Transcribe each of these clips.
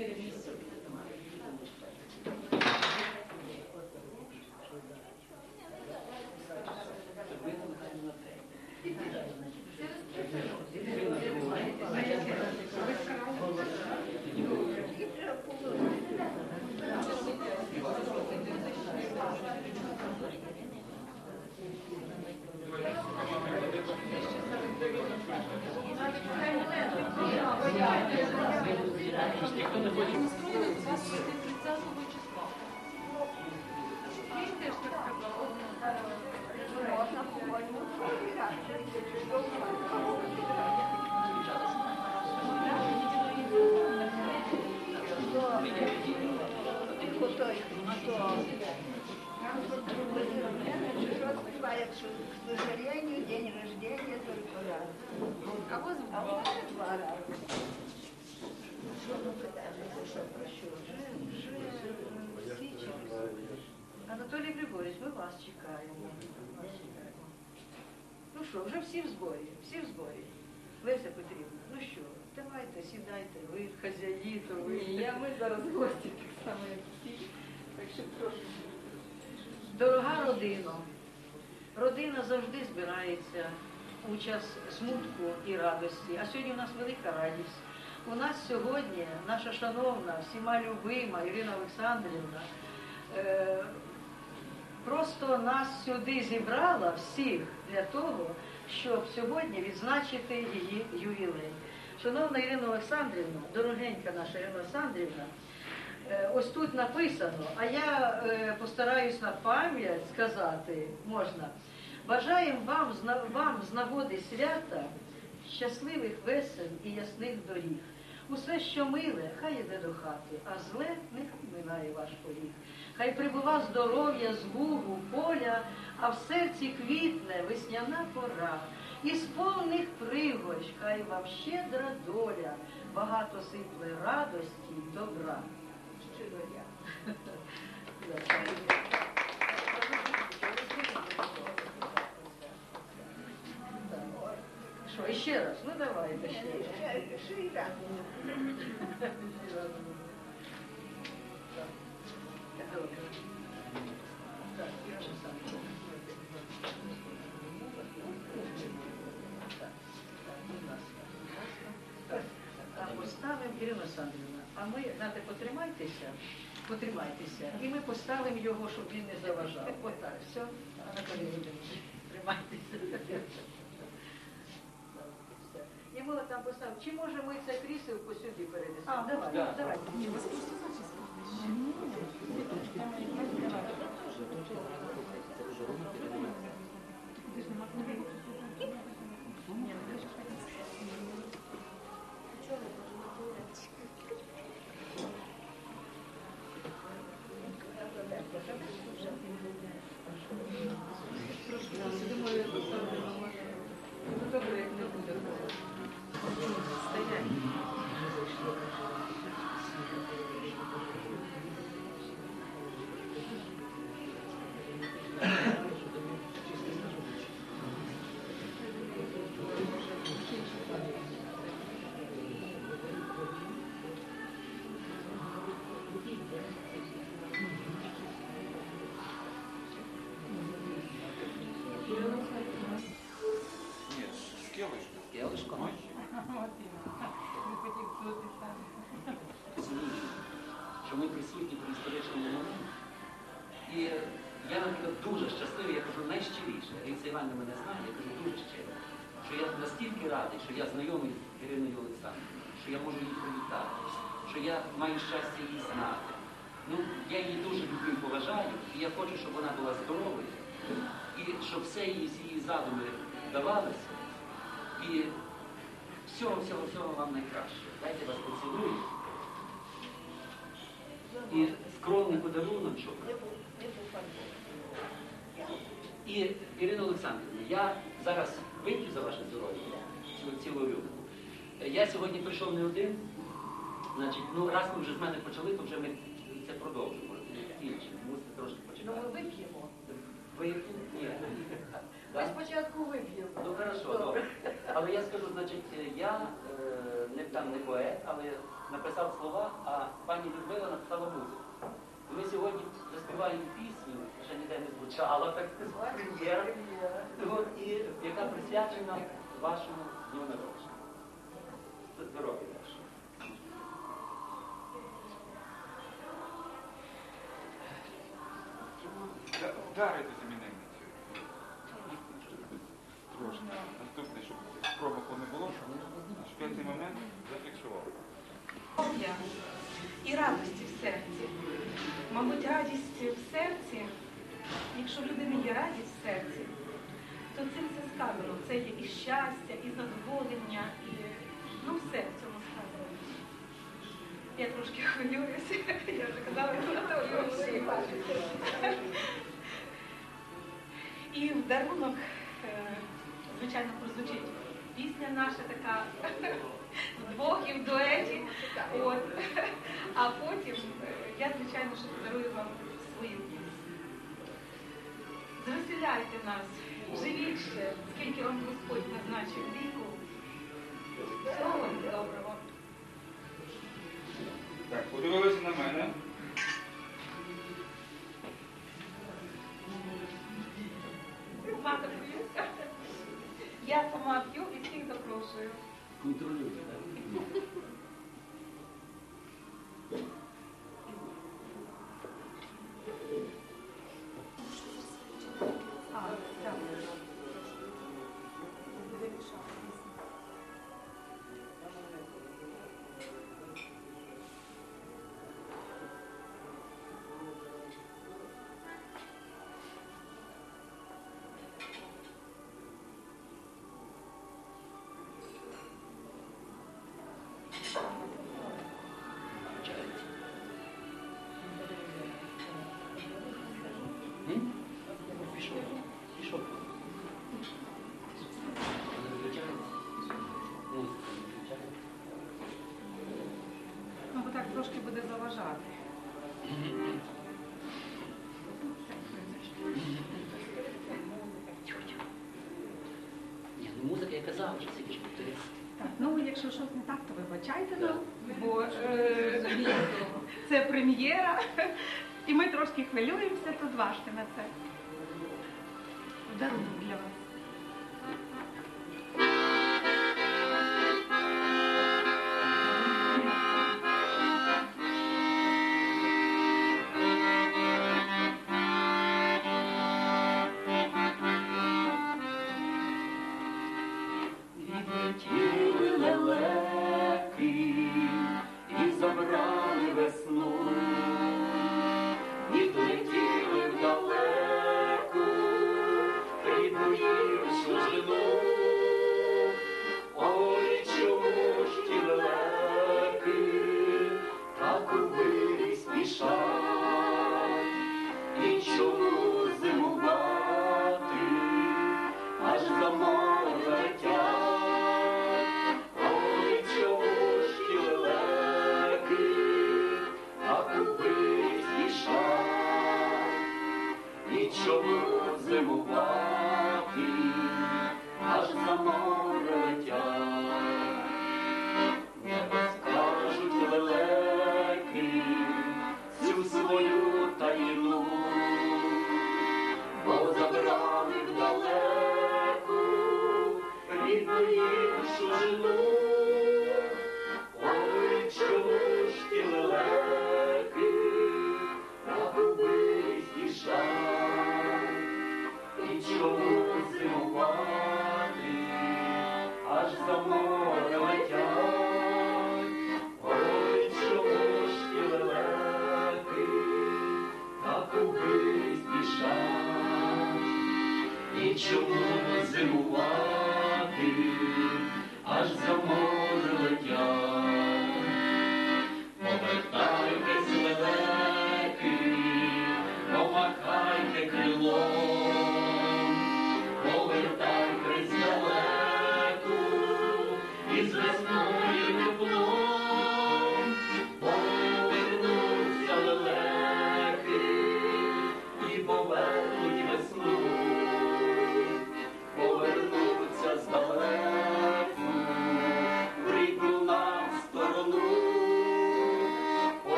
Kennedy. Анатолій Григорійович, ми вас чекаємо. Ну що, вже всі в зборі, всі в зборі. Леся Петрівна, ну що, давайте, сідайте, ви хазяї, то ви. Я ми зараз гості так само, як всі. Так що прошу. Дорога родина, родина завжди збирається у час смутку і радості. А сьогодні у нас велика радість. У нас сьогодні наша шановна, всіма любима Ірина Олександрівна е, просто нас сюди зібрала всіх для того, щоб сьогодні відзначити її ювілей. Шановна Ірина Олександрівна, дорогенька наша Ірина Олександрівна, Е, Ось тут написано, а я е, постараюсь на пам'ять сказати, можна. Бажаємо вам, вам з нагоди свята щасливих весел і ясних доріг. Усе, що миле, хай іде до хати, а зле нехай минає ваш поріг. Хай прибува здоров'я з лугу, поля, а в серці квітне весняна пора. І з повних пригощ, хай вам щедра доля, багато сипле радості й добра. Щиро я. Хорошо, ще раз. Ну давайте ще раз. Ще раз. Поставимо Ірина Сандрівна, а ми, знаєте, потримайтеся, потримайтеся, і ми поставимо його, щоб він не заважав. Отак, все, Анатолій Володимирович, тримайтеся. Там чи може ми це кріселко сюди перенесемо? Давай, да. давай. Думаю, задуми вдавалися. І всього, всього, всього вам найкраще. Дайте вас поцілую. І скромний подарунок, щоб. І Ірина Олександрівна, я зараз вип'ю за ваше здоров'я цілу, цілу рюмку. Я сьогодні прийшов не один. Значить, ну раз ви вже з мене почали, то вже ми це продовжимо. Мусите трошки Ну, ми вип'ємо. Ви ні. Ми спочатку вип'ємо. Ну хорошо, добре. Але я скажу, значить, я е, не там не поет, але написав слова, а пані Людмила написала музику. Ми сьогодні заспіваємо пісню, ще ніде не звучала, так прем'єра, і яка присвячена вашому дню народження. Це здоров'я ваше. Да- Трошки. Наступне, щоб промаху не було, щоб я момент зафіксував. і радості в серці. Мабуть, радість в серці, якщо в людини є радість в серці, то цим це сказано. Це є і щастя, і задоволення, і ну все в цьому сказано. Я трошки хвилююся, я вже казала Анатолію всі І в дарунок, е, звичайно, прозвучить пісня наша така вдвох і в дуеті. От. А потім я, звичайно, що подарую вам свою пісню. Звеселяйте нас, живіть ще, скільки вам Господь назначив віку. Всього вам доброго. Так, подивилися на мене. Мати боюся. Я сама п'ю і всіх запрошую. Контролюю, так? А, так. Вибачайте нам, бо е, це прем'єра, і ми трошки хвилюємося, то зважте на це. Дарунок для вас.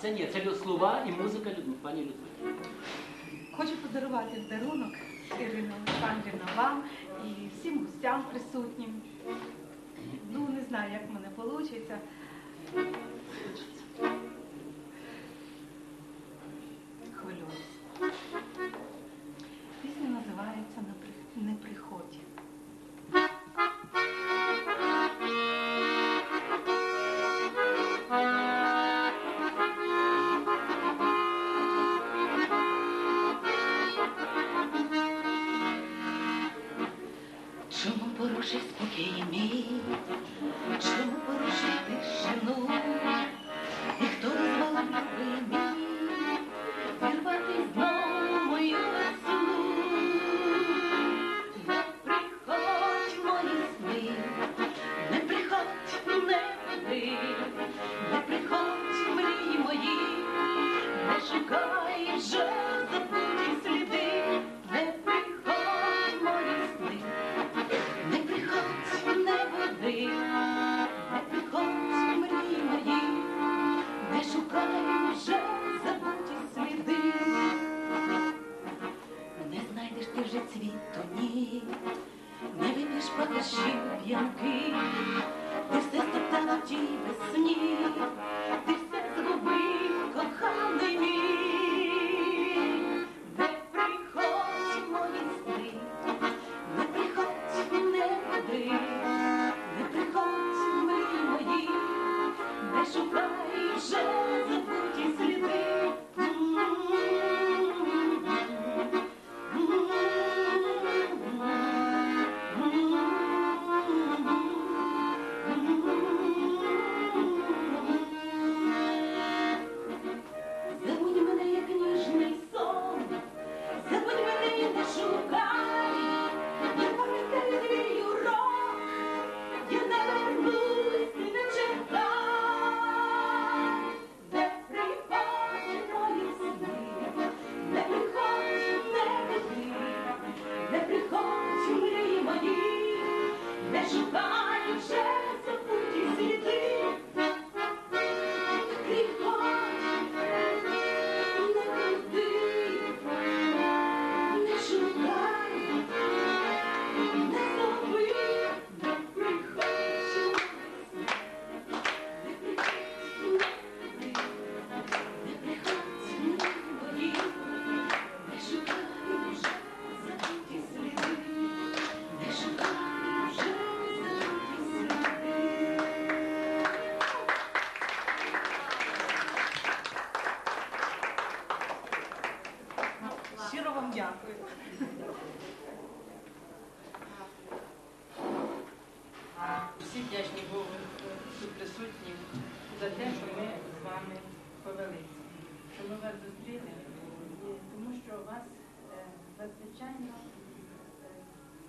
Це ні, це слова і музика Дякую. Всі вдячні Богу тут присутні за те, що ми з вами повелися, що ми вас зустріли, е, тому що у вас е, надзвичайно е,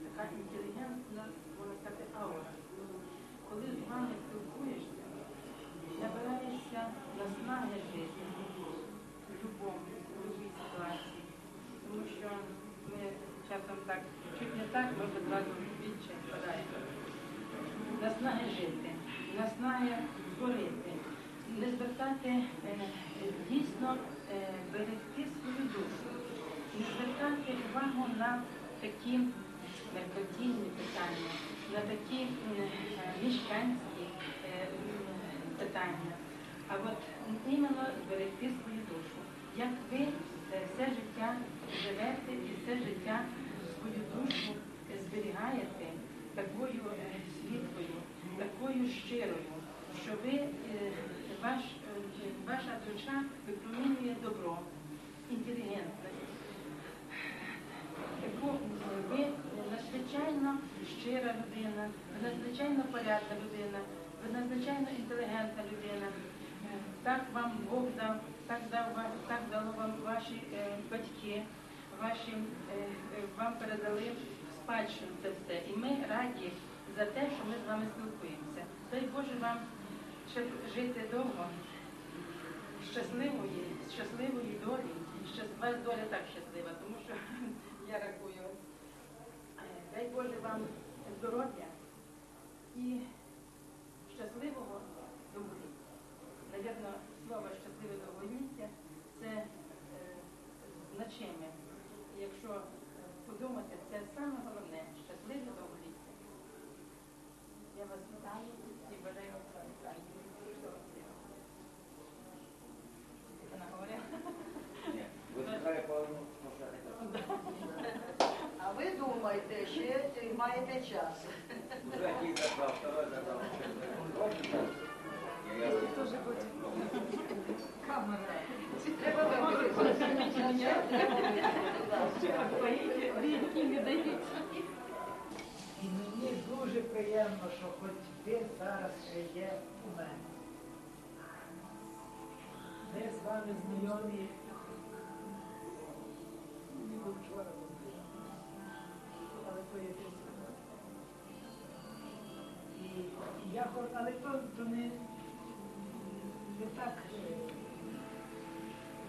така інтелігентна, можна сказати, аура. Коли з вами спілкуєшся, набираєшся наснаги життя, любові. часом так, чуть не так, ми одразу більше впадаємо. Наснаги жити, наснаги творити, не звертати е, дійсно е, берегти свою душу, не звертати увагу на такі меркантільні питання, на такі е, міщанські питання, а от іменно зберегти свою душу. Як ви все життя живете і все життя свою душу зберігаєте такою е, світлою, такою щирою, що ви, е, ваш, е, ваша душа випромінює добро, інтелігентність. Ви надзвичайно щира людина, ви надзвичайно порядна людина, ви надзвичайно інтелігентна людина. Так вам Бог дав, так дав так дало вам ваші е, батьки, ваші, е, е, вам передали спадщину це все. І ми раді за те, що ми з вами спілкуємося. Дай Боже вам жити довго, щасливої, щасливої долі. Щас, ваша доля так щаслива, тому що я рахую. е, Дай Боже вам здоров'я і щасливого довголіття. Навірно, слово щасливе довголіття це е, значиме. І Якщо е, подумати, це саме головне щасливе довголіття. Я вас вітаю і бажаю вам. Вона говорила. А ви думайте, ще маєте час. І мені дуже приємно, що хоч ви зараз ще є у мене. Ми з вами знайомі. Вчора. Але то. І я але то, то не, не так е,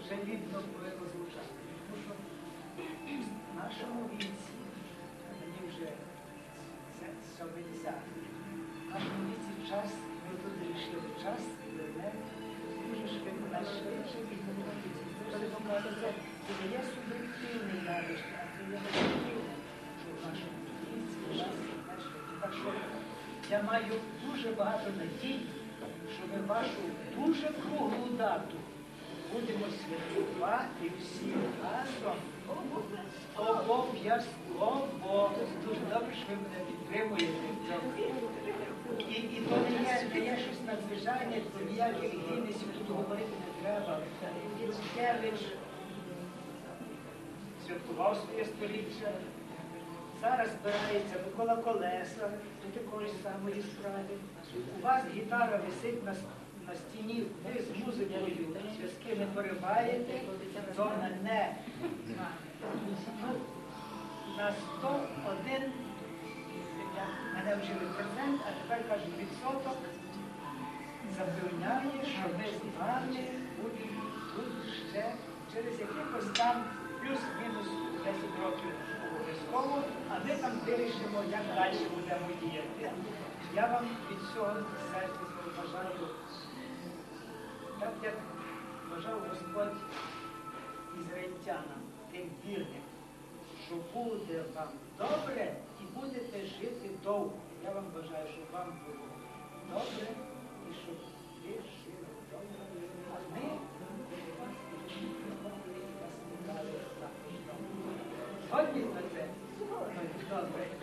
жалібно повинно звучати. Тому що в нашому віці, мені вже 70, в нашому віці час, ми тут рішили, час мене дуже швидко найшвидше показується, це є суб'єктивний а це є об'єктивне, що в нашому віці час. Так що я маю дуже багато надій, що ми вашу дуже круглу дату будемо святкувати всі разом. Обов'язково, дуже добре, що ви мене підтримуєте. І, і то не є, не є щось надзвичайне, то ніяких гідностей тут говорити не треба. Міцкевич святкував своє століття. Зараз збирається Микола Колеса до такої самої справи. У вас гітара висить на, с- на стіні, ви з музикою зв'язки не пориваєте, то мене. Ну, на 101 я, мене вчили презент, а тепер кажуть відсоток. Запевняє, що ми з вами будемо тут ще через якихось там плюс-мінус 10 років обов'язково, а ми там вирішимо, як далі будемо діяти. Я вам від цього серця бажаю, так як бажав Господь ізраїльтянам, тим вірним, що буде вам добре і будете жити довго. Я вам бажаю, щоб вам було добре і щоб ви жили добре. А ми вас вас вітали також. Згодні на це? Добре.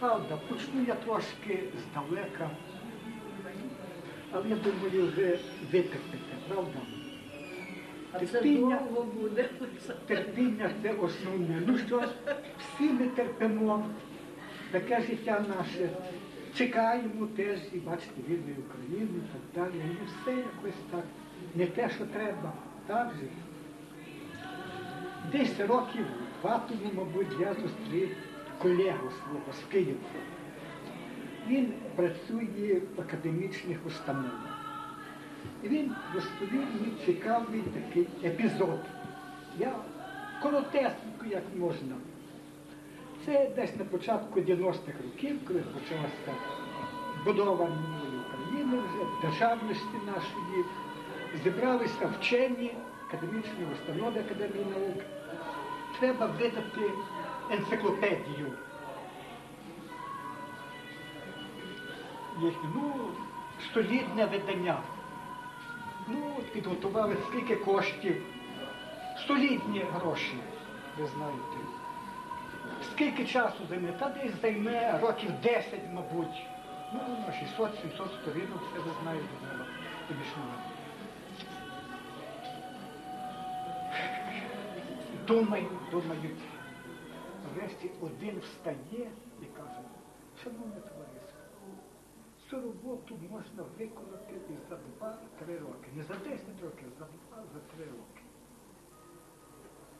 Правда, почну я трошки здалека, але я думаю, ви витерпите, правда? А це Терпіння, довго буде. терпіння це основне. Ну що ж, всі ми терпимо, таке життя наше. Чекаємо теж і бачите, вільної України і так далі. І все якось так. Не те, що треба. Так же. Десь років два тому, мабуть, я зустрів колегу свого з Києва. Він працює в академічних установах. І він розповів мені цікавий такий епізод. Я коротесенько, як можна. Це десь на початку 90-х років, коли почалася будова України, вже державності нашої, зібралися вчені академічні установи Академії наук. Треба видати енциклопедію. Їхнє, ну, столітне видання. Ну, підготували скільки коштів. Столітні гроші, ви знаєте. Скільки часу займе? Та десь займе років 10, мабуть. Ну, на 600-700 сторінок, все ви знаєте, треба підійшли. Думають, думають. Врешті один встає і каже, шановне товариство, цю роботу можна виконати за 2-3 роки. Не за 10 років, за 2, за 3 роки.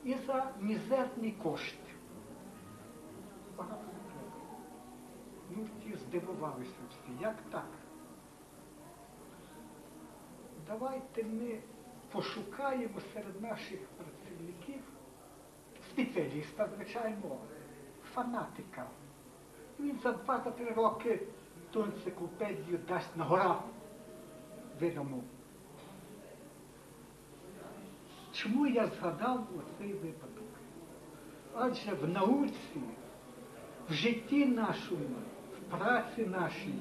І за мізерний кошт. Багато не. Ну, ті здивувалися всі. Як так? Давайте ми пошукаємо серед наших спеціаліста, звичайно, фанатика. Він за 2-3 роки ту енциклопедію дасть на гора видому. Чому я згадав оцей випадок? Адже в науці, в житті нашому, в праці нашій,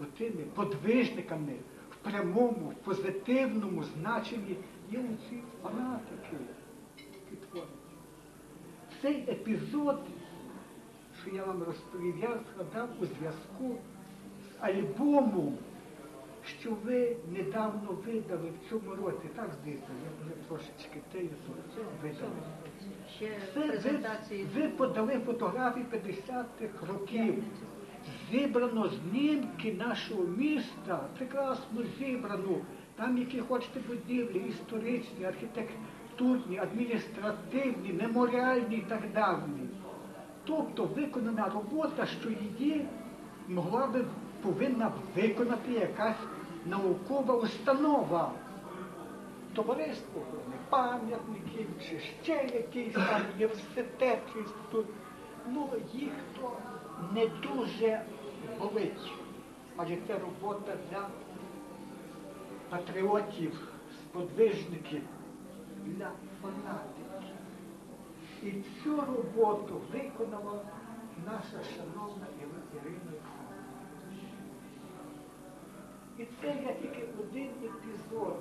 отими подвижниками в прямому, в позитивному значенні є оці творять. Цей епізод, що я вам розповів, я згадав у зв'язку з альбомом, що ви недавно видали в цьому році. Так здається, я вже трошечки тею видали. Це ви, ви подали фотографії 50-х років. Зібрано знімки нашого міста, прекрасно зібрано. Там які хочете будівлі, історичні, архітектурні, адміністративні, меморіальні і так далі. Тобто виконана робота, що її могла би повинна виконати якась наукова установа товариство пам'ятників, чи ще якийсь там університет, інститут. Ну, їх то не дуже болить. Адже це робота для патріотів, сподвижників, для фанатиків. І цю роботу виконала наша шановна Ірина І це я тільки один епізод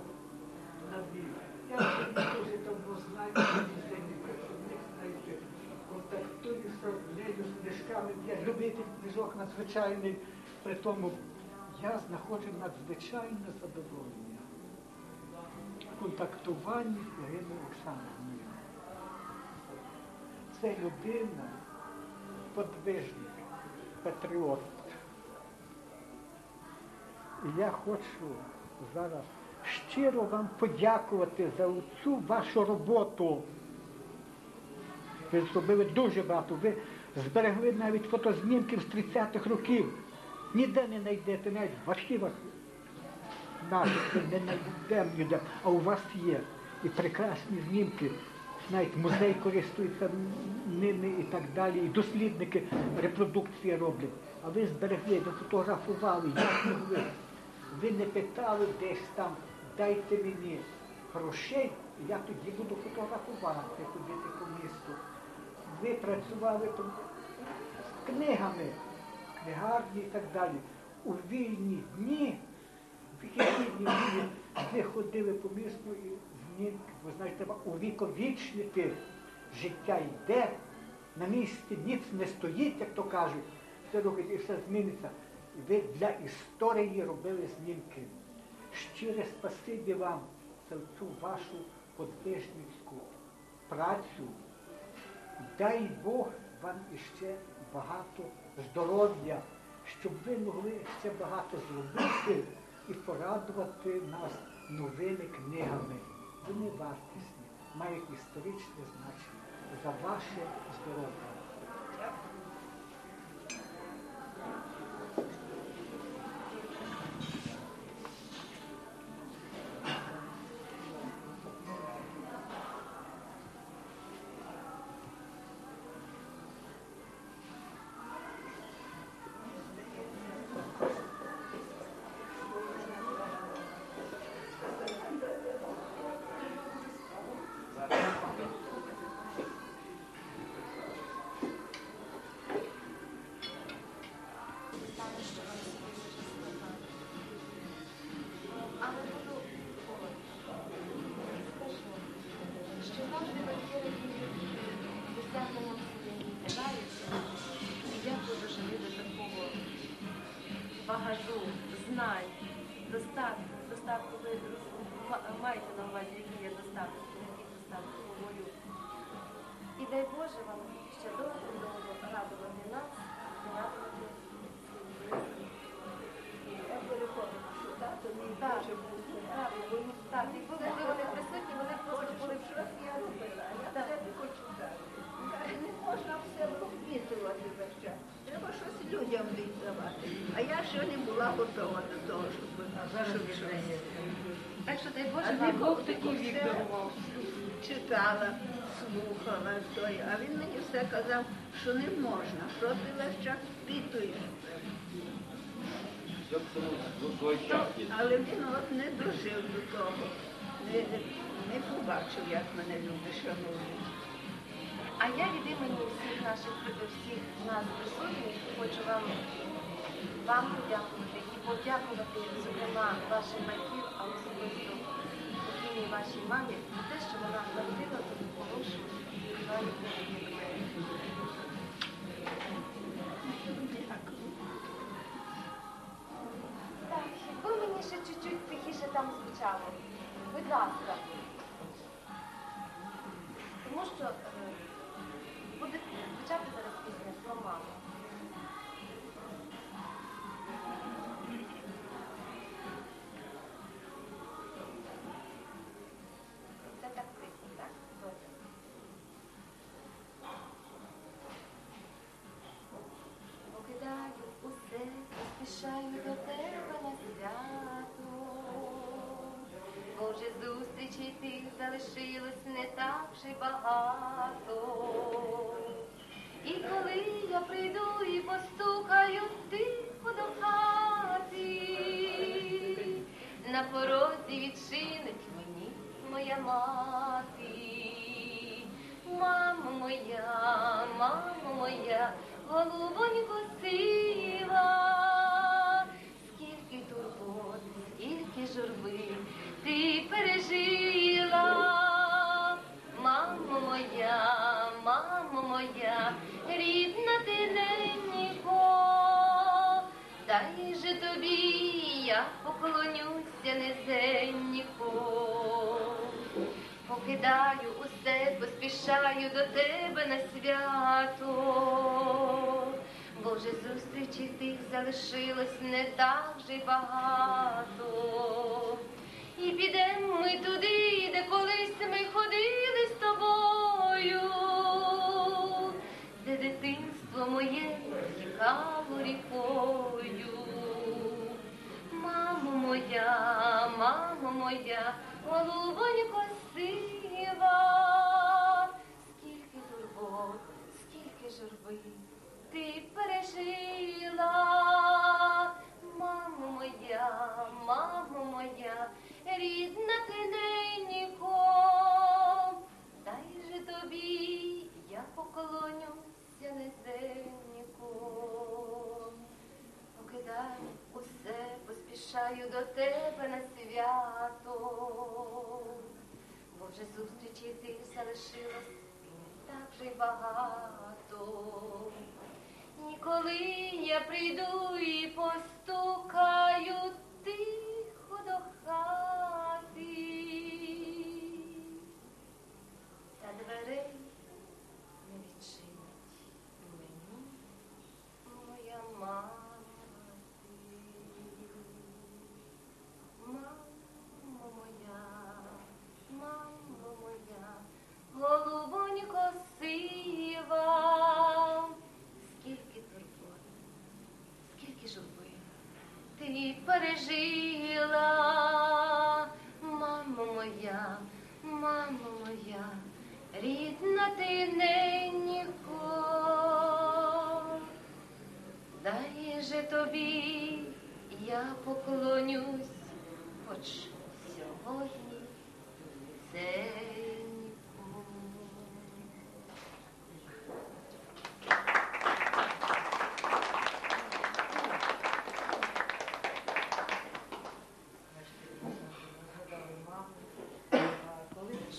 навів. Я не дуже давно знаю, музейний працівник, знаєте, контактуюся з нею, з книжками. Я любитель книжок надзвичайний. При тому я знаходжу надзвичайне задоволення контактуванні з Іриною Олександрівною. Це людина, подвижник, патріот. І я хочу зараз щиро вам подякувати за цю вашу роботу. Ви зробили дуже багато. Ви зберегли навіть фотознімків з 30-х років. Ніде не знайдете, навіть в архівах ви не знайдемо ніде, а у вас є. І прекрасні знімки. Навіть музей користується ними і так далі, і дослідники репродукції роблять. А ви зберегли, ви фотографували, як могли. Ви не питали десь там, дайте мені грошей, я тоді буду фотографувати, ходити по місту. Ви працювали з книгами, книгарні і так далі. У вільні дні, в вихідні дні ви ходили по місту і знімки, ви знаєте, треба увіковічнити життя йде, на місці ніц не стоїть, як то кажуть, все рухається і все зміниться. Ви для історії робили знімки. Щире спасибі вам за цю вашу подвижницьку працю. Дай Бог вам іще багато здоров'я, щоб ви могли ще багато зробити і порадувати нас новими книгами. Вони вартісні, мають історичне значення за ваше здоров'я. Як ви такого багажу знань, достатку, достатку ви маєте на увазі, які є достаток, який достаток говорю. І дай Боже вам ще довго радувати нас. Так що дай Боже, не Бог такий вік дарував. Читала, слухала, той, а він мені все казав, що не можна, що ти час питуєш. Але він от не дожив до того, не, не побачив, як мене люди шанують. А я від імені всіх наших всіх нас присутніх хочу вам вам подякувати подякувати, зокрема, вашим батьків, а особисто покійній вашій мамі за те, що вона завжди нас порушує вами Так, якби мені ще чуть-чуть тихіше там звучало. Будь ласка.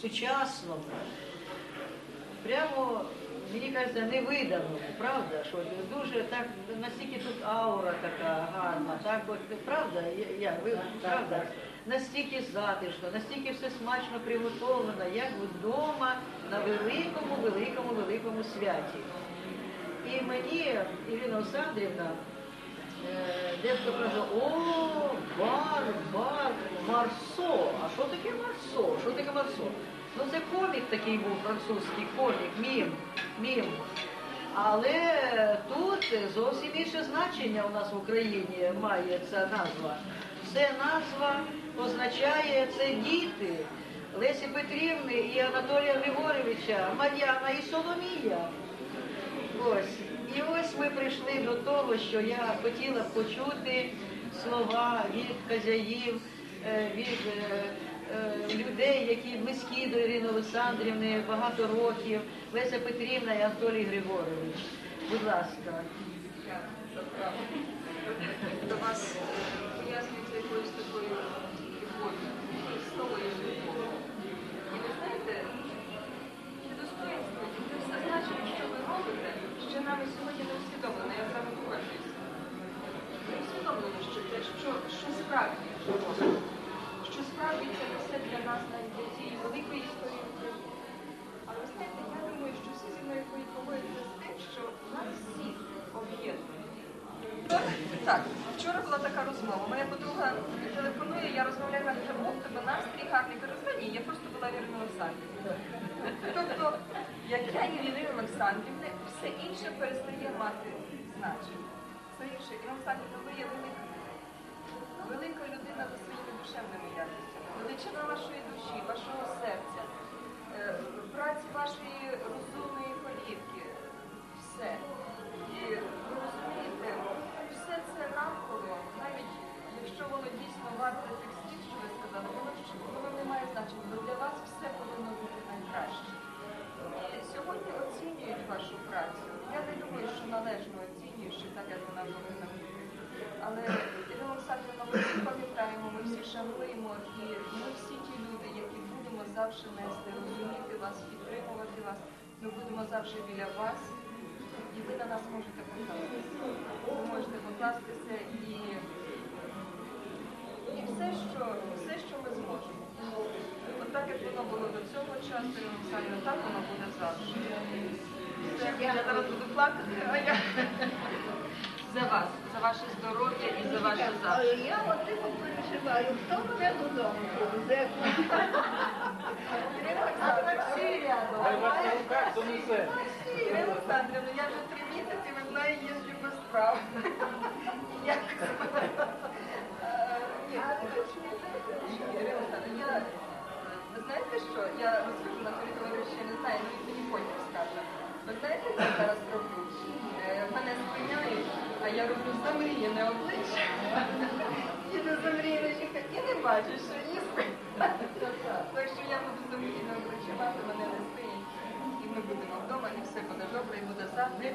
сучасному, прямо, мені кажеться, не видано, правда? що Дуже так, настільки тут аура така гарна, так от правда, я, ви, правда, настільки затишно, настільки все смачно приготовлено, як вдома на великому, великому, великому святі. І мені, Ірина Олександрівна, е, Дехто каже, о, бар, бар, марсо. А що таке марсо? Що таке марсо? Ну це комік такий був французький комік, мім, мім. Але тут зовсім інше значення у нас в Україні має ця назва. Це назва означає це діти Лесі Петрівни і Анатолія Григоровича, Мар'яна і Соломія. Ось. І ось ми прийшли до того, що я хотіла почути слова від хазяїв, е, від е, людей, які близькі до Ірини Олександрівни багато років, Леся Петрівна і Анатолій Григорович. Будь ласка. до вас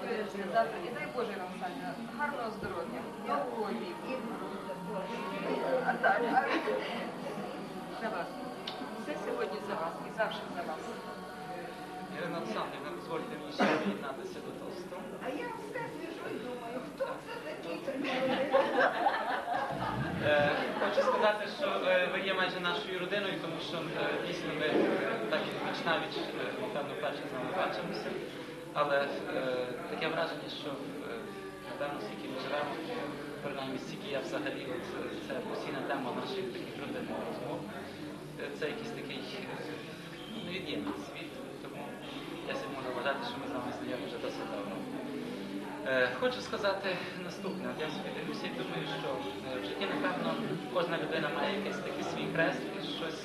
буде завтра, і дай Боже вам, Саня, гарного здоров'я, довгого віку. А так, а за вас. Все сьогодні за вас і завжди за вас. Ірина Олександрівна, дозвольте мені ще приєднатися до тосту. А я все сижу і думаю, хто це такий Е, Хочу сказати, що е, ви є майже нашою родиною, тому що е, дійсно ми так і е, напевно, перше з вами бачимося. Але е, таке враження, що е, напевно, скільки ми живемо, принаймні стільки я взагалі, от, е, це постійна тема наших таких родинних розмов. Е, Це якийсь такий е, невід'ємний світ, тому я собі можу вважати, що ми з вами знайомі вже досить давно. Е, Хочу сказати наступне. Я собі дивлюся і думаю, що в житті, напевно, кожна людина має якийсь такий свій хрест, щось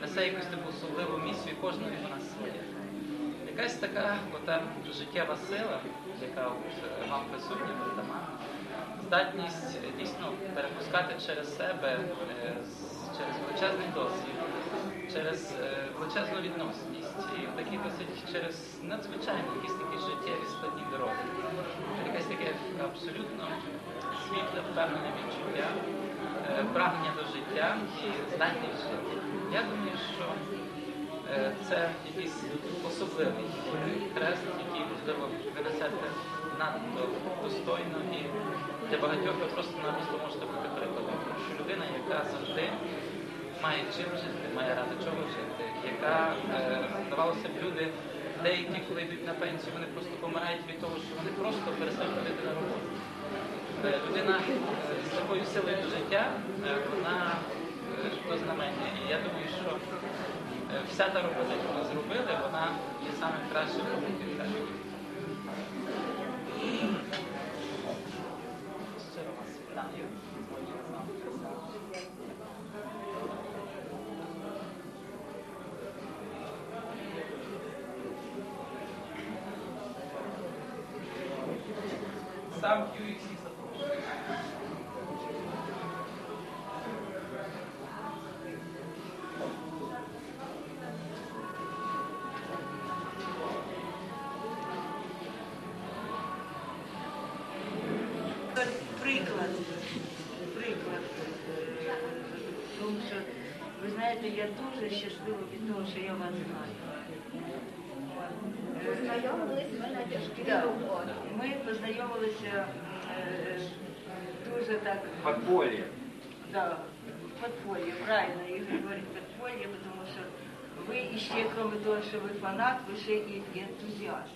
несе якусь таку особливу місію, і кожна від нас своє. Якась така ота життєва сила, яка от, е, вам присутня, притаманна, здатність е, дійсно перепускати через себе, е, через величезний досвід, через величезну відносність і в такий досить через надзвичайно якісь такі життєві складні дороги. Якесь таке абсолютно світле, впевнене відчуття, прагнення до життя і здатність жити. Я думаю, що це якийсь особливий хрест, який, можливо, ви несете надто достойно і для багатьох ви просто-напросто можете бути прикладом. Що людина, яка завжди має чим жити, має ради чого жити, яка, е, здавалося б, люди, деякі, коли йдуть на пенсію, вони просто помирають від того, що вони просто перестають ходити на роботу. Е, Людина е, з такою силою до життя, е, вона е, знамення. І я думаю, що е, вся та робота, яку ми зробили, вона є самим кращим роботою. Щиро вас вітаю. Ви іще, крім того, що ви фанат, ви ще і ентузіаст.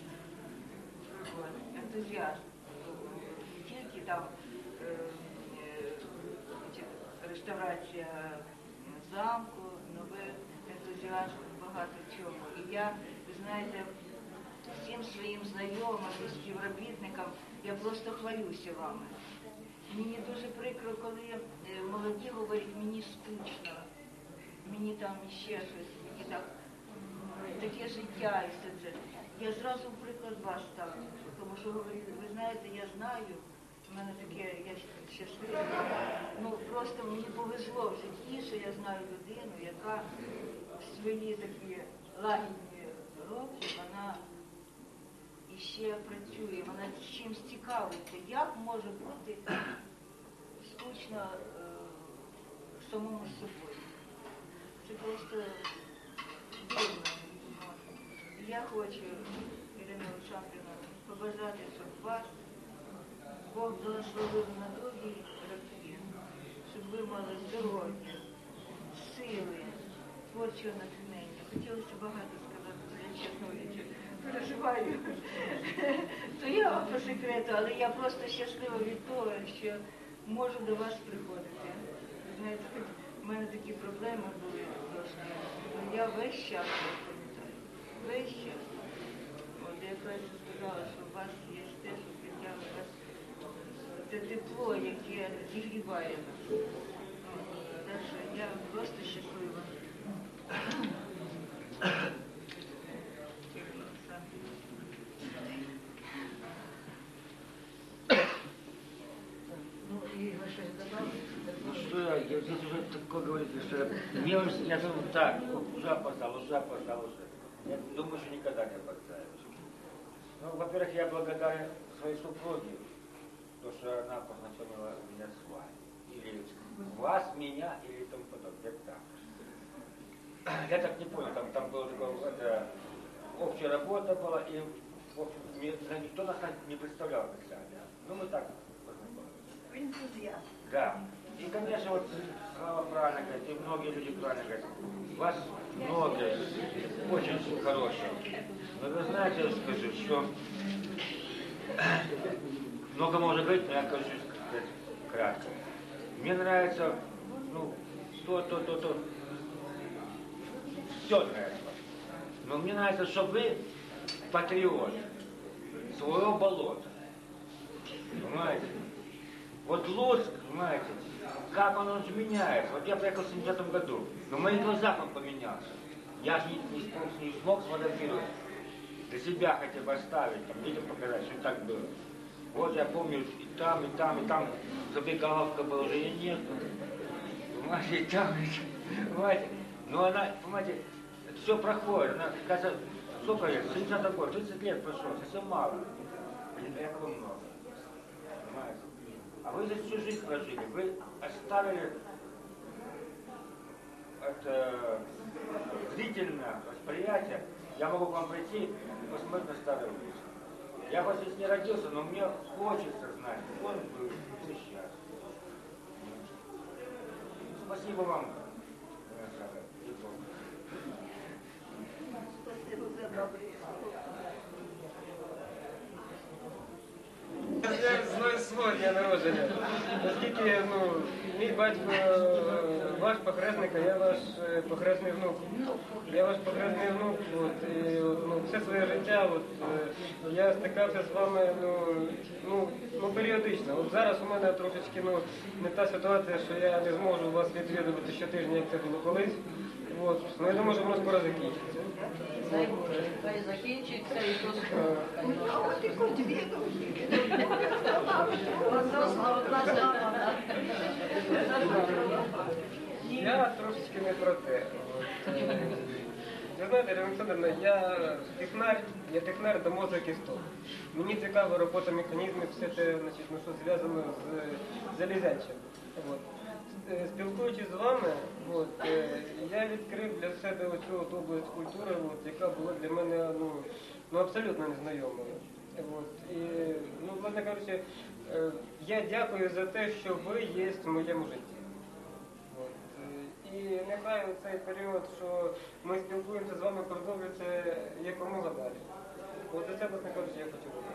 От, ентузіаст. Не тільки там значить, реставрація замку, але ви ентузіаст багато чого. І я, ви знаєте, всім своїм знайомим співробітникам я просто хвалюся вами. Мені дуже прикро, коли е, молоді говорять, мені скучно, мені там ще щось, мені так таке життя і все це. Я зразу приклад вас ставлю, тому що говорю, ви знаєте, я знаю, в мене таке, я щаслива. Ну просто мені повезло в житті, що я знаю людину, яка в свої такі лагідні роки, вона іще працює, вона чимсь цікавиться. Як може бути скучно е, самому собою? Це просто. І Я хочу, Ірина Олександрівна, побажати, щоб вас Бог благословив на довгі роки, щоб ви мали здоров'я, сили, творчого натхнення. Хотілося багато сказати, але я чесно переживаю. То я вам по секрету, але я просто щаслива від того, що можу до вас приходити. Знаєте, в мене такі проблеми були трошки. Я весь час пам'ятаю. Весь час. От я якраз сказала, що у вас є те, що притягує вас це тепло, яке зігріває нас. Так що я просто щаслива. Что я, здесь уже такое говорите, что мне уже, я думаю, так, уже опоздал, уже опоздал, уже. Я думаю, что никогда не опоздаю. Ну, во-первых, я благодарен своей супруге, то, что она познакомила меня с вами. Или вас, меня, или тому подобное. Так. Я так не понял, там, там была такая это, общая работа была, и в общем, мне, никто нас не представлял официально. Ну, мы так познакомились. Ентузіаст. Да. И, конечно, вот Слава правильно говорит, и многие люди правильно говорят. Вас много, очень хороших. Но вы знаете, я скажу, что много можно говорить, но я скажу кратко. Мне нравится, ну, то, то, то, то. Все нравится. Но мне нравится, что вы патриот своего болота. Понимаете? Вот Луцк, понимаете, как он уже меняется. Вот я приехал в 70 году, но в моих глазах он поменялся. Я же не, смог, не смог сфотографировать. Для себя хотя бы оставить, там, детям показать, что так было. Вот я помню, и там, и там, и там забегаловка была, уже ее нет. Понимаете, и там, и там. Но она, понимаете, это все проходит. Она, кажется, сколько лет? 70 год, 30 лет прошло, совсем мало. Якобы много. А вы здесь всю жизнь прожили, вы оставили от вот э, зрительное восприятие, я могу к вам прийти и посмотреть на старый Луцк. Я хоть здесь не родился, но мне хочется знать, он был, кто сейчас. Спасибо вам. Спасибо за добрые Я знаю дня народження. Оскільки ну, мій батько е, ваш похресник, а я ваш е, похресний внук. Я ваш похресний внук. От, і, ну, все своє життя от, е, я стикався з вами ну, ну, ну, періодично. От зараз у мене трошечки ну, не та ситуація, що я не зможу вас відвідувати щотижня, як це було колись. От. Ну, я думаю, що воно скоро закінчиться. Дай Боже, хай закінчиться і скоро. Я трошечки не про те. Ви знаєте, Олександровна, я технар, я технар до мозок і стоп. Мені цікава робота механізмів, все те, значить, ну, що зв'язано з залізячим. От. Е, Спілкуючись з вами, от, е, я відкрив для себе оцю от область культури, от, яка була для мене ну, ну, абсолютно незнайомою. От. І, ну, власне кажучи, е, я дякую за те, що ви є в моєму житті. От, І нехай цей період, що ми спілкуємося з вами, продовжується якомога далі. От це, власне кажучи, я хочу робити.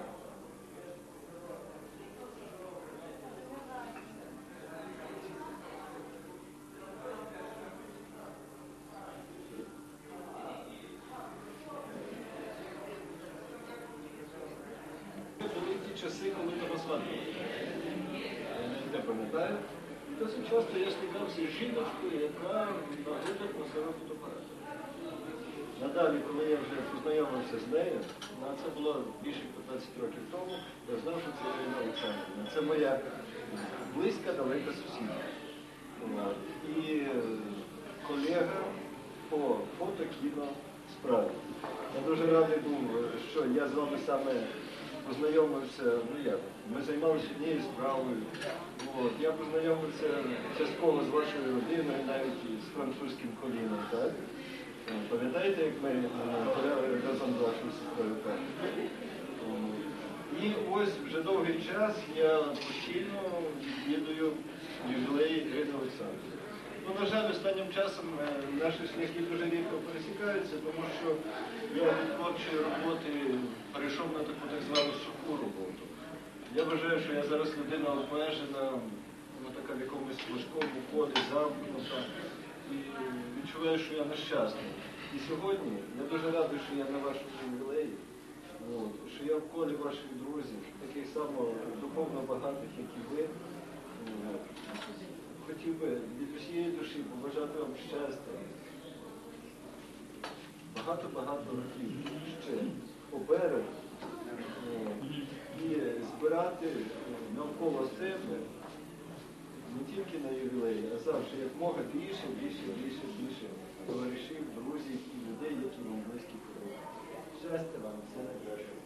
Були ті часи, коли того сватали. Я не пам'ятаю. І досить часто я стикався з жіночкою, яка нагодить на себе фотоапарат. Надалі, коли я вже познайомився з нею, ну, а це було більше 15 років тому, я знав, що це Ірина Олександрівна. Це моя близька, далека сусідка. І е, колега по фото, кіно справі. Я дуже радий був, що я з вами саме познайомився, ну як, ми займалися однією справою. От. Я познайомився частково з вашою родиною, навіть з французьким коліном, так? Е, Пам'ятаєте, як ми е, разом з вашою сестрою? І ось вже довгий час я постійно відвідую ювілеї Ірини Олександрівни. Ну, на жаль, останнім часом е, наші шляхи дуже рідко пересікаються, тому що я від творчої роботи перейшов на таку так звану суху роботу. Я вважаю, що я зараз людина обмежена, ну, така в якомусь важкому колі, замкнута, і відчуваю, що я нещасний. І сьогодні я дуже радий, що я на вашому що я в колі ваших друзів, таких само духовно багатих, як і ви. Хотів би від усієї душі побажати вам щастя. Багато-багато років ще попереду. І збирати навколо себе не тільки на ювілеї, а завжди як мога більше, більше, більше, більше товаришів, друзів і людей, які вам близькі подобаються. Щастя вам,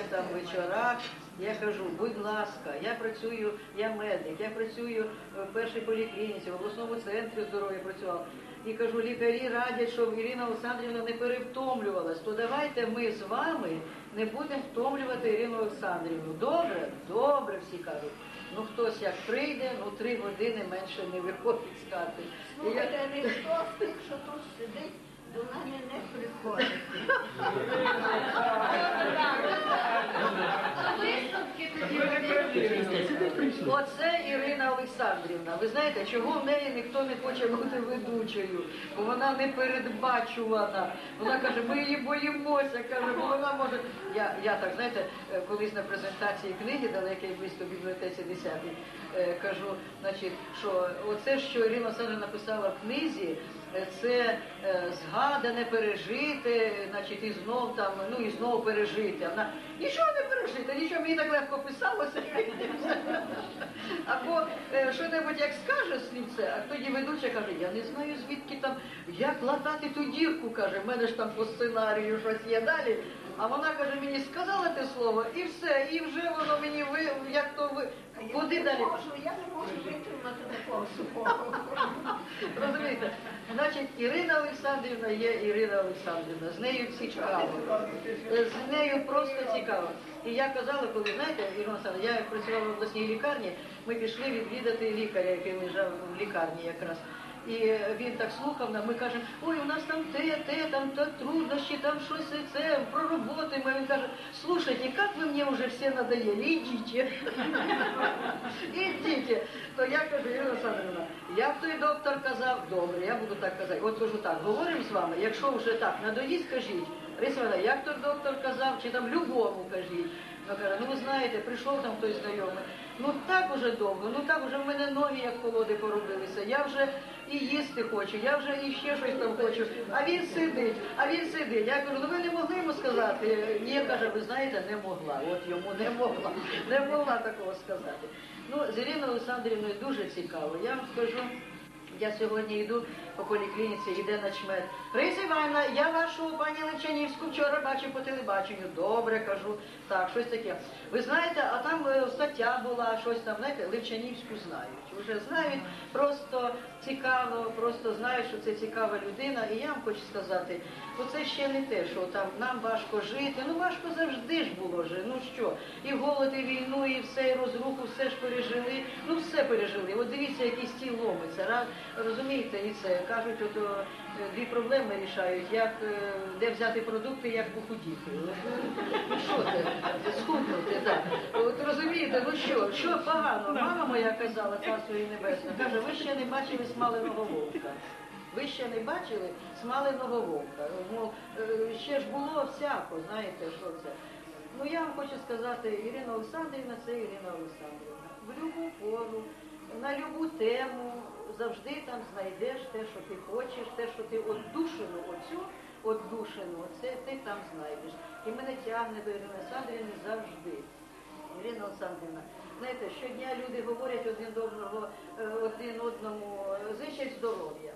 там вечорах, я кажу, будь ласка, я працюю, я медик, я працюю в першій поліклініці, в обласному центрі здоров'я працював. І кажу, лікарі радять, щоб Ірина Олександрівна не перевтомлювалась, то давайте ми з вами не будемо втомлювати Ірину Олександрівну. Добре? Добре, всі кажуть. Ну хтось як прийде, ну три години менше не виходить з хати. І я- Слухайте, ніхто з тут сидить, до мене не приходить. Оце Ірина Олександрівна. Ви знаєте, чого в неї ніхто не хоче бути ведучою? Бо вона не передбачувана. Вона каже, ми її боїмося. Каже, бо вона може. Я, я так знаєте, е, колись на презентації книги далекій близько бібліотеці 10 е, кажу, значить, що оце, що Ірина Олександрівна написала в книзі. Це е, згадане, пережити, значить, і знов там, ну і знов пережити. Вона нічого не пережити, нічого мені так легко писалося. Або е, що-небудь як скаже слівце, а тоді ведуча каже, я не знаю звідки там, як латати ту дірку, каже, в мене ж там по сценарію щось є далі. А вона каже, мені сказала те слово, і все, і вже воно мені ви, як то ви. Куди я далі? Не можу, я не можу витримати такого сухого. Розумієте? Значить, Ірина Олександрівна є Ірина Олександрівна. З нею цікаво. З нею просто цікаво. І я казала, коли знаєте, Ірина Олександрівна, я працювала в обласній лікарні, ми пішли відвідати лікаря, який лежав в лікарні якраз. І він так слухав нам, ми кажемо, ой, у нас там те, те, там то труднощі, там щось це, про роботи. Ми він каже, слушайте, як ви мені вже всі надоели, ідіть. Ідіть. То я кажу, Ірина Олександрівна, як той доктор казав, добре, я буду так казати. От кажу так, говоримо з вами, якщо вже так, надоїсть, кажіть. Лариса Івановна, як той доктор казав, чи там любому кажіть. Ну, каже, ну ви знаєте, прийшов там хтось знайомий. Ну так уже довго, ну так уже в мене ноги як колоди поробилися. Я вже і їсти хочу, я вже і ще щось там хочу. А він сидить, а він сидить. Я кажу, ну ви не могли йому сказати. Ні, каже, ви знаєте, не могла. От йому не могла. Не могла такого сказати. Ну, з Іриною Олександрівною дуже цікаво. Я вам скажу. Я сьогодні йду по поліклініці, йде начмет. Раїса Івановна, я вашу пані Левчанівську вчора бачив по телебаченню. Добре, кажу. Так, щось таке. Ви знаєте, а там е, стаття була, щось там, знаєте, Левчанівську знають. Вже знають, просто цікаво, просто знають, що це цікава людина. І я вам хочу сказати, оце ще не те, що там нам важко жити. Ну важко завжди ж було же. Ну що, і голод, і війну, і все, і розруху, все ж пережили. Ну все пережили. От дивіться, який стіл ломиться. Розумієте, і це кажуть, от дві проблеми рішають, як е, де взяти продукти, як похудіти. Ну що це? Схуднути, так. От розумієте, ну що, що погано? Мама моя казала, царство її небесне, каже, ви ще не бачили смаленого вовка. Ви ще не бачили смаленого вовка. Мов, е, ще ж було всяко, знаєте, що це. Ну я вам хочу сказати, Ірина Олександрівна це Ірина Олександрівна. В любу пору, на любу тему, завжди там знайдеш те, що ти хочеш, те, що ти оддушину оцю, оддушину, це ти там знайдеш. І мене тягне до Ірини Олександрівни завжди. Ірина Олександрівна, знаєте, щодня люди говорять один одного, е, один одному, е, зичать здоров'я.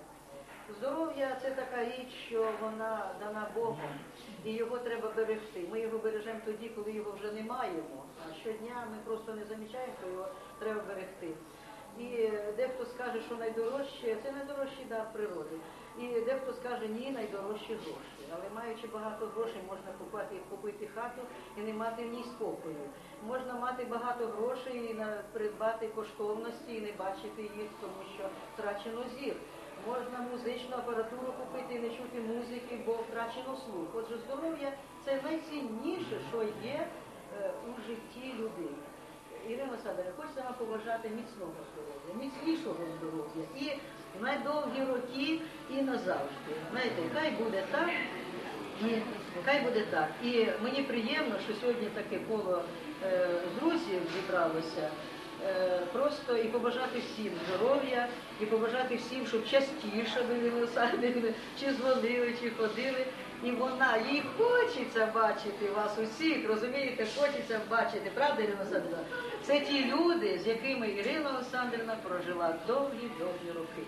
Здоров'я це така річ, що вона дана Богом, і його треба берегти. Ми його бережемо тоді, коли його вже немає. маємо, а щодня ми просто не замічаємо, що його треба берегти. І дехто скаже, що найдорожче це найдорожчий дар природи. І дехто скаже, ні, найдорожчі гроші. Але маючи багато грошей, можна купити, купити хату і не мати в ній спокою. Можна мати багато грошей і придбати коштовності і не бачити їх, тому що втрачено зір. Можна музичну апаратуру купити і не чути музики, бо втрачено слух. Отже, здоров'я це найцінніше, що є е, у житті людини. Ірина Олександровна, хочеться вам побажати міцного здоров'я, міцнішого здоров'я і на довгі роки і назавжди. Знаєте, хай буде так, і хай буде так. І мені приємно, що сьогодні таке коло е, друзів зібралося. Е, Просто і побажати всім здоров'я, і побажати всім, щоб частіше ви висадили, чи дзвонили, чи ходили. І вона, їй хочеться бачити вас усіх, розумієте, хочеться бачити, правда, Ірина Олександрівна? Це ті люди, з якими Ірина Олександрівна прожила довгі-довгі роки.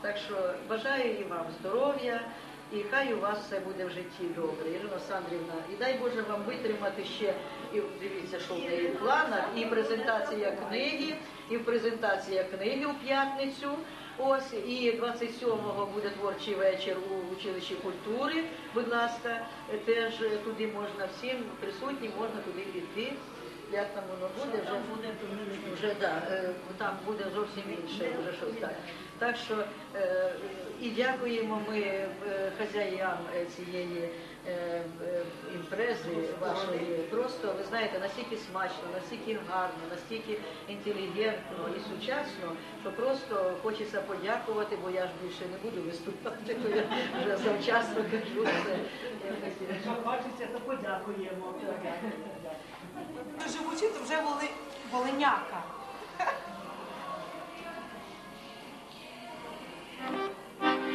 Так що бажаю і вам здоров'я, і хай у вас все буде в житті добре. Ірина Олександрівна, і дай Боже вам витримати ще, і дивіться, що в неї в планах, і презентація книги, і презентація книги у п'ятницю. Ось і 27-го буде творчий вечір у училищі культури. Будь ласка, теж туди можна всім присутнім, можна туди піти. Як там воно буде, вже буде вже да, е, там буде зовсім інше, вже щось так. Так що е, і дякуємо ми е, хазяїнам е, цієї імпрези вашої. Просто ви знаєте, настільки смачно, настільки гарно, настільки інтелігентно і сучасно, що просто хочеться подякувати, бо я ж більше не буду виступати, то я вже завчасно кажу це. Якщо хочеться, то подякуємо. Живучи, то вже воли, воленяка. Мені ти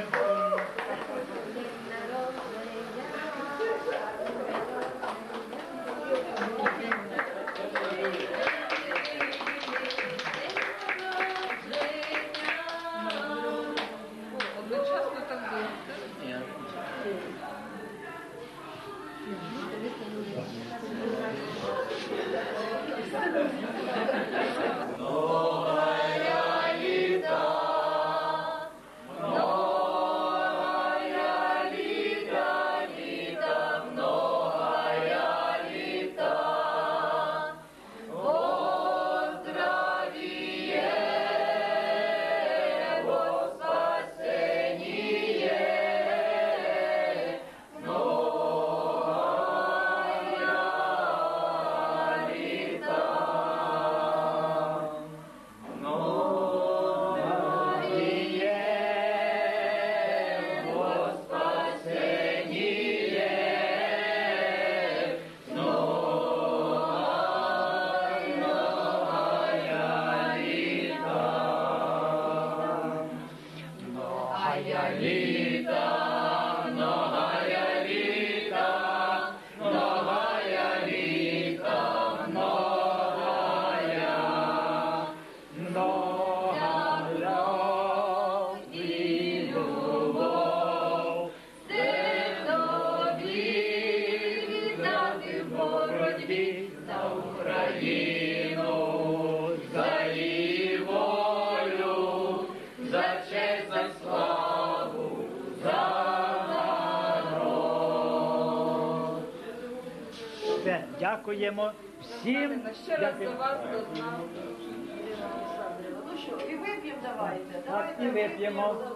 Temporary. Так, Давайте і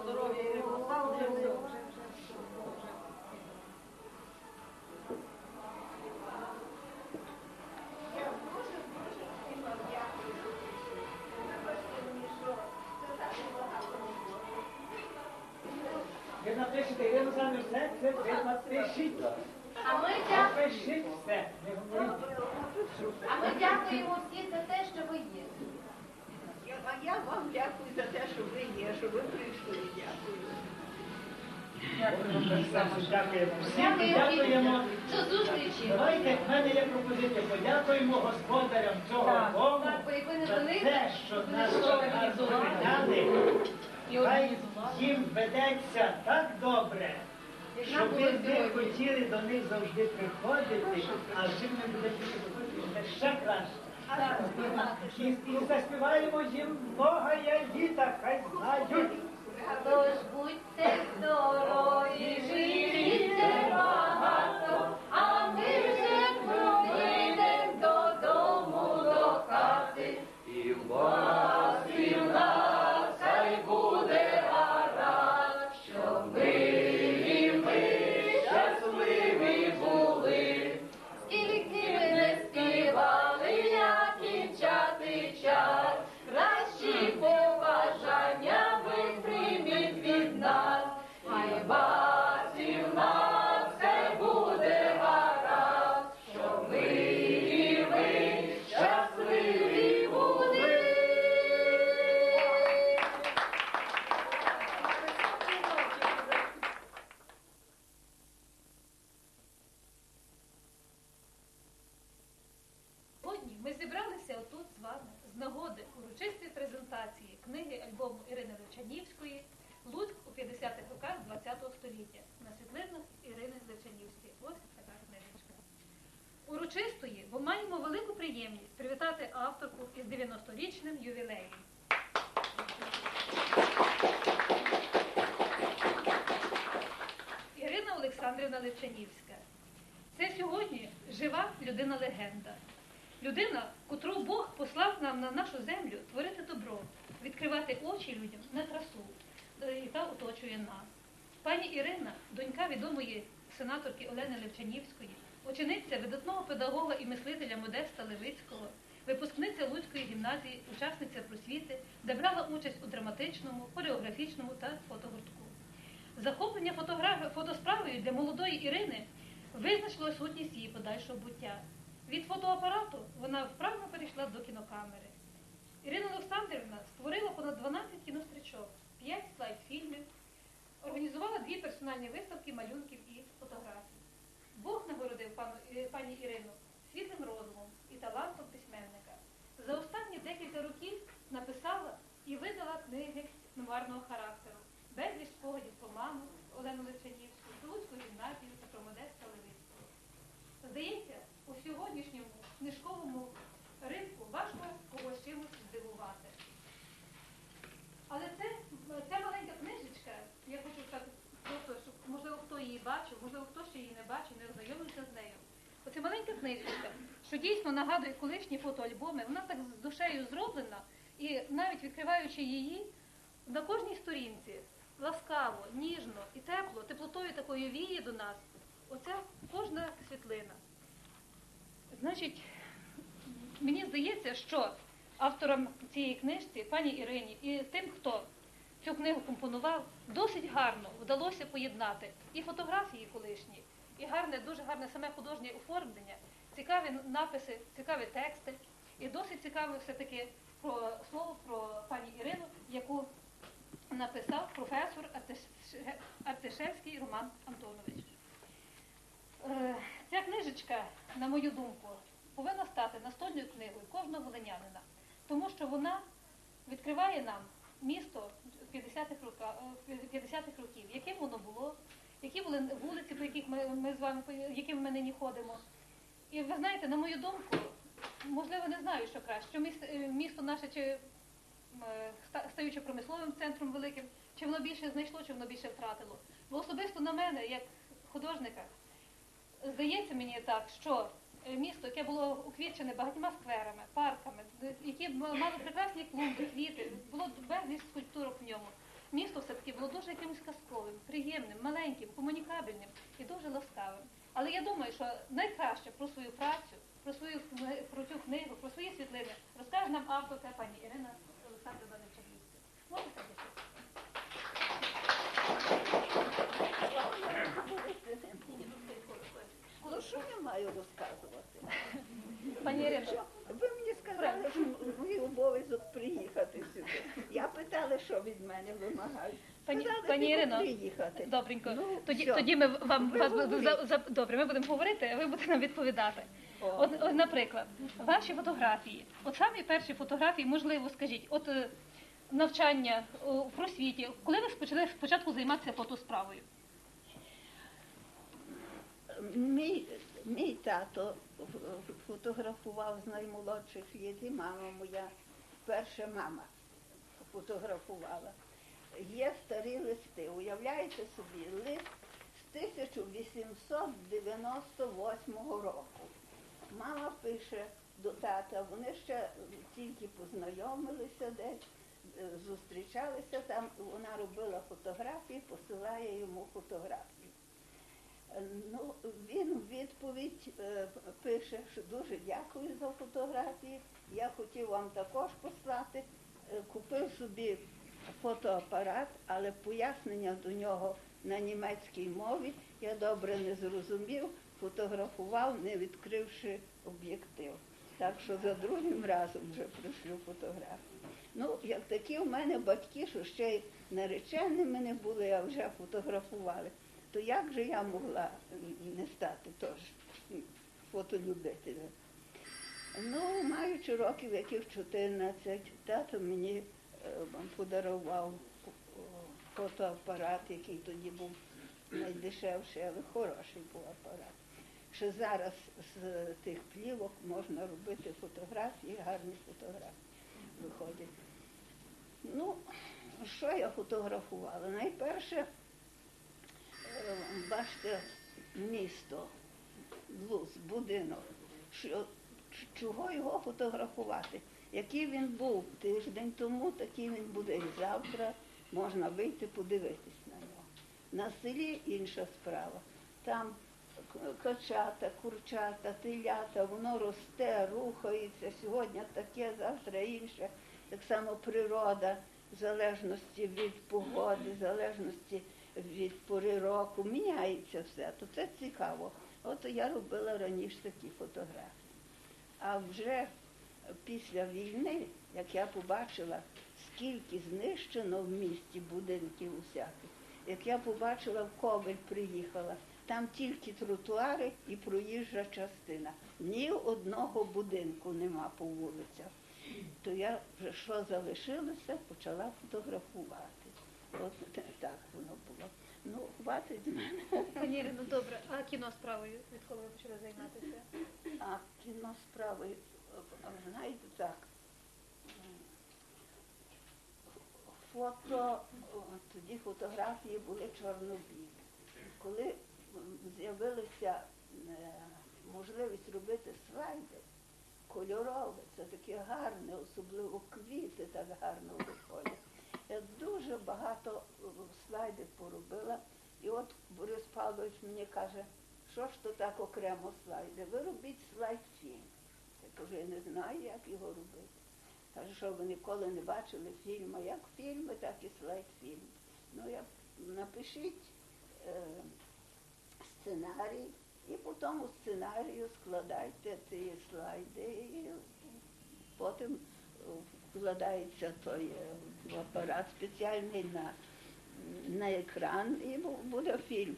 Дякуємо всім. Дякуємо. До зустрічі. Давайте в мене є пропозиція. Подякуємо господарям цього дому не за те, що нас що організували. Хай їм ведеться так добре, щоб ви сьогодні. хотіли до них завжди приходити, а чим не будете приходити, буде ще краще. І, заспіваємо їм многая літа, хай знають. Тож будьте здорові, живіте привітати авторку із 90-річним ювілеєм. Ірина Олександрівна Левчанівська. Це сьогодні жива людина-легенда. Людина, котру Бог послав нам на нашу землю творити добро, відкривати очі людям на красу, е, яка оточує нас. Пані Ірина, донька відомої сенаторки Олени Левчанівської, учениця видатного педагога і мислителя Модеста Левицького, випускниця Луцької гімназії, учасниця просвіти, де брала участь у драматичному, хореографічному та фотогуртку. Захоплення фотосправою для молодої Ірини визначило сутність її подальшого буття. Від фотоапарату вона вправно перейшла до кінокамери. Ірина Олександрівна створила понад 12 кінострічок, 5 слайд-фільмів, організувала дві персональні виставки малюнків і фотографій. Бог нагородив пану, е, пані Ірину світлим розумом і талантом декілька років написала і видала книги мемуарного характеру, безліч спогадів про маму Олену Левчанівську, Луцьку гімназію та про Модеста Левицького. Здається, у сьогоднішньому книжковому ринку важко когось чимось здивувати. Але це, ця маленька книжечка, я хочу так просто, щоб можливо хто її бачив, можливо хто ще її не бачив, не ознайомився з нею. Оце маленька книжечка, що дійсно нагадує колишні фотоальбоми, вона так з душею зроблена, і навіть відкриваючи її, на кожній сторінці ласкаво, ніжно і тепло, теплотою такою віє до нас. Оця кожна світлина. Значить, мені здається, що авторам цієї книжці, пані Ірині, і тим, хто цю книгу компонував, досить гарно вдалося поєднати і фотографії колишні, і гарне, дуже гарне саме художнє оформлення, цікаві написи, цікаві тексти, і досить цікаве все-таки про слово про пані Ірину, яку написав професор Артишевський Роман Антонович. Е, Ця книжечка, на мою думку, повинна стати настольною книгою кожного волинянина, тому що вона відкриває нам місто 50-х рока- е, 50-х років, яким воно було, які були вулиці, по яких ми, ми з вами яким ми нині ходимо. І ви знаєте, на мою думку, можливо, не знаю, що краще, що е, місто наше чи е, стаючи промисловим центром великим, чи воно більше знайшло, чи воно більше втратило. Бо особисто на мене, як художника, здається мені так, що е, місто, яке було уквічене багатьма скверами, парками, які мали прекрасні клумби, квіти, було безліч скульптурок в ньому. Місто все-таки було дуже якимось казковим, приємним, маленьким, комунікабельним і дуже ласкавим. Але я думаю, що найкраще про свою працю, про свою про цю книгу, про свої світлини розкаже нам авторка пані Ірина Олександрівна Невчаглівська. Можете? Ну що я маю розказувати? Пані Ірино. Що? Ви мені сказали, що мій обов'язок приїхати сюди. Я питала, що від мене вимагають. Пані, пані Ірино, добренько. Ну, тоді, тоді ми вам Ви вас за, за, добре, ми будемо говорити, а ви будете нам відповідати. От, от, наприклад, ваші фотографії. От самі перші фотографії, можливо, скажіть, от е, навчання в просвіті, коли ви почали спочатку займатися фотосправою? Мій, мій тато фотографував з наймолодших і мама моя, перша мама фотографувала. Є старі листи. Уявляєте собі, лист з 1898 року. Мама пише до тата, вони ще тільки познайомилися десь, е, зустрічалися там, вона робила фотографії, посилає йому фотографії. Ну, він у відповідь е, пише, що дуже дякую за фотографії. Я хотів вам також послати. Е, Купив собі фотоапарат, але пояснення до нього на німецькій мові я добре не зрозумів, фотографував, не відкривши об'єктив. Так що за другим разом вже пришлю фотографії. Ну, як такі в мене батьки, що ще й нареченими не були, а вже фотографували то як же я могла не стати теж фотолюбителем? Ну, маючи років яких 14, тато мені подарував е, фотоапарат, який тоді був найдешевший, але хороший був апарат. Що зараз з тих плівок можна робити фотографії, гарні фотографії виходять. Ну, що я фотографувала? Найперше, е, бачите, місто, Луз, будинок. Що, чого його фотографувати? Який він був тиждень тому, такий він буде і завтра. Можна вийти подивитись на нього. На селі інша справа. Там качата, курчата, телята, воно росте, рухається. Сьогодні таке, завтра інше. Так само природа, в залежності від погоди, в залежності від пори року, міняється все. То це цікаво. От я робила раніше такі фотографії. А вже після війни, як я побачила, скільки знищено в місті будинків усяких, як я побачила, в Ковель приїхала, там тільки тротуари і проїжджа частина. Ні одного будинку нема по вулицях. То я вже що залишилося, почала фотографувати. От так воно було. Ну, хватить з мене. Пані Ірино, добре, а кіносправою, відколи ви почали займатися? А кіно справи, е, знаєте, так. Фото, тоді фотографії були чорно-білі. Коли з'явилася е, можливість робити слайди, кольорове, це таке гарне, особливо квіти так гарно виходять. Я дуже багато слайдів поробила. І от Борис Павлович мені каже, що ж то так окремо слайди? Ви робіть слайд-фільм. Я кажу, я не знаю, як його робити. Каже, що ви ніколи не бачили фільму. Як фільми, так і слайд-фільм. Ну, я напишіть е, сценарій, і по тому сценарію складайте ці слайди, і потім е, вкладається той е, апарат спеціальний на, на екран і буде фільм.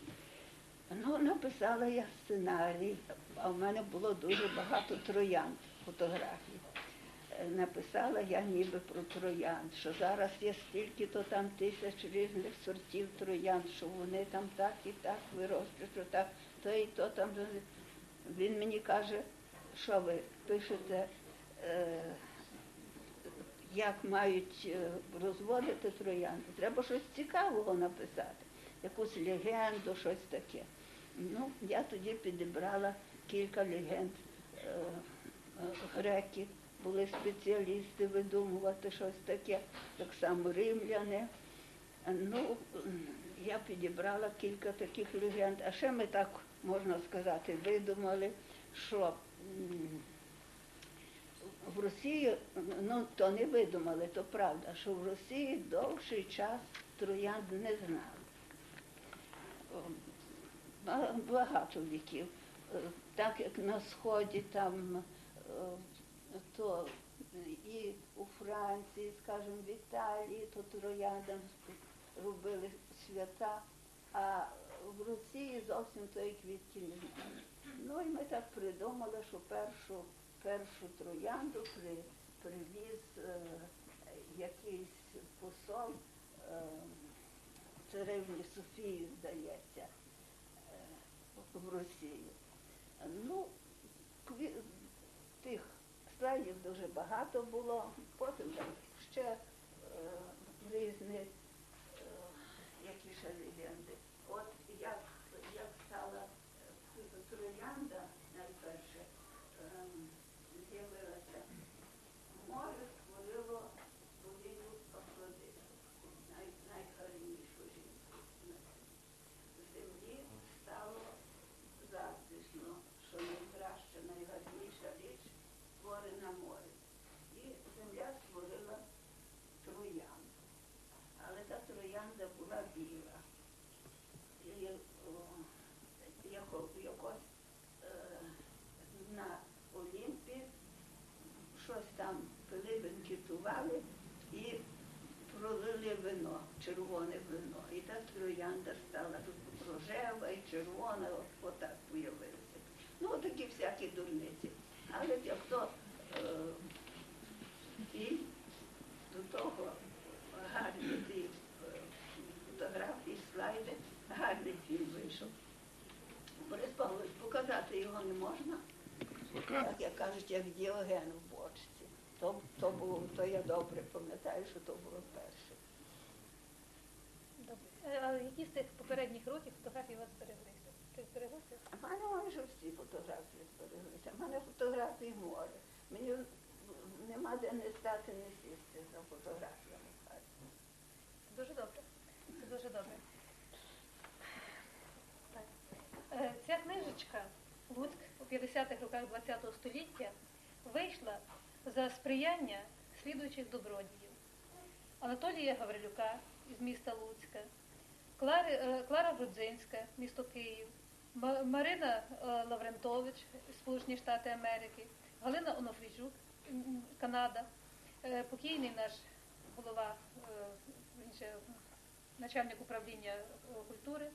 Ну, написала я сценарій, а в мене було дуже багато троянд фотографій. Е, Написала я ніби про троянд, що зараз є стільки-то там тисяч різних сортів троянд, що вони там так і так вирощують, що так, то і то там. Він мені каже, що ви пишете, е, як мають е, розводити троянди. Треба щось цікавого написати, якусь легенду, щось таке. Ну, я тоді підібрала кілька легенд е, греки були спеціалісти видумувати щось таке, так само римляни. Ну, я підібрала кілька таких легенд. А ще ми так, можна сказати, видумали, що в Росії, ну то не видумали, то правда, що в Росії довший час троянд не знали. Багато віків. Е, Так як на сході там, е, то і у Франції, скажімо, в Італії, то трояндам робили свята, а в Росії зовсім тої квітки не знали. Ну і ми так придумали, що першу, першу троянду при, привіз е, якийсь посол е, царевні Софії, здається, е, в Росію. Ну, слайдів дуже багато було, потім там ще е, різні, е, які ще легенди. От як, як стала е, троянда найперше, ем, з'явилася, море створило богиню Афродиту, най, найгарнішу жінку. В землі стало затишно, що найкраща, найгарніша річ створена море. І земля створила троянду. Але та троянда була біла. І о, яко- якось е, на Олімпі щось там пили, бенкетували і пролили вино, червоне вино. І та троянда стала рожева і червона, от, отак появилася. Ну, такі всякі дурниці. Але як то е, і до того гарні ті е, фотографії, слайди, гарний фільм вийшов. Борис Павлович, показати його не можна. Так, як кажуть, як Діоген в бочці. То, то, було, то я добре пам'ятаю, що то було перше. Добре. Е, А які з тих попередніх років фотографії у вас збереглися? Чи збереглися? А в мене майже всі фотографії збереглися. У мене фотографії море. Мені нема де не стати, не сісти за фотографіями. дуже добре. Це дуже добре. Так. Е, Ця книжечка Луцьк у 50-х роках ХХ століття вийшла за сприяння слідуючих добродіїв. Анатолія Гаврилюка із міста Луцька, Клари, е, Клара Брудзинська, місто Київ, Марина е, Лаврентович, Сполучені Штати Америки, Галина Онофрійчук, Канада, е, покійний наш голова, начальник управління культури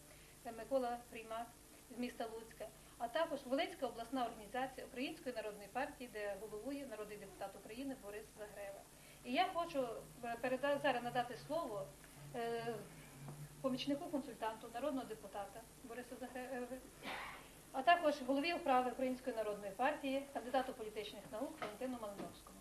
Микола Приймак з міста Луцька, а також Волинська обласна організація Української народної партії, де головує народний депутат України Борис Загрева. І я хочу е, переда- зараз надати слово е, помічнику консультанту народного депутата Бориса Загреви, а також голові управи Української народної партії, кандидату політичних наук Валентину Малиновському.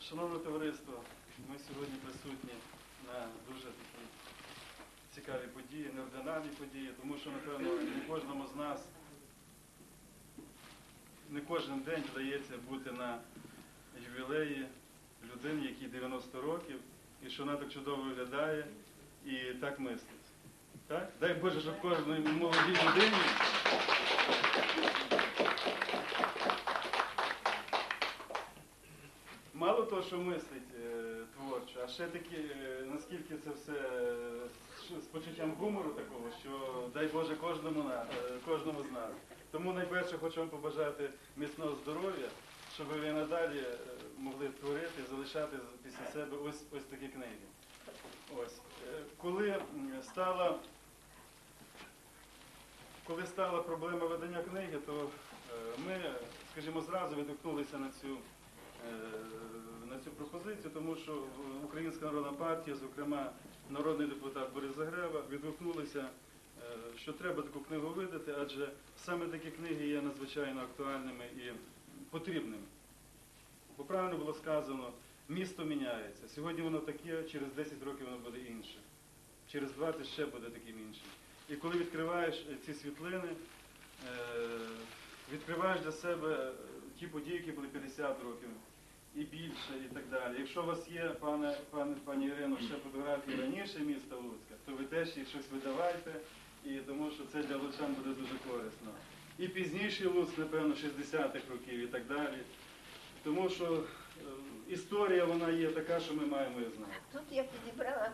Шановне товариство, ми сьогодні присутні на дуже такі цікаві події, неординарні події, тому що, напевно, не кожному з нас не кожен день вдається бути на ювілеї людини, якій 90 років, і що вона так чудово виглядає і так мислить. Так? Дай Боже, щоб кожній молодій людині Мало того, що мислить е, творчо, а ще таки, е, наскільки це все е, з- почуттям гумору такого, що дай Боже кожному, на- е, кожному з нас. Тому найперше хочу вам побажати міцного здоров'я, щоб ви надалі могли творити, залишати після себе ось, ось такі книги. Ось. Коли стала, коли стала проблема видання книги, то ми, скажімо, зразу відгукнулися на цю на цю пропозицію, тому що Українська народна партія, зокрема народний депутат Борис Загрева, відгукнулися, е, що треба таку книгу видати, адже саме такі книги є надзвичайно актуальними і потрібними. Бо правильно було сказано, місто міняється. Сьогодні воно таке, через 10 років воно буде інше. через 20 ще буде таким іншим. І коли відкриваєш е, ці світлини, е, відкриваєш для себе ті події, які були 50 років і більше, і так далі. Якщо у вас є, пане, пане, пані Ірино, ще фотографії раніше міста Луцька, то ви теж їх щось видавайте, і тому що це для лучан буде дуже корисно. І пізніший Луцьк, напевно, 60-х років і так далі. Тому що е, історія вона є така, що ми маємо її знати. Тут я підібрала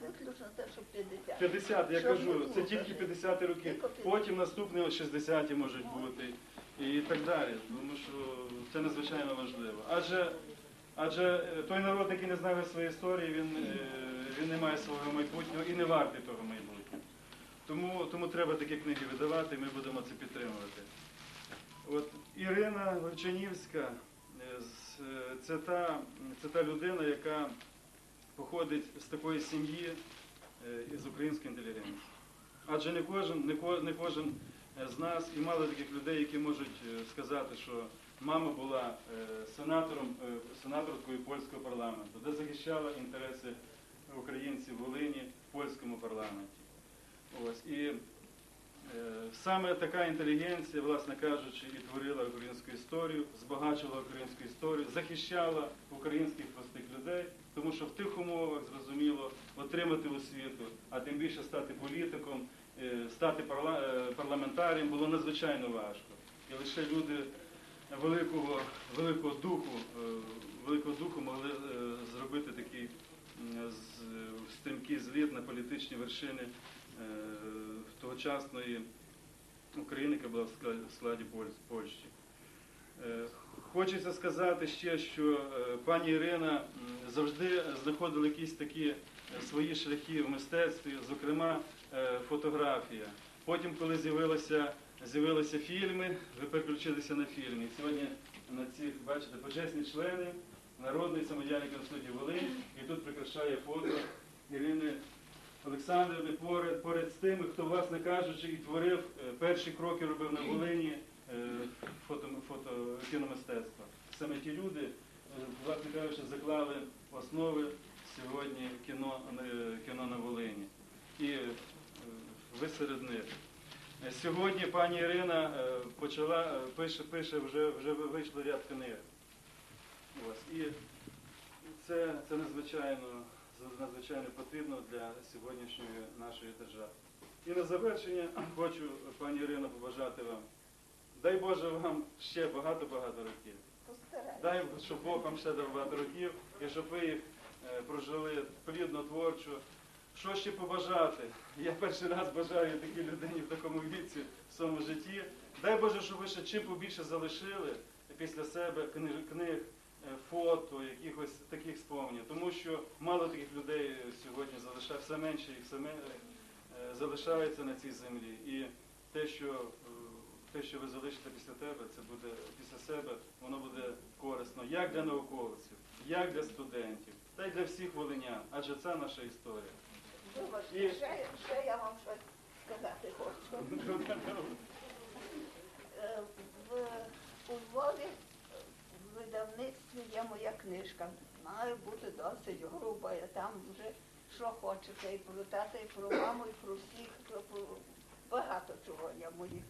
виключно те, що 50. 50, я Щоб кажу, це тільки 50 роки. Тільки 50. Потім наступні от 60 можуть бути і так далі. Тому що це надзвичайно важливо. Адже, адже е, той народ, який не знає своєї історії, він, е, він не має свого майбутнього і не вартий того майбутнього. Тому, тому треба такі книги видавати, і ми будемо це підтримувати. От Ірина Вовчанівська е, з- це та, це та людина, яка походить з такої сім'ї із української інтелігенції. Адже не кожен, не, ко- не кожен з нас і мало таких людей, які можуть е, сказати, що мама була е, сенатором, е, сенаторкою польського парламенту, де захищала інтереси українців в Волині в польському парламенті. Ось і Саме така інтелігенція, власне кажучи, і творила українську історію, збагачувала українську історію, захищала українських простих людей, тому що в тих умовах, зрозуміло, отримати освіту, а тим більше стати політиком, стати парла- е, парламентарієм було надзвичайно важко. І лише люди великого, великого духу, е, великого духу могли е, зробити такий стрімкий зліт на політичні вершини е, тогочасної України, яка була в складі Польщі. Е, Хочеться сказати ще, що е, пані Ірина завжди знаходила якісь такі е, свої шляхи в мистецтві, зокрема е, фотографія. Потім, коли з'явилися, з'явилися фільми, ви переключилися на фільми. І сьогодні на цих, бачите, почесні члени Народної самодіяльної конституції Волинь, і тут прикрашає фото Ірини Олександрівни поряд, поряд з тими, хто, власне кажучи, і творив е, перші кроки робив на Волині е, фото, фото кіномистецтва. Саме ті люди, е, власне кажучи, заклали основи сьогодні кіно, е, кіно на Волині. І е, ви серед них. Е, Сьогодні пані Ірина е, почала, е, пише, пише вже, вже вийшло ряд книг. Ось. І це, це надзвичайно, надзвичайно потрібно для сьогоднішньої нашої держави. І на завершення хочу, пані Ірино, побажати вам. Дай Боже вам ще багато-багато років. Дай, щоб Бог вам ще дав багато років, і щоб ви їх прожили плідно, творчо. Що ще побажати? Я перший раз бажаю такій людині в такому віці в своєму житті. Дай Боже, щоб ви ще чим побільше залишили після себе книг, е, фото, якихось таких спомнів. Тому що мало таких людей сьогодні залишає, все менше їх саме е, залишається на цій землі. І те, що е, те, що ви залишите після тебе, це буде після себе, воно буде корисно як для науковців, як для студентів, та й для всіх волинян, адже це наша історія. Вибачте, І- ще, ще я вам щось сказати хочу. Е, В, у Львові в видавництві є моя книжка. Має бути досить груба. Я там вже що хочете, і про тата, і про маму, і про всіх, про, про багато чого я мої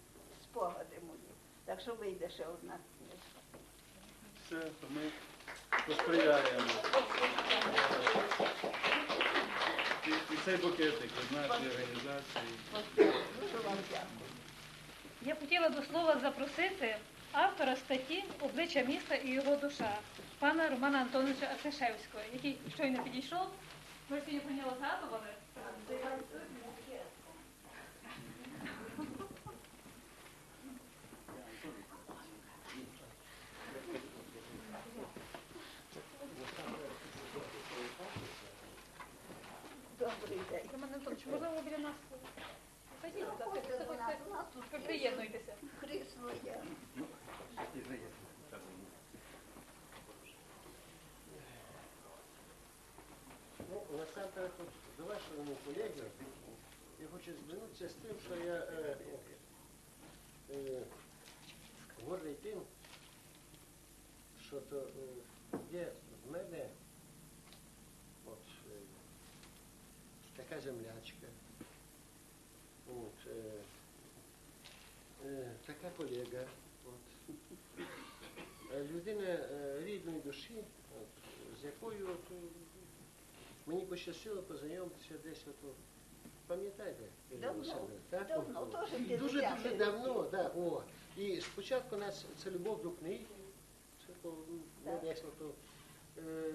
спогади мої. Так що вийде ще одна книжка. Все, то ми посприяємо. І, і цей букетик від нашої організації. Дуже вам дякую. Я хотіла до слова запросити автора статті Обличчя міста і його душа, пана Романа Антоновича Артишевського, який щойно підійшов. Ми сьогодні про нього згадували. Добрий день. Роман Можливо, біля нас Ходіть, будь ласка, Заходьте ви приєднуйтеся. Крісло є. Ну, насамперед, от до вашого колеги, я хочу звернутися з тим, що я е, е, гордий тим, що то е, є в мене от, е, така землячка. От, е, е, така колега. От. Е, Людина е, рідної душі, от, з якою от, е, мені пощастило познайомитися десь от, пам'ятаєте? Давно, Олександрівна, так? давно, дуже дуже давно. О. І спочатку у нас це любов до книг, це то, ну, Так. десь ото. Е,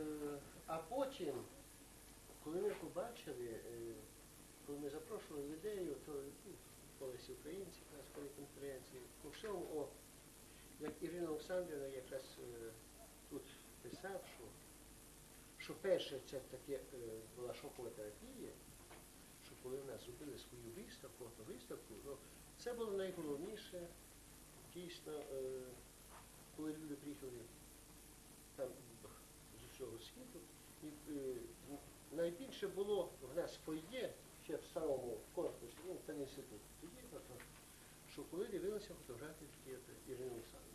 а потім, коли ми побачили, е, коли ми запрошували людей, то ну, колись українці якраз конференції, по всьому, о, як Ірина Олександрівна якраз е, тут писав, що, що перше це таке е, була шокова терапія, що коли в нас зробили свою виставку, фотовиставку, ну, це було найголовніше, дійсно, е, коли люди приїхали там з усього світу. І е, найбільше було в нас фойє, ще в самому корпусі, ну, це інститут, тоді, що коли дивилися фотографії Ірини Олександрівни.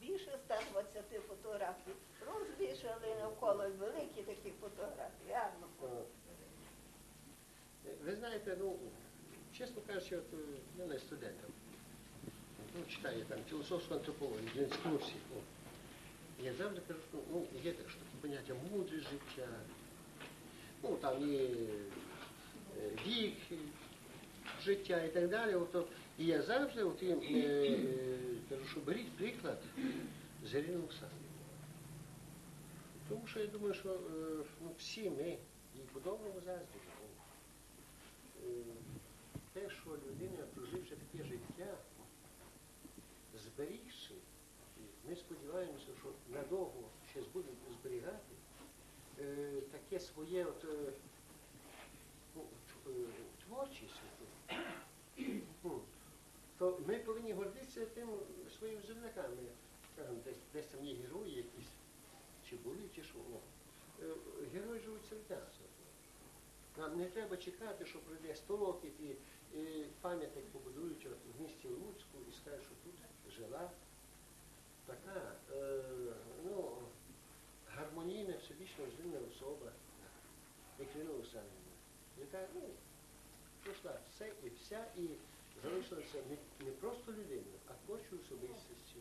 Більше 120 фотографій. Розвішали навколо великі такі фотографії. Гарно. Е, Ви знаєте, ну, чесно кажучи, от, е, я не студентом. Ну, читаю там філософську антропологію, екскурсії. Ну, я завжди кажу, що ну, є так, що таке поняття мудрість життя, ну там є е, вік е, життя і так далі. Ото, і я завжди от, їм, е, е, кажу, що беріть приклад з Ірини Олександрівни. Тому що я думаю, що е, ну, всі ми їй подобному заздримо. Е, те, що людина, проживши таке життя, зберігши, ми сподіваємося, що надовго ще буде зберігати таке своє от, е, ну, творчість, то ми повинні гордитися тим своїми земляками. Скажімо, десь, десь там є герої якісь, чи були, чи що. Е, Герої живуть серед нас. Нам не треба чекати, що пройде 100 років і, і пам'ятник побудують в місті Луцьку і скажуть, що тут жила така е, ну, гармонійна, всебічно розвинена особа, як Ірина Олександрівна, яка ну, пройшла все і вся і залишилася не, просто людиною, а творчою особистістю,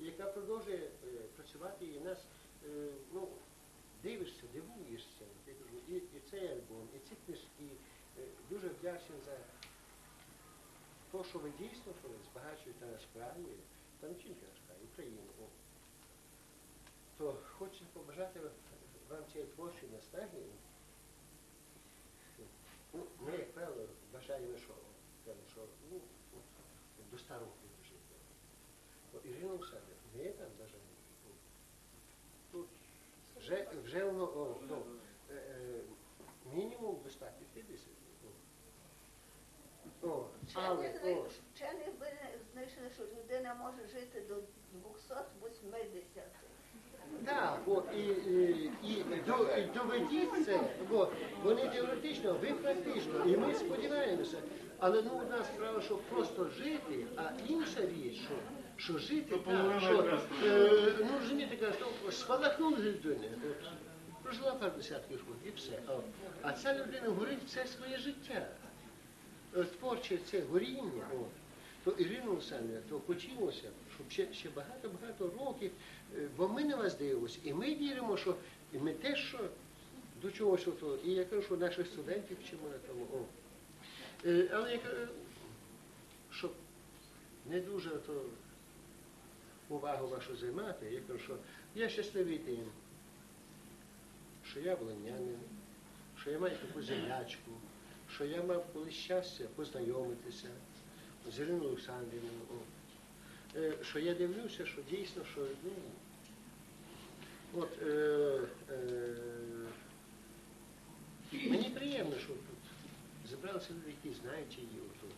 яка продовжує е, працювати і нас, е, ну, дивишся, дивуєшся. Я кажу, і, і цей альбом, і ці книжки. Е, дуже вдячний за те, що ви дійсно що ви збагачуєте наш край, та не тільки наш край, Україну. То хочу побажати вам цієї творчої наснаги. Ну, ми, як правило, бажаємо, що, кажемо, що ну, от, до старого. То Ірина Олександрівна, ми там бажаємо. Тут вже, вже воно, о, ну, е, е, мінімум до 150. О, О, але, Вчених о, знай- ви знайшли, що людина може жити до 280. Так, от, і, і, і, до, і доведіть це, бо вони теоретично, ви практично, і ми сподіваємося. Але ну, нас справа, що просто жити, а інша річ, що, що жити так, що, е, ну, розумієте, каже, що спалахнула людина, от, прожила пару десятків років і все. А, а ця людина горить все своє життя. Творче це горіння. О. То Ірина Олександрівна, то хочілося, щоб ще, ще багато-багато років, е, бо ми на вас дивимося, і ми віримо, що і ми теж що до чогось. І я кажу, що наших студентів вчимо на тому. Е, але я кажу, щоб не дуже то увагу вашу займати, я кажу, що я щасливий тим, що я волинянин, що я маю таку землячку, що я мав колись щастя познайомитися з Іриною Олександрівною. Е, що я дивлюся, що дійсно, що ну, от, е, е, мені приємно, що тут зібралися люди, які знають її отут.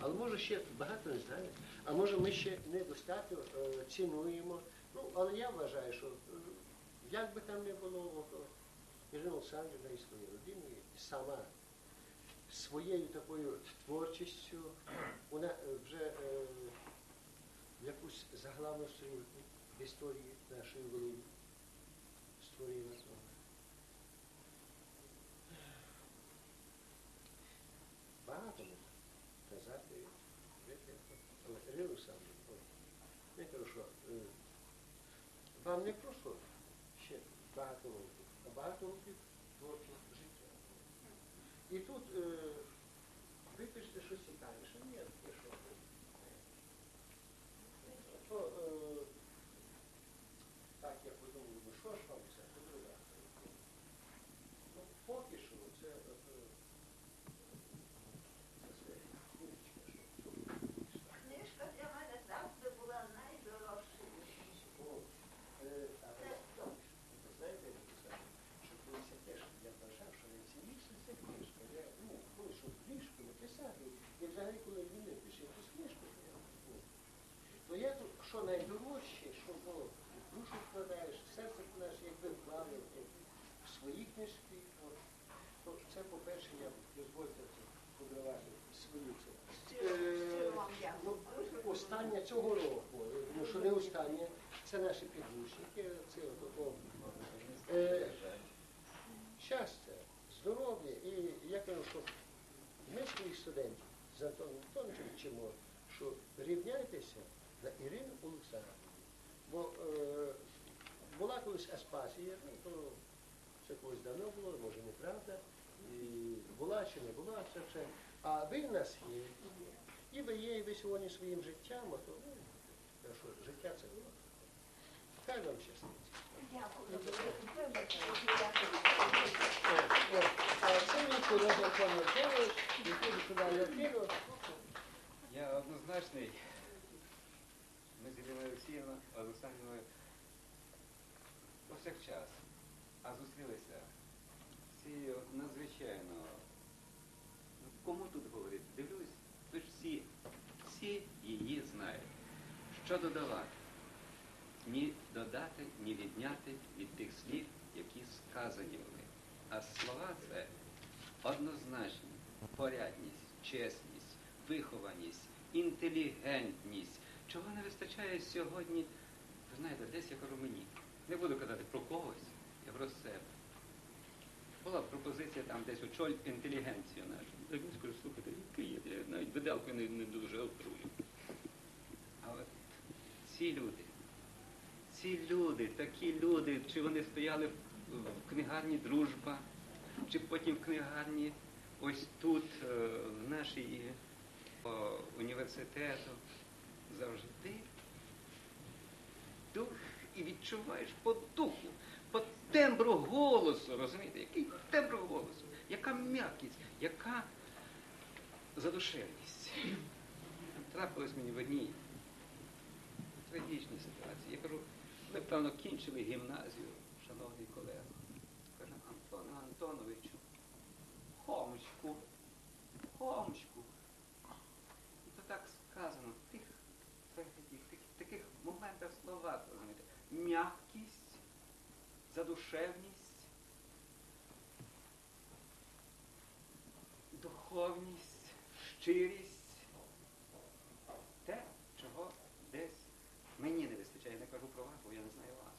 Але може ще багато не знають, а може ми ще недостатньо е, цінуємо. Ну, але я вважаю, що е, як би там не було, от, Ірина Олександрівна і своєю родиною, сама своєю такою творчістю, вона е, вже е, якусь заглавну в історії нашої Волині створила. Але Ірина Олександрівна, от, я кажу, що е, вам не просто ще багато років, а багато років творчого життя. І тут е, ви пишете щось цікавіше, ні, таке, що. е, То, е, так, я подумав, ну що ж вам це подивляти? Ну, поки що це, е, це все книжечка, що Книжка для мене завжди була найдорожчою. О, е, але, ви знаєте, Олександр, що колись я теж я вважав, що найцінніше це книжка. Я, ну, коли що книжку написати, і взагалі, коли людина пише якусь книжку, то я, ну, то я тут, що найдорожче, що ну, душу вкладаєш, серце вкладаєш, якби вклали в свої книжки, то, то це, по-перше, я дозвольте це подарувати свою вам дякую. Ну, Остання цього року, ну що не остання, це наші підручники, це отако. Е, щастя, здоров'я і я кажу, що ми своїх студентів з Антоном Антоновичем вчимо, що рівняйтеся на Ірину Олександрівну. Бо е, була колись Аспасія, ну то це колись давно було, може неправда. І була чи не була, це все. А ви в нас є, і ви є, і ви сьогодні своїм життям, а то ну, та що, життя це було. Хай вам щастить. О, о, А це мій колега Антон Антонович, який Якино. Я однозначний. Іриною Олексіївною, Олександрівною повсякчас, а зустрілися всі надзвичайно. Ну, Кому тут говорити? Дивлюсь, ви ж всі, всі її знають. Що додавати? Ні додати, ні відняти від тих слів, які сказані вони. А слова це однозначні, порядність, чесність, вихованість, інтелігентність. Чого не вистачає сьогодні? Ви знаєте, десь я кажу мені. Не буду казати про когось, я про себе. Була пропозиція там десь очоль інтелігенцію нашу. Так я скажу, слухайте, який я, я навіть виделкою не, не дуже отрую. Але ці люди, ці люди, такі люди, чи вони стояли в, в книгарні Дружба, чи потім в книгарні ось тут, е, в нашій о, університету, завжди душ і відчуваєш по духу, по тембру голосу, розумієте, який тембр голосу, яка м'якість, яка задушевність. Трапилось мені в одній трагічній ситуації. Я кажу, ви, певно, кінчили гімназію, шановний колега. Каже, Антоне Антоновичу, Хомочку, Хомочку. І то так сказано, в тих трагедіях, в тих, таких моментах слова, розумієте, м'якість, задушевність, духовність, щирість, те, чого десь мені не вистачає. Не кажу про вас, бо я не знаю вас.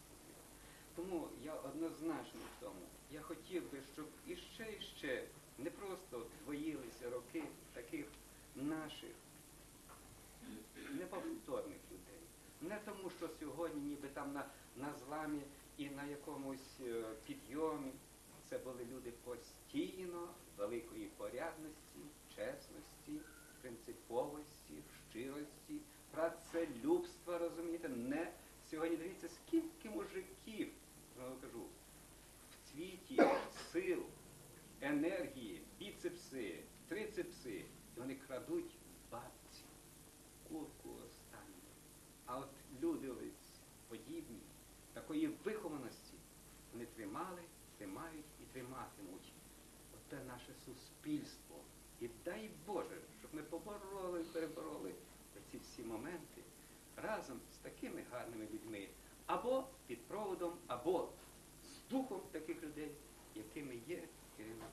Тому я однозначно в тому. Я хотів би, щоб іще і ще не просто двоїлися роки таких наших неповторних. Не тому, що сьогодні ніби там на, на зламі і на якомусь е, підйомі. Це були люди постійно великої порядності, чесності, принциповості, щирості, працелюбства, розумієте, не сьогодні дивіться, скільки мужиків, знову кажу, в цвіті сил, енергії, біцепси, трицепси, і вони крадуть бабці, курку останню. А от люди ось подібні, такої вихованості, вони тримали, тримають і триматимуть. Оте наше суспільство. І дай Боже, щоб ми побороли, перебороли ці всі моменти разом з такими гарними людьми, або під проводом, або з духом таких людей, якими є Ірина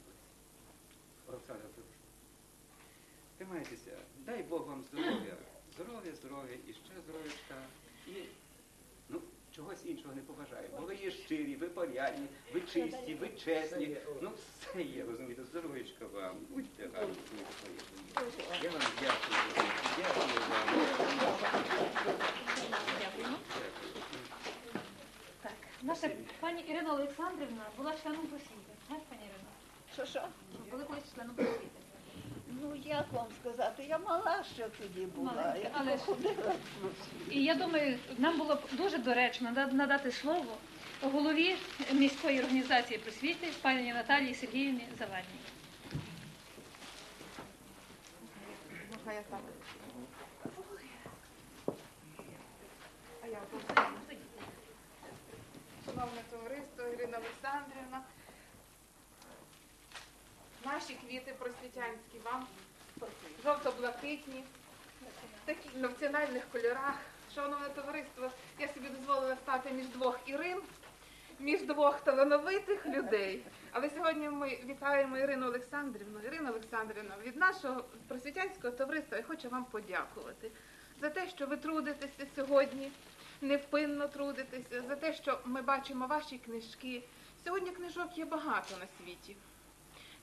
Олександра Петровича. Тримайтеся, дай Бог вам здоров'я, здоров'я, здоров'я і ще здоров'ячка. І чогось іншого не побажаю. Бо ви є щирі, ви порядні, ви чисті, ви чесні. Ну, все є, розумієте, здоровечка вам. Будьте гарні. Я вам дякую. Дякую вам. Дякуємо. Так, наша пані Ірина Олександрівна була членом просвіти. Знаєте, пані Ірина? Що що? Були колись членом просвіти. Ну як вам сказати, я мала ще тоді була. Маленька, Я але ж- ходила. І я думаю, нам було б дуже доречно нада- надати слово голові міської організації просвіти пані Наталії Сергіївні Завадній. Можна я так? А я Шановне товариство, Ірина Олександрівна, наші квіти просвітянські вам, жовто-блакитні, такі в національних кольорах. Шановне товариство, я собі дозволила стати між двох Ірин, між двох талановитих людей. Але сьогодні ми вітаємо Ірину Олександрівну. Ірина Олександрівна, від нашого просвітянського товариства я хочу вам подякувати за те, що ви трудитеся сьогодні, невпинно трудитеся, за те, що ми бачимо ваші книжки. Сьогодні книжок є багато на світі.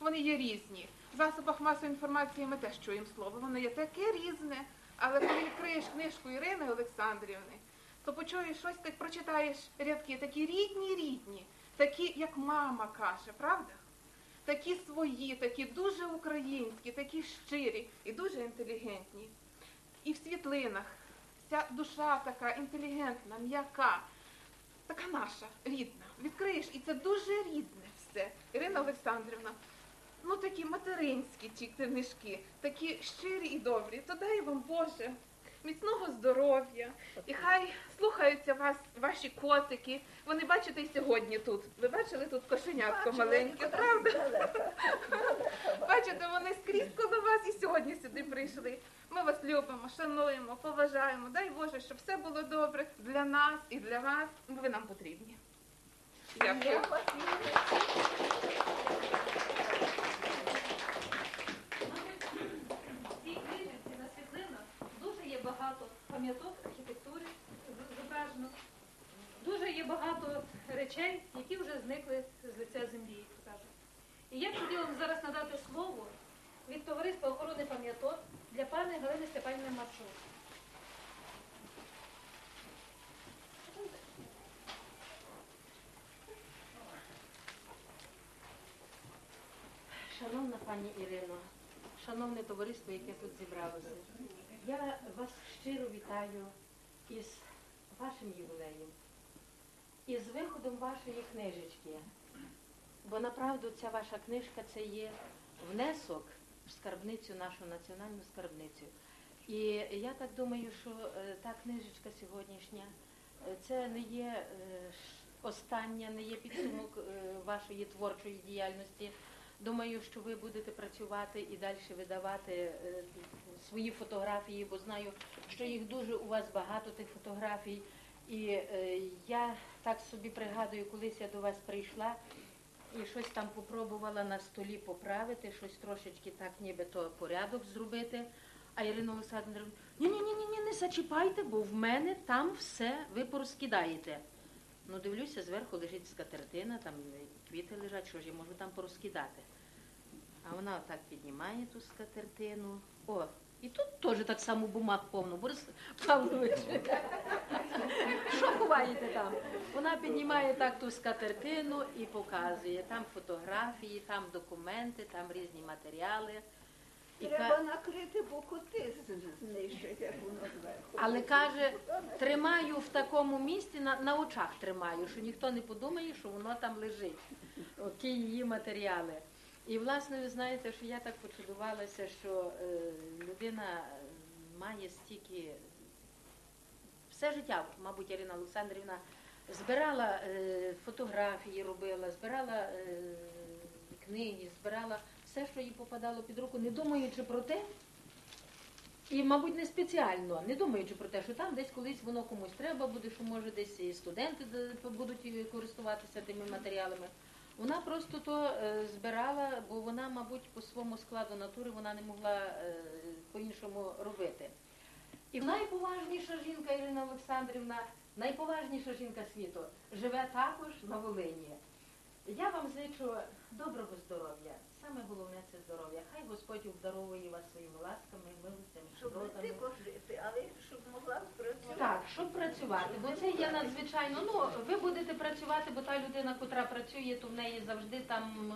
Вони є різні. В засобах масової інформації ми теж чуємо слово. Воно є таке різне, але коли відкриєш книжку Ірини Олександрівни, то почуєш щось, так прочитаєш рядки, такі рідні, рідні, такі, як мама каже, правда? Такі свої, такі дуже українські, такі щирі і дуже інтелігентні. І в світлинах вся душа така інтелігентна, м'яка, така наша, рідна. Відкриєш, і це дуже рідне все. Ірина Олександрівна, ну такі материнські ті книжки, такі щирі і добрі. То дай вам Боже міцного здоров'я. І хай слухаються вас ваші котики. Вони бачите і сьогодні тут. Ви бачили тут кошенятко маленьке, правда? Бачите, вони скрізь коло вас і сьогодні сюди прийшли. Ми вас любимо, шануємо, поважаємо. Дай Боже, щоб все було добре для нас і для вас. Ви нам потрібні. Дякую. В цій книжці на світлинах дуже є багато пам'яток архітектури зображено. Дуже є багато речей, які вже зникли з лиця землі, як то кажуть. І я б хотіла вам зараз надати слово від Товариства охорони пам'яток для пані Галини Степанівни Марчук. Шановна пані Ірино, шановне товариство, яке тут зібралося, я вас щиро вітаю із вашим ювілеєм, із виходом вашої книжечки. Бо направду ця ваша книжка це є внесок в скарбницю, нашу національну скарбницю. І я так думаю, що е, та книжечка сьогоднішня е, це не є е, остання, не є підсумок вашої творчої діяльності. Думаю, що ви будете працювати і далі видавати свої фотографії, бо знаю, що їх дуже у вас багато тих фотографій. І е, я так собі пригадую, колись я до вас прийшла і щось там попробувала на столі поправити, щось трошечки так, ніби то порядок зробити. А Ірина Олександрівна, ні, ні, ні, ні, не зачіпайте, бо в мене там все ви порозкидаєте. Ну, дивлюся, зверху лежить скатертина, там квіти лежать, що ж я можу там порозкидати. А вона отак піднімає ту скатертину. О, і тут теж так само бумаг повно. Борис Павлович, що ховаєте там? Вона піднімає так ту скатертину і показує. Там фотографії, там документи, там різні матеріали. І ка- Треба накрити, бо коти знищать, як воно зверху. але каже, тримаю в такому місці, на, на очах тримаю, що ніхто не подумає, що воно там лежить. Оті її матеріали. І власне ви знаєте, що я так почудувалася, що е, людина е, має стільки все життя, мабуть, Ірина Олександрівна збирала е, фотографії, робила, збирала книги, збирала все, що їй попадало під руку, не думаючи про те, і, мабуть, не спеціально, не думаючи про те, що там десь колись воно комусь треба буде, що може десь і студенти де- будуть користуватися тими матеріалами. Вона просто то е, збирала, бо вона, мабуть, по своєму складу натури вона не могла е, по-іншому робити. І найповажніша жінка Ірина Олександрівна найповажніша жінка світу, живе також на Волині. Я вам зичу доброго здоров'я. Саме головне це здоров'я. Хай Господь обдаровує вас своїми ласками, милостями, Щоб не щедротами. Могла працювати. Так, щоб працювати, бо це є надзвичайно. Ну, ви будете працювати, бо та людина, котра працює, то в неї завжди там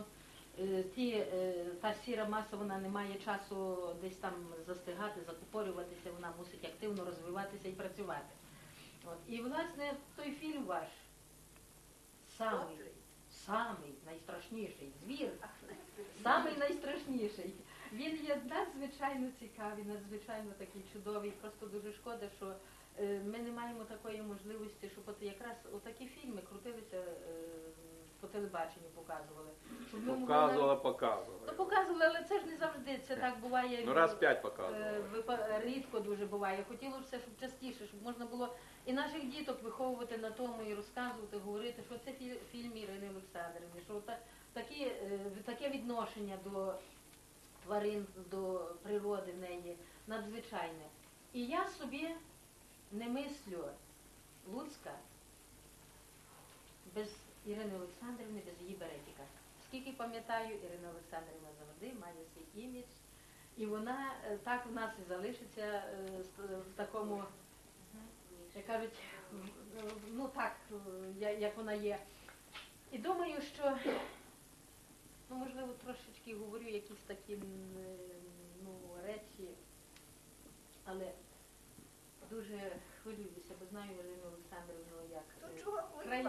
е, ті, е, та сіра маса, вона не має часу десь там застигати, закупорюватися, вона мусить активно розвиватися і працювати. От. І, власне, той фільм ваш самий, самий найстрашніший звір, самий найстрашніший. Він є надзвичайно цікавий, надзвичайно такий чудовий. Просто дуже шкода, що е, ми не маємо такої можливості, щоб от якраз отакі фільми крутилися е, по телебаченню, показували. Щоб ми могли Показували, навіть- показували. Ну, показували, але це ж не завжди. Це так буває. Ну, раз п'ять показували. Е, Рідко дуже буває. Хотілося, щоб частіше, щоб можна було і наших діток виховувати на тому, і розказувати, говорити, що це фі- фільм Ірини Олександрівни, що та, такі, е, таке відношення до тварин, до природи неї надзвичайне. І я собі не мислю Луцька без Ірини Олександрівни, без її беретіка. Скільки пам'ятаю, Ірина Олександрівна завжди має свій імідж, і вона е, так в нас і залишиться е, в такому, як кажуть, ну так, е, як вона є. І думаю, що ну, можливо, трошечки говорю якісь такі ну, речі, але дуже хвилююся, бо знаю Ірину Олександрівну як е, чого краї-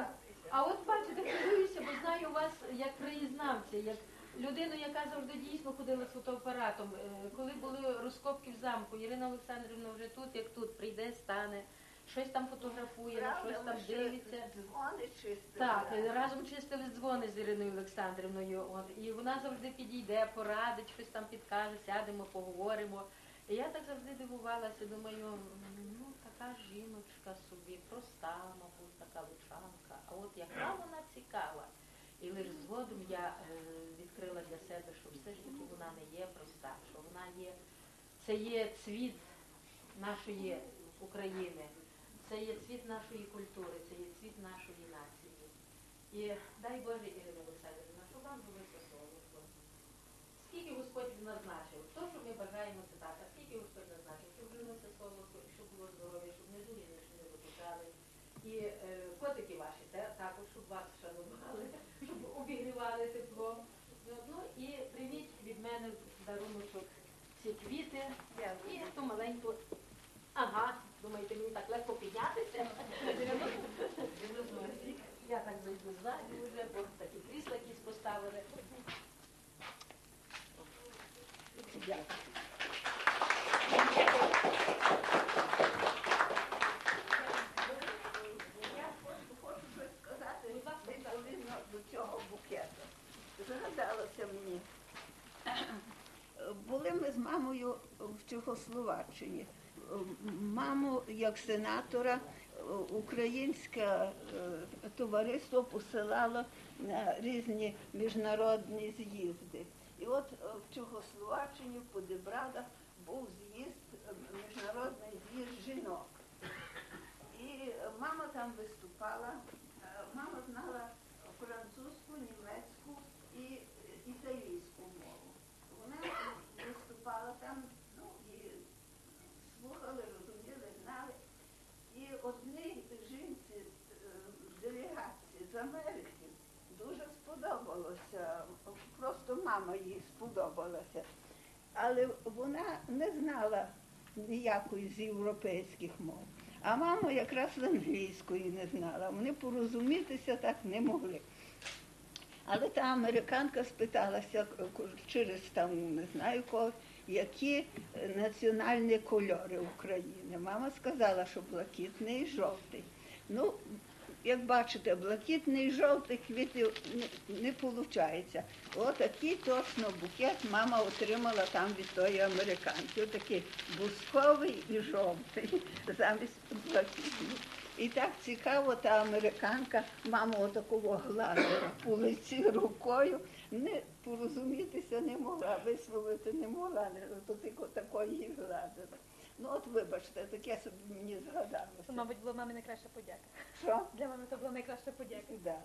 А от бачите, хвилююся, бо знаю вас як краєзнавця, як людину, яка завжди дійсно ходила з фотоапаратом. Е, Коли були розкопки в замку, Ірина Олександрівна вже тут, як тут, прийде, стане, щось там фотографує, на щось там дивиться. Дзвони чистили. Так, разом чистили дзвони з Іриною Олександрівною. От, і вона завжди підійде, порадить, щось там підкаже, сядемо, поговоримо. І я так завжди дивувалася, думаю, ну така жіночка собі, проста, мабуть, така лучанка. А от яка вона цікава. І лише згодом я е, відкрила для себе, що все ж таки вона не є проста, що вона є, це є цвіт нашої України, це є цвіт нашої культури, це є цвіт нашої нації. І дай Боже, Ірина Олександрівна, щоб вам жилося солодко. Скільки Господь назначив, то, що ми бажаємо, це так, а скільки Господь назначив, щоб жилося солодко, щоб було здоров'я, щоб не дуже не викликали. І е, котики ваші те, також, щоб вас шанували, щоб обігрівали тепло. Ну, і прийміть від мене даруночок ці квіти і ту маленьку. Ага, думаєте, мені так легко піднятися? Я так зайду ззаді вже, бо такі крісла якісь поставили. Я хочу, сказати відповідно до цього букету. Згадалося мені. Були ми з мамою в Чехословаччині. Маму як сенатора е, українське е, товариство посилало на різні міжнародні з'їзди. І от е, в Чехословаччині, в Подебрадах, був з'їзд, міжнародний з'їзд жінок. І мама там виступала. Мама знала французьку, німецьку і е, італійську мову. Вона виступала там, ну і слухали, розуміли, знали. І одній жінці е, в делегації з Америки дуже сподобалося. Просто мама їй сподобалася. Але вона не знала ніякої з європейських мов. А мама якраз англійської не знала. Вони порозумітися так не могли. Але та американка спиталася через там не знаю кого, які е, національні кольори України. Мама сказала, що блакитний і жовтий. Ну, як бачите, блакитний жовтий квітів не, виходить. Отакий точно букет мама отримала там від тої американки. Отакий бусковий і жовтий замість блакитного. І так цікаво, та американка, мама отакого гладила по лиці рукою, не порозумітися не могла, висловити не могла, то тільки такої гладила. Ну от вибачте, таке собі мені згадалося. Мабуть, була мамі найкраща подяка. Що? Для мами це була найкраща подяка. Да.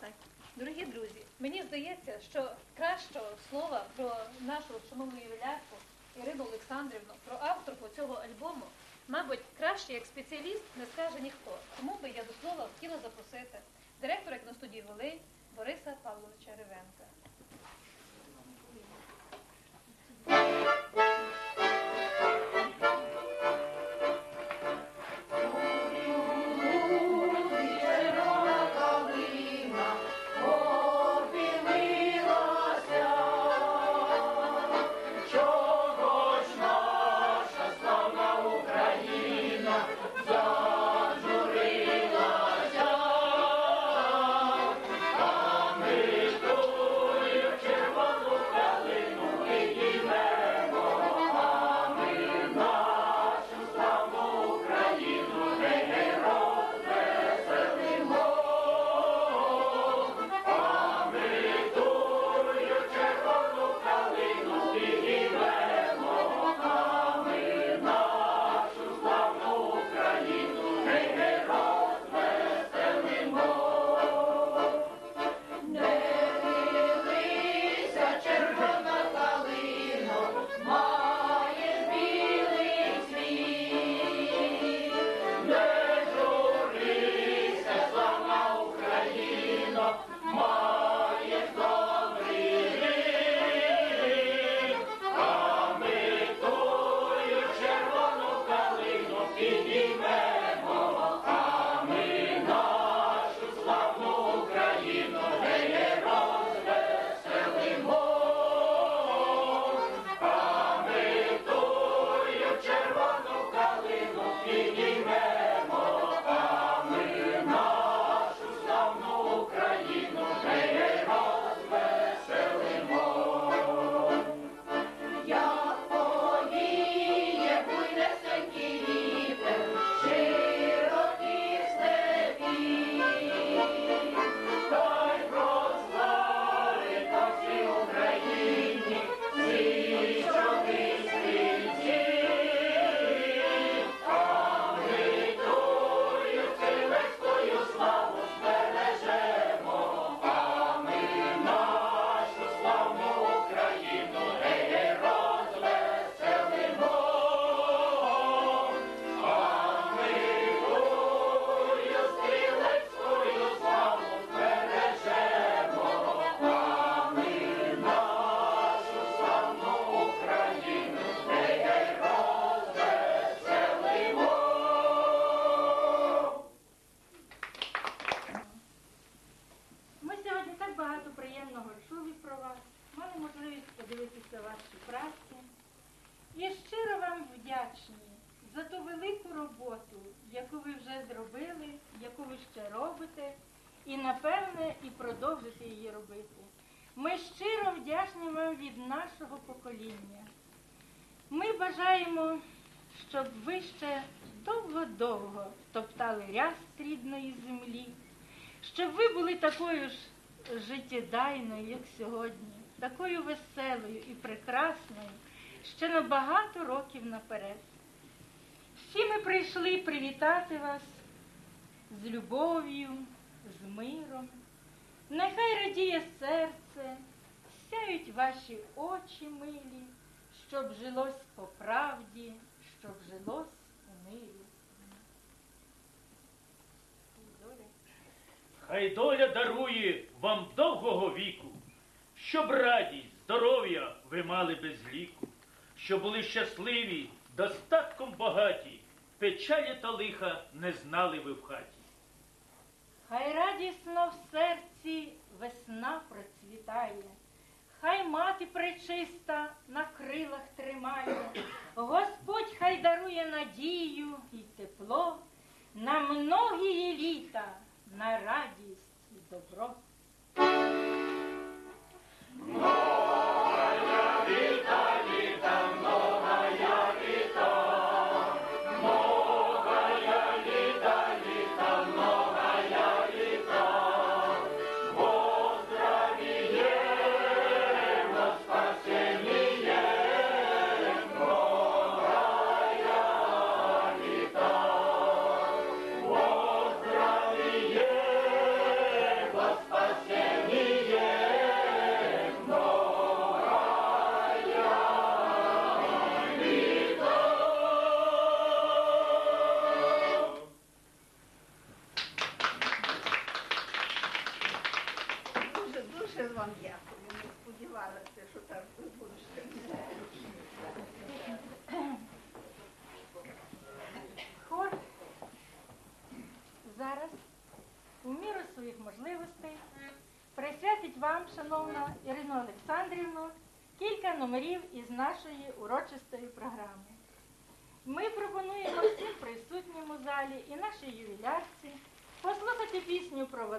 Так. Дорогі друзі, мені здається, що кращого слова про нашу шановну ювілярку Ірину Олександрівну, про авторку цього альбому, мабуть, краще як спеціаліст не скаже ніхто. Тому би я до слова хотіла запросити директора кіностудії Волинь Бориса Павловича Ревенка. Такою ж життєдайною, як сьогодні, такою веселою і прекрасною, ще на багато років наперед. Всі ми прийшли привітати вас з любов'ю, з миром. Нехай радіє серце, сяють ваші очі милі, щоб жилось по правді, щоб жилось у мирі. Хай доля дарує вам довгого віку, щоб радість, здоров'я ви мали без ліку, щоб були щасливі, достатком багаті, печалі та лиха не знали ви в хаті. Хай радісно в серці весна процвітає, хай мати пречиста на крилах тримає, Господь хай дарує надію і тепло на многії літа, на радість і добро.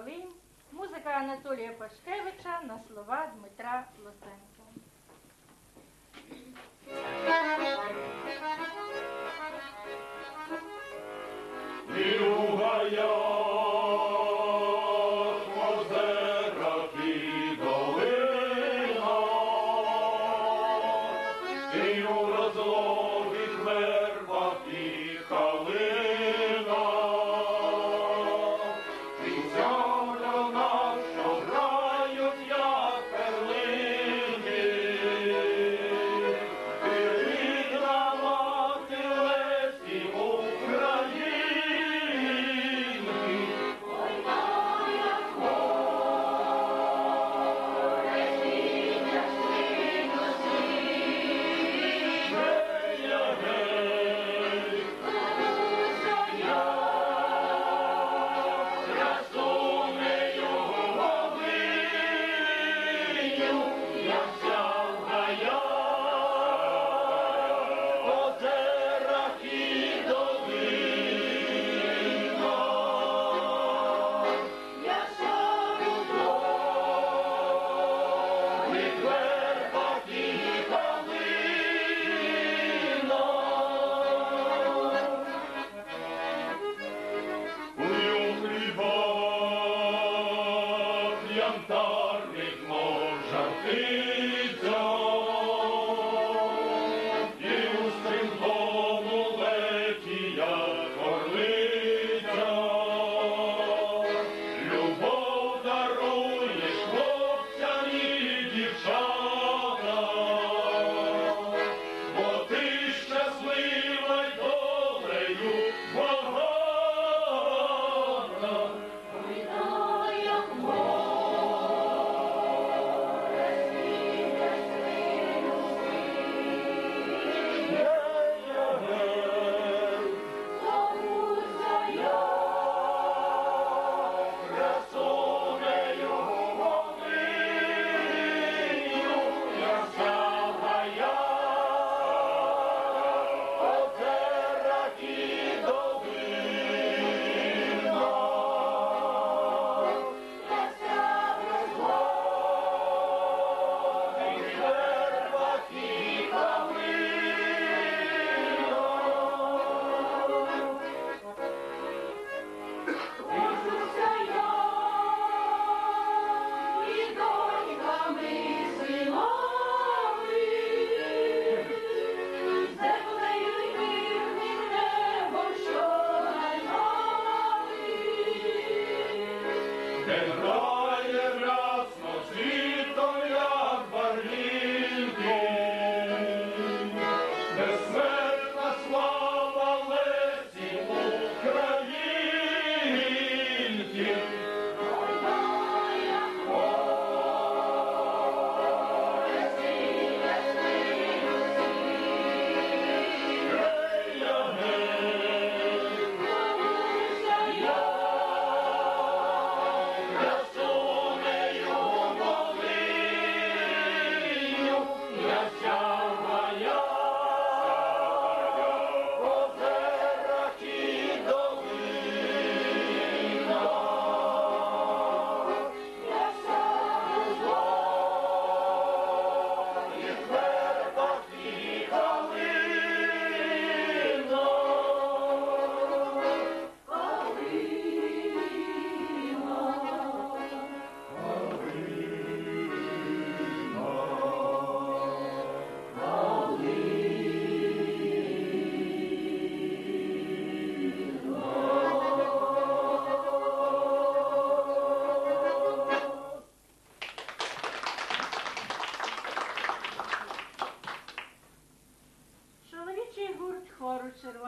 Волинь, музика Анатолія Пашкевича на слова Дмитра Лосенка. Ми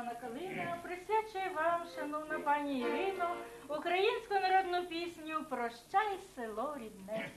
Червона калина присвячує вам, шановна пані Ірино, українську народну пісню Прощай, село рідне.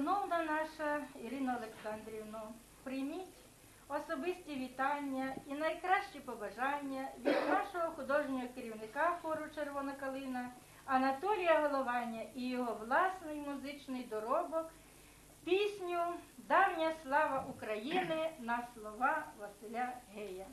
Шановна наша Ірина Олександрівна, прийміть особисті вітання і найкращі побажання від нашого художнього керівника хору Червона калина Анатолія Головання і його власний музичний доробок, пісню Давня слава України на слова Василя Гея.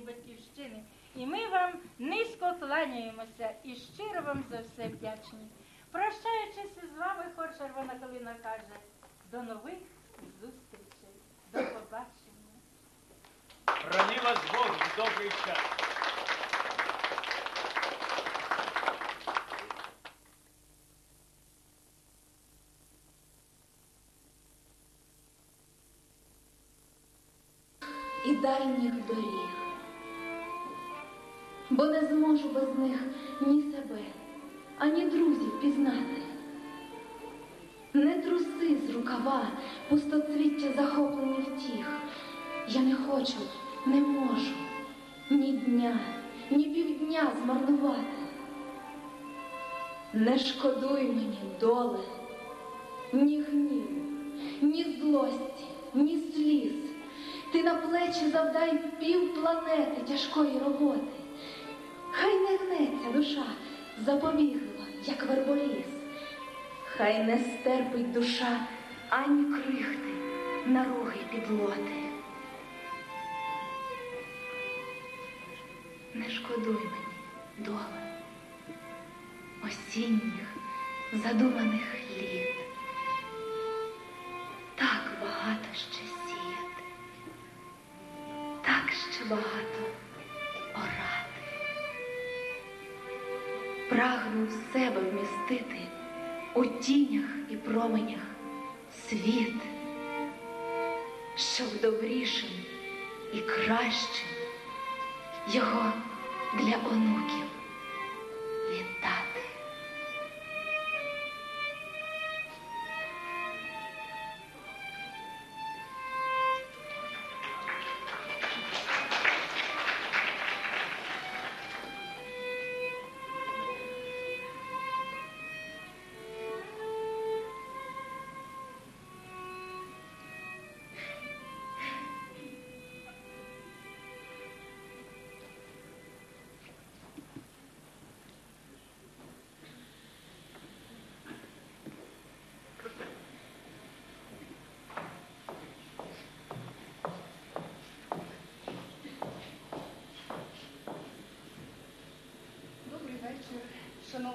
Нашої батьківщини. І ми вам низько кланяємося і щиро вам за все вдячні. Прощаючись з вами, хор Червона Калина каже, до нових зустрічей, до побачення. Храни вас Бог в добрий час. і дальніх доріг, бо не зможу без них ні себе, ані друзів пізнати. Не труси з рукава пустоцвіття захоплені втіх. Я не хочу, не можу ні дня, ні півдня змарнувати. Не шкодуй мені доле, ні гніву, ні злості, ні сліз. Ти на плечі завдай пів планети тяжкої роботи. Хай не гнеться душа запобіглива, як верболіс. Хай не стерпить душа ані крихти наруги підлоти. Не шкодуй мені, доле, осінніх задуманих літ. Так багато ще сіяти, так ще багато Прагну в себе вмістити у тінях і променях світ, щоб добрішим і кращим його для онуків віддати.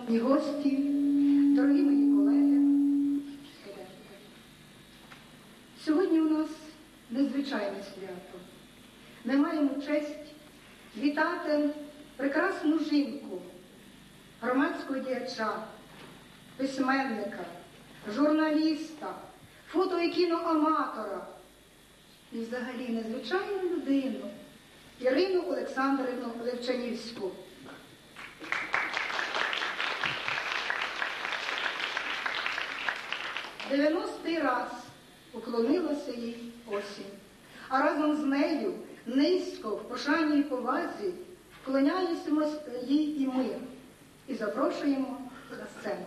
Шановні гості, дорогі мої колеги. Сьогодні у нас незвичайне свято. Ми маємо честь вітати прекрасну жінку, громадського діяча, письменника, журналіста, фото і кіноаматора і взагалі незвичайну людину Ірину Олександрівну Левчанівську. 90-й раз уклонилася їй осінь, а разом з нею низько в пошаній повазі вклоняємося їй і ми і запрошуємо на сцену.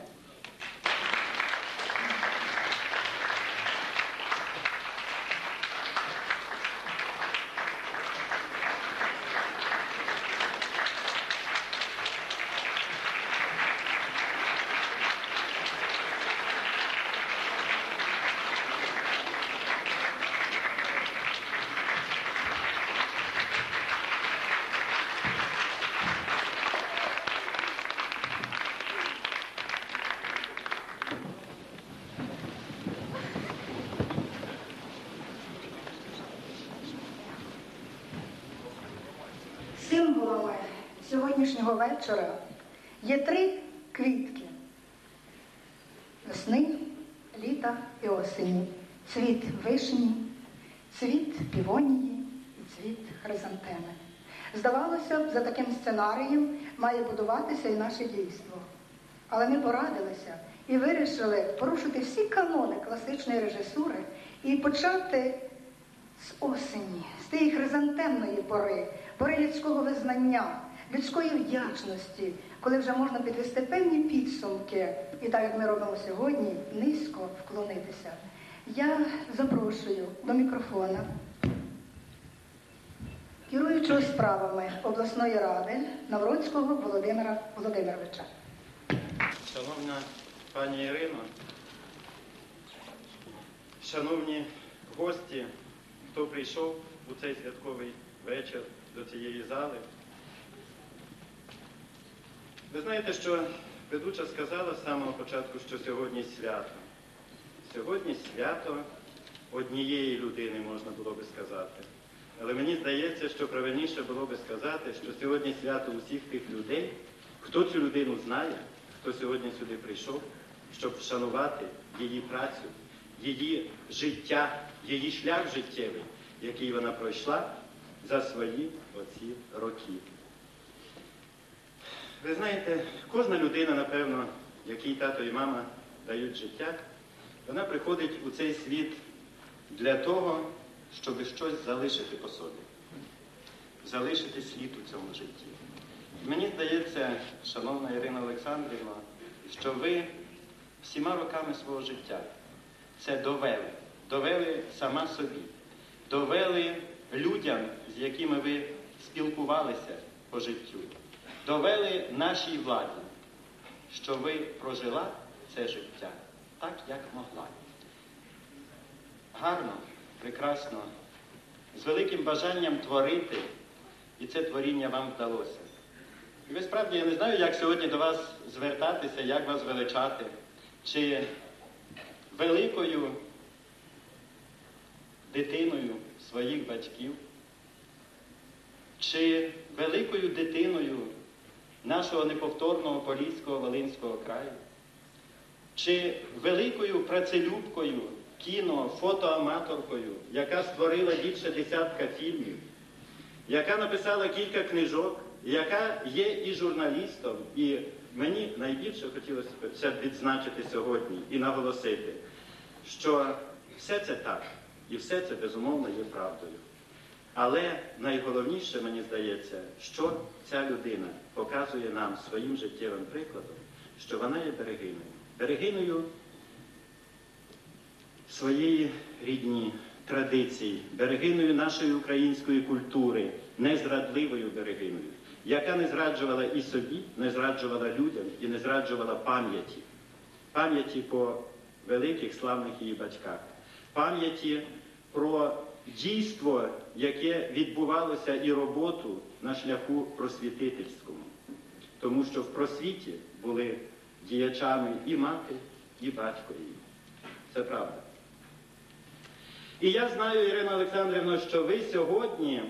Сьогоднішнього є три квітки весни, літа і осені. Цвіт вишні, цвіт півонії і цвіт хризантеми. Здавалося б, за таким сценарієм має будуватися і наше дійство. Але ми порадилися і вирішили порушити всі канони класичної режисури і почати з осені, з тієї хризантемної пори, пори людського визнання, людської вдячності, коли вже можна підвести певні підсумки, і так як ми робимо сьогодні, низько вклонитися. Я запрошую до мікрофона керуючого справами обласної ради Навроцького Володимира Володимировича. Шановна пані Ірино, шановні гості, хто прийшов у цей святковий вечір до цієї зали. Ви знаєте, що ведуча сказала з самого початку, що сьогодні свято. Сьогодні свято однієї людини, можна було би сказати. Але мені здається, що правильніше було би сказати, що сьогодні свято усіх тих людей, хто цю людину знає, хто сьогодні сюди прийшов, щоб вшанувати її працю, її життя, її шлях життєвий, який вона пройшла за свої оці роки. Ви знаєте, кожна людина, напевно, якій тато і мама дають життя, вона приходить у цей світ для того, щоб щось залишити по собі, залишити слід у цьому житті. Мені здається, шановна Ірина Олександрівна, що ви всіма роками свого життя це довели, довели сама собі, довели людям, з якими ви спілкувалися по життю, довели нашій владі, що ви прожила це життя так, як могла. Гарно, прекрасно, з великим бажанням творити, і це творіння вам вдалося. І ви справді я не знаю, як сьогодні до вас звертатися, як вас величати, чи великою дитиною своїх батьків, чи великою дитиною нашого неповторного Поліського Волинського краю, чи великою працелюбкою, кіно, фотоаматоркою, яка створила більше десятка фільмів, яка написала кілька книжок, яка є і журналістом, і мені найбільше хотілося б відзначити сьогодні і наголосити, що все це так, і все це безумовно є правдою. Але найголовніше, мені здається, що ця людина показує нам своїм життєвим прикладом, що вона є берегиною. Берегиною своєї рідні традиції, берегиною нашої української культури, незрадливою берегиною, яка не зраджувала і собі, не зраджувала людям і не зраджувала пам'яті, пам'яті по великих славних її батьках, пам'яті про дійство, яке відбувалося і роботу на шляху просвітительському. Тому що в просвіті були діячами і мати, і батько її. Це правда. І я знаю, Ірина Олександрівна, що ви сьогодні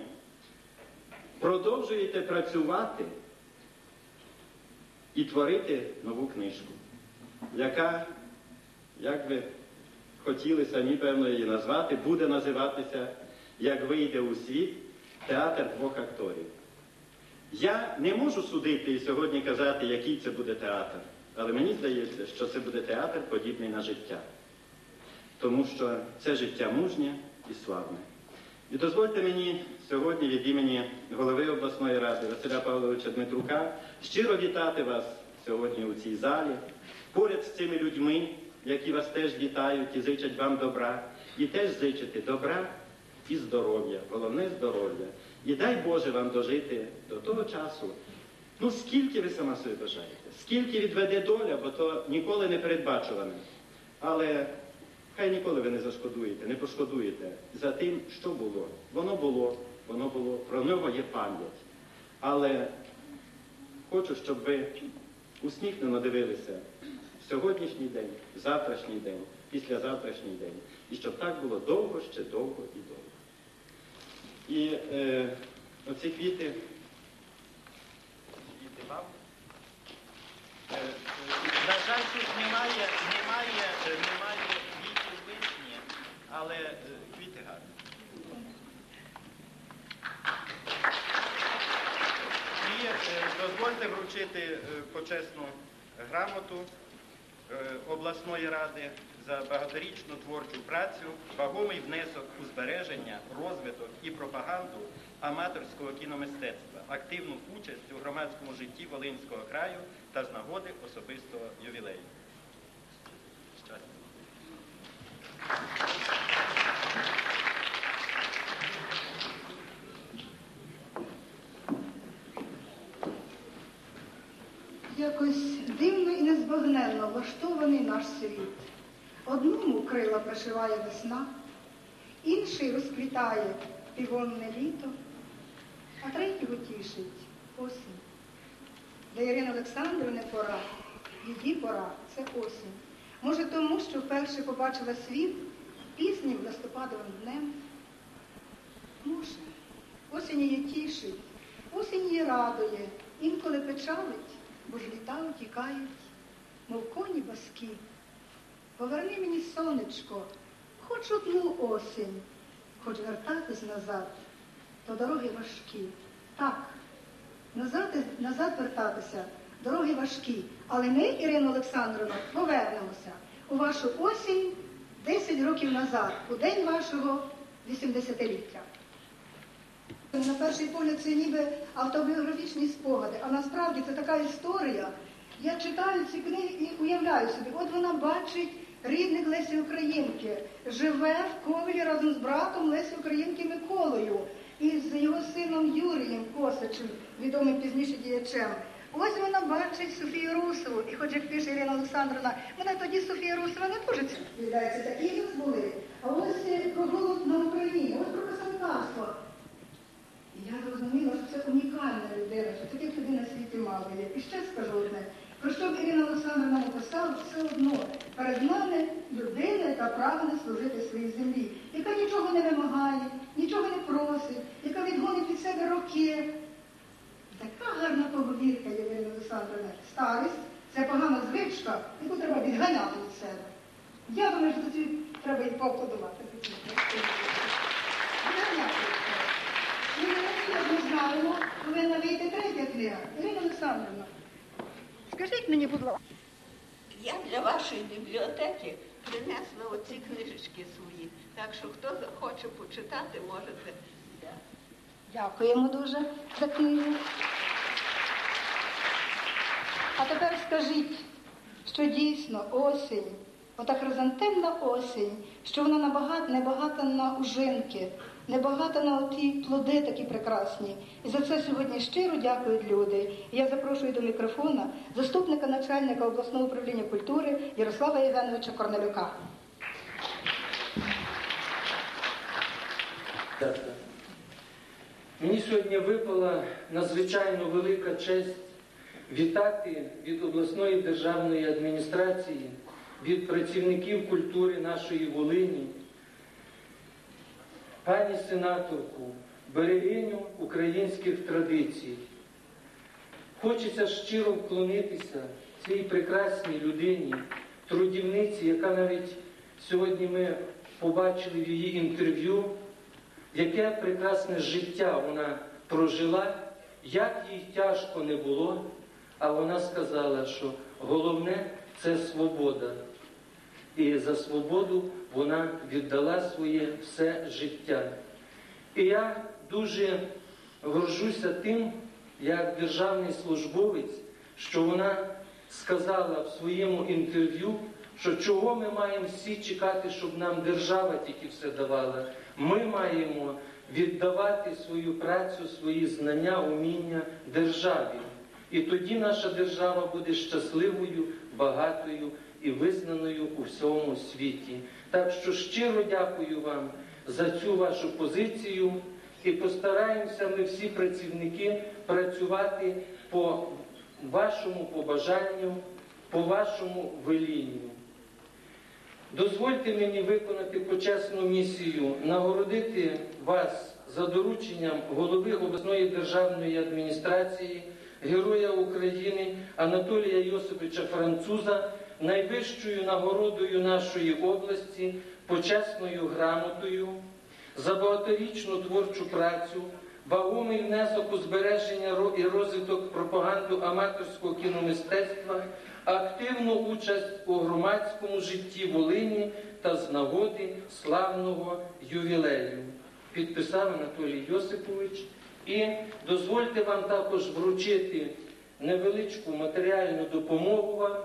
продовжуєте працювати і творити нову книжку, яка, як ви хотіли самі, певно, її назвати, буде називатися, як вийде у світ, театр двох акторів. Я не можу судити і сьогодні казати, який це буде театр, але мені здається, що це буде театр, подібний на життя. Тому що це життя мужнє і славне. І дозвольте мені сьогодні від імені голови обласної ради Василя Павловича Дмитрука щиро вітати вас сьогодні у цій залі, поряд з цими людьми, які вас теж вітають і зичать вам добра, і теж зичити добра і здоров'я, головне здоров'я. І дай Боже вам дожити до того часу. Ну, скільки ви сама собі бажаєте, скільки відведе доля, бо то ніколи не передбачуване. Але хай ніколи ви не зашкодуєте, не пошкодуєте за тим, що було. Воно було, воно було, про нього є пам'ять. Але хочу, щоб ви усміхнено дивилися в сьогоднішній день, в завтрашній день, післязавтрашній день. І щоб так було довго, ще довго і довго. І е, оці квіти, вам. Е, е, на жаль, тут немає, немає, е, немає квітів вишні, але е, квіти гарні. І е, дозвольте вручити е, почесну грамоту е, обласної ради за багаторічну творчу працю, вагомий внесок у збереження, розвиток і пропаганду аматорського кіномистецтва, активну участь у громадському житті Волинського краю та з нагоди особистого ювілею. Якось дивно і незбагненно влаштований наш світ. Одному крила пришиває весна, інший розквітає півонне літо, а третього тішить осінь. Для Ірини Олександрівни пора, її пора це осінь. Може тому, що вперше побачила світ пізнім листопадовим днем. Може, осінь її тішить, осінь її радує, інколи печалить, бо ж літа утікають, мов коні баскі. Поверни мені сонечко, хоч одну осінь, хоч вертатись назад, то дороги важкі. Так, назад, назад вертатися, дороги важкі. Але ми, Ірина Олександровна, повернемося у вашу осінь 10 років назад, у день вашого 80-ліття. На перший погляд це ніби автобіографічні спогади, а насправді це така історія. Я читаю ці книги і уявляю собі, от вона бачить рідних Лесі Українки, живе в Ковелі разом з братом Лесі Українки Миколою і з його сином Юрієм Косачем, відомим пізніше діячем. Ось вона бачить Софію Русову, і хоч як пише Ірина Олександровна, мене тоді Софія Русова не дуже відповідається, такі нас були. А ось е, про голод на Україні, ось про писанкарство. І я зрозуміла, що це унікальна людина, що таких людей на світі мало є. І ще скажу одне, про що б Ірина Олександровна написала, все одно перед нами людина, яка прагне служити своїй землі, яка нічого не вимагає, нічого не просить, яка відгонить від себе роки. Така гарна поговірка, Ірина Олександровна. Старість це погана звичка, яку треба відганяти від себе. Я думаю, що тоді треба і поаплодувати. Ми знаємо, повинна вийти третя книга. Ірина Олександровна, скажіть мені, будь ласка. Я для вашої бібліотеки принесла оці книжечки свої. Так що хто захоче почитати, можете. Дякуємо дуже за книгу. А тепер скажіть, що дійсно осінь, ота хризантемна осінь, що вона набагато, не багата на ужинки, не багата на оті плоди такі прекрасні. І за це сьогодні щиро дякують люди. І я запрошую до мікрофона заступника начальника обласного управління культури Ярослава Євгеновича Корнелюка. Мені сьогодні випала надзвичайно велика честь вітати від обласної державної адміністрації, від працівників культури нашої Волині, пані сенаторку, берегиню українських традицій. Хочеться щиро вклонитися цій прекрасній людині, трудівниці, яка навіть сьогодні ми побачили в її інтерв'ю, яке прекрасне життя вона прожила, як їй тяжко не було, а вона сказала, що головне це свобода. І за свободу вона віддала своє все життя. І я дуже горжуся тим, як державний службовець, що вона сказала в своєму інтерв'ю, що чого ми маємо всі чекати, щоб нам держава тільки все давала. Ми маємо віддавати свою працю, свої знання, уміння державі. І тоді наша держава буде щасливою, багатою і визнаною у всьому світі. Так що щиро дякую вам за цю вашу позицію і постараємося ми всі працівники працювати по вашому побажанню, по вашому велінню. Дозвольте мені виконати почесну місію, нагородити вас за дорученням голови обласної державної адміністрації, Героя України Анатолія Йосиповича Француза найвищою нагородою нашої області, почесною грамотою, за багаторічну творчу працю, вагомий внесок у збереження і розвиток пропаганду аматорського кіномистецтва, активну участь у громадському житті Волині та з нагоди славного ювілею. Підписав Анатолій Йосипович. І дозвольте вам також вручити невеличку матеріальну допомогу вам.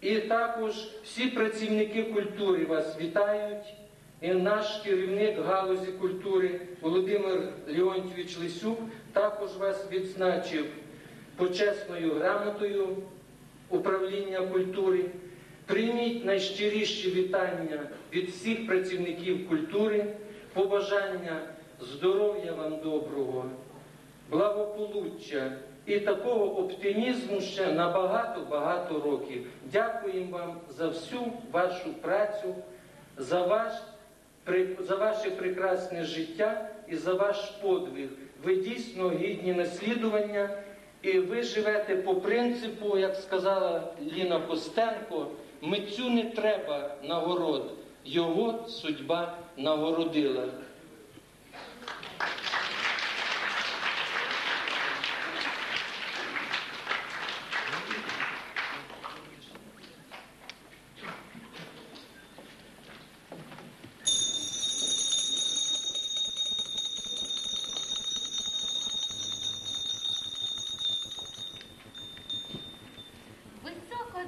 І також всі працівники культури вас вітають. І наш керівник галузі культури Володимир Леонтьович Лисюк також вас відзначив почесною грамотою управління культури. Прийміть найщиріші вітання від всіх працівників культури, побажання здоров'я вам доброго, благополуччя і такого оптимізму ще на багато-багато років. Дякуємо вам за всю вашу працю, за, ваш, за ваше прекрасне життя і за ваш подвиг. Ви дійсно гідні наслідування, і ви живете по принципу, як сказала Ліна Костенко, митцю не треба нагород, його судьба нагородила.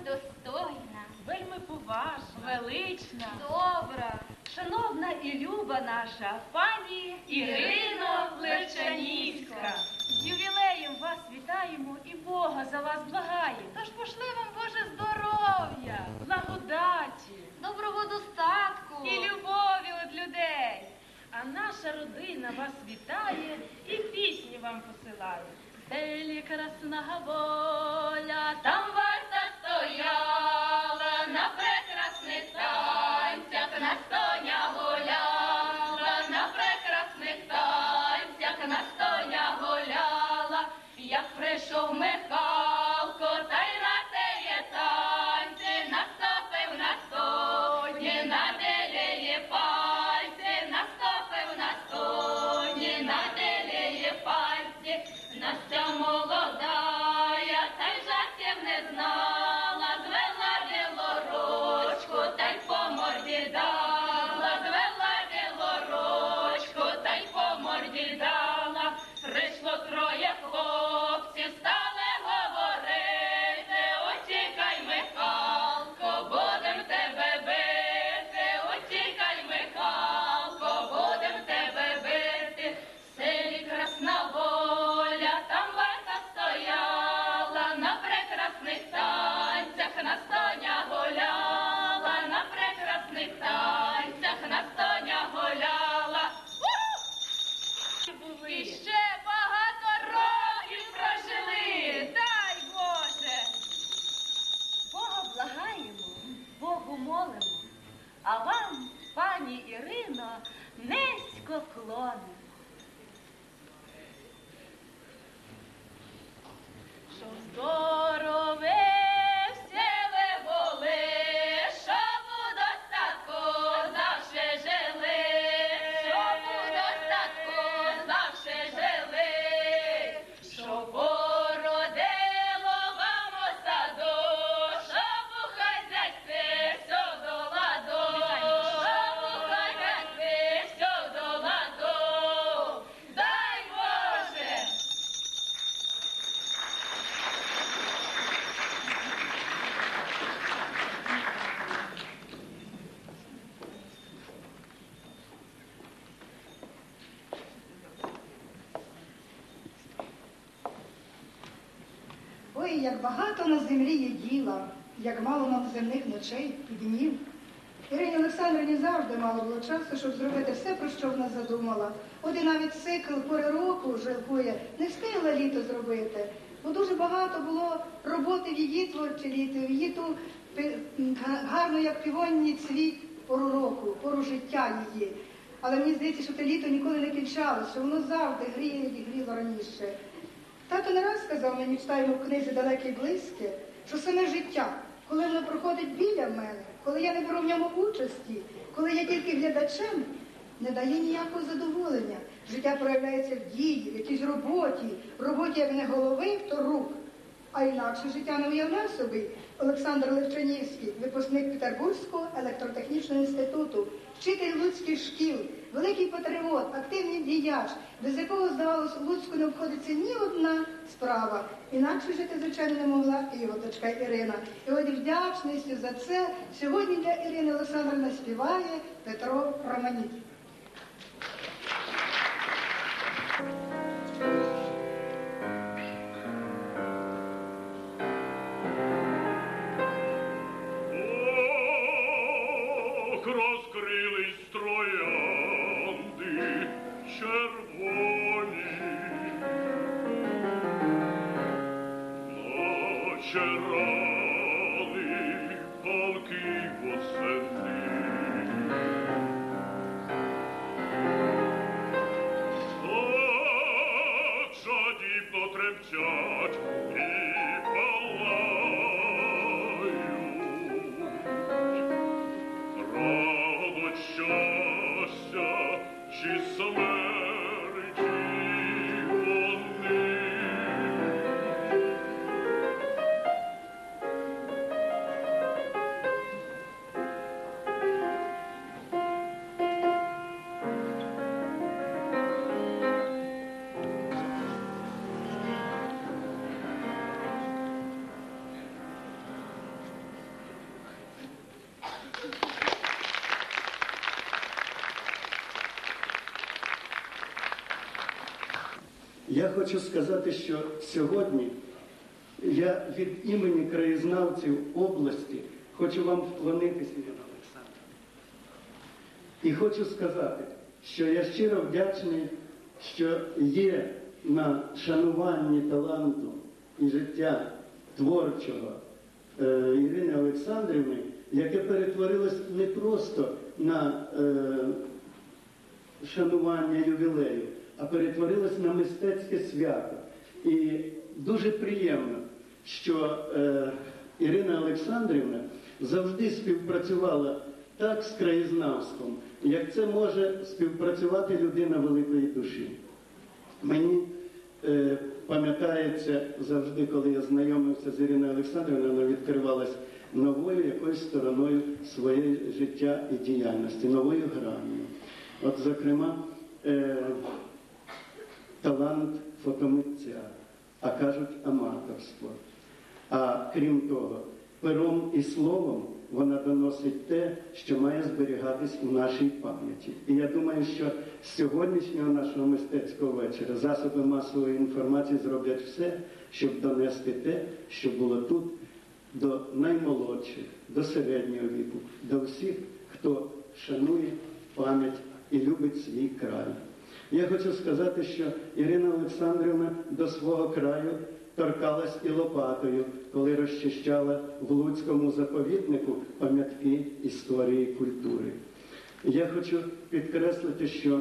Високодостойна, вельми поважна, велична, добра, шановна і люба наша пані Ірино. З ювілеєм вас вітаємо і Бога за вас благаємо. Тож пошли вам Боже здоров'я, благодаті, доброго достатку і любові від людей. А наша родина вас вітає і пісні вам посилає. Стелі красна воля, там варта стояла, мало було часу, щоб зробити все, про що вона задумала. От і навіть цикл пори року жалкує, не встигла літо зробити. Бо дуже багато було роботи в її творчі літо, в її ту гарну, як півонній цвіт пору року, пору життя її. Але мені здається, що те літо ніколи не кінчалося, що воно завжди гріє і гріло раніше. Тато не раз сказав мені, читаємо в книзі далеке і близьке, що саме життя, коли воно проходить біля мене, коли я не беру в ньому участі, коли я тільки глядачем, не дає ніякого задоволення. Життя проявляється в дії, в якійсь роботі, роботі як не голови, то рук. А інакше життя не уявляв собі. Олександр Левчанівський, випускник Петербурзького електротехнічного інституту, вчитель луцьких шкіл, великий патріот, активний діяч, без якого, здавалося, Луцьку не обходиться ні одна справа. Інакше жити, звичайно, не могла і його дочка Ірина. І от вдячністю за це сьогодні для Ірини Олександровна співає Петро Романюк. Я хочу сказати, що сьогодні я від імені краєзнавців області хочу вам вклонитися, Ірина Олександровна. І хочу сказати, що я щиро вдячний, що є на шануванні таланту і життя творчого е, Ірини Олександрівни, яке перетворилось не просто на е, шанування ювілею, а перетворилось на мистецьке свято. І дуже приємно, що е, Ірина Олександрівна завжди співпрацювала так з краєзнавством, як це може співпрацювати людина великої душі. Мені е, пам'ятається завжди, коли я знайомився з Іриною Олександрівною, вона відкривалась новою якоюсь стороною своєї життя і діяльності, новою граною. От, зокрема, е, талант фотомитця, а кажуть аматорство. А крім того, пером і словом вона доносить те, що має зберігатись у нашій пам'яті. І я думаю, що з сьогоднішнього нашого мистецького вечора засоби масової інформації зроблять все, щоб донести те, що було тут, до наймолодших, до середнього віку, до всіх, хто шанує пам'ять і любить свій край. Я хочу сказати, що Ірина Олександрівна до свого краю торкалась і лопатою, коли розчищала в Луцькому заповіднику пам'ятки історії культури. Я хочу підкреслити, що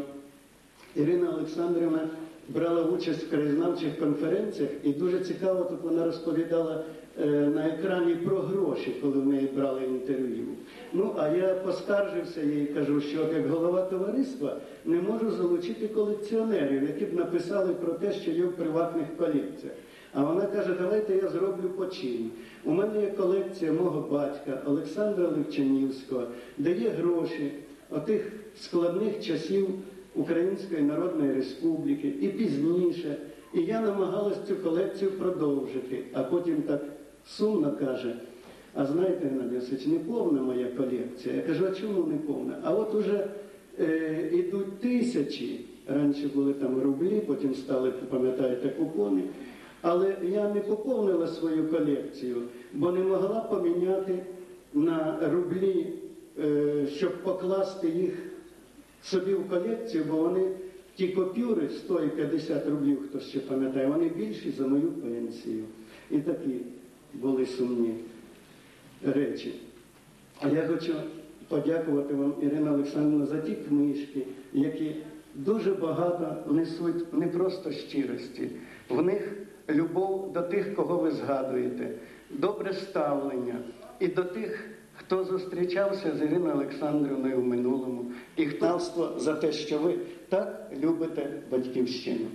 Ірина Олександрівна брала участь в краєзнавчих конференціях, і дуже цікаво тут вона розповідала на екрані про гроші, коли в неї брали інтерв'ю. Ну, а я поскаржився їй кажу, що як голова товариства не можу залучити колекціонерів, які б написали про те, що є в приватних колекціях. А вона каже, давайте я зроблю почин. У мене є колекція мого батька Олександра Левчанівського, де є гроші отих складних часів Української Народної Республіки і пізніше. І я намагалась цю колекцію продовжити, а потім так сумно каже. А знаєте, Геннадій не повна моя колекція. Я кажу, а чому не повна? А от уже е, ідуть тисячі. Раніше були там рублі, потім стали, пам'ятаєте, купони. Але я не поповнила свою колекцію, бо не могла поміняти на рублі, е, щоб покласти їх собі в колекцію, бо вони ті купюри 100 і 50 рублів, хто ще пам'ятає, вони більші за мою пенсію. І такі були сумні речі. А я хочу подякувати вам, Ірина Олександрівна, за ті книжки, які дуже багато несуть не просто щирості, в них любов до тих, кого ви згадуєте, добре ставлення і до тих, хто зустрічався з Іриною Олександрівною в минулому, і хтавство за те, що ви так любите батьківщину.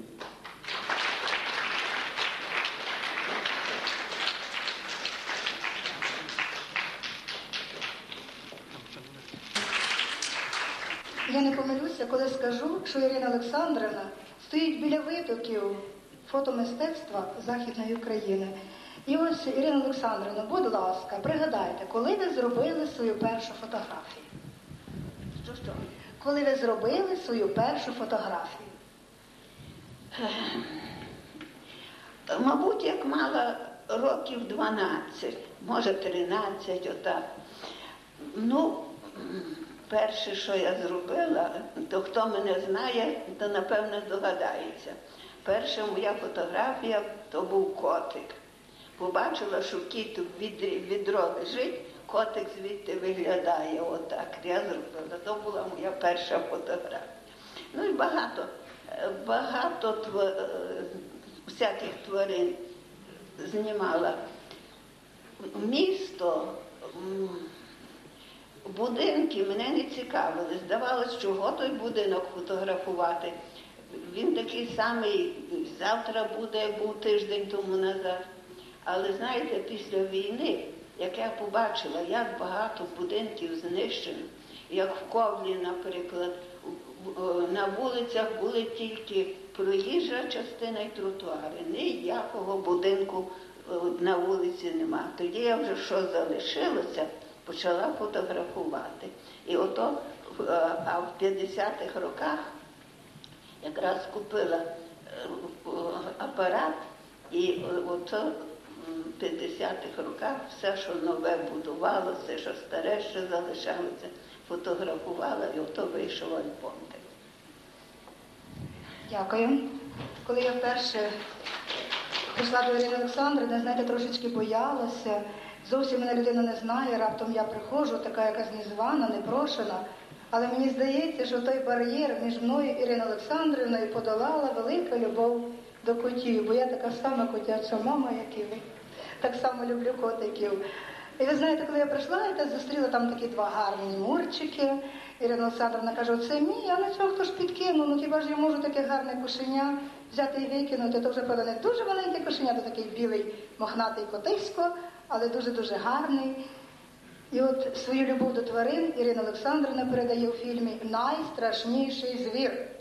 Я не помилюся, коли скажу, що Ірина Олександрівна стоїть біля витоків фотомистецтва Західної України. І ось, Ірина Олександрівна, будь ласка, пригадайте, коли ви зробили свою першу фотографію? Що що? Коли ви зробили свою першу фотографію? Мабуть, як мала років 12, може 13, отак. Ну, перше, що я зробила, то хто мене знає, то напевно догадається. Перша моя фотографія то був котик. Побачила, що кіт в відро лежить, котик звідти виглядає отак. Я зробила. То була моя перша фотографія. Ну і багато, багато тво- е, всяких тварин знімала. Місто, будинки мене не цікавили. Здавалось, чого той будинок фотографувати. Він такий самий завтра буде, як був тиждень тому назад. Але знаєте, після війни, як я побачила, як багато будинків знищено, як в Ковлі, наприклад, на вулицях були тільки проїжджа частина і тротуари. Ніякого будинку е, на вулиці нема. Тоді я вже що залишилося, почала фотографувати. І ото, е, а в 50-х роках якраз купила е, апарат, і е, ото в 50-х роках все, що нове будувалося, що старе ще залишалося, фотографувала, і ото вийшов альбом. Дякую. Коли я вперше прийшла до Ірини Олександрівни, знаєте, трошечки боялася. Зовсім мене людина не знає, раптом я приходжу, така якась незвана, непрошена. Але мені здається, що той бар'єр між мною Іриною Олександрівною подолала велика любов до котів, бо я така сама котяча мама, як і ви. Так само люблю котиків. І ви знаєте, коли я прийшла, я зустріла там такі два гарні мурчики. Ірина Олександровна каже, оце мій, а на цього хто ж підкинув? Ну хіба ж я можу таке гарне кошеня взяти і викинути? То вже правда не дуже маленьке кошеня, то такий білий мохнатий котисько, але дуже-дуже гарний. І от свою любов до тварин Ірина Олександрівна передає у фільмі Найстрашніший звір.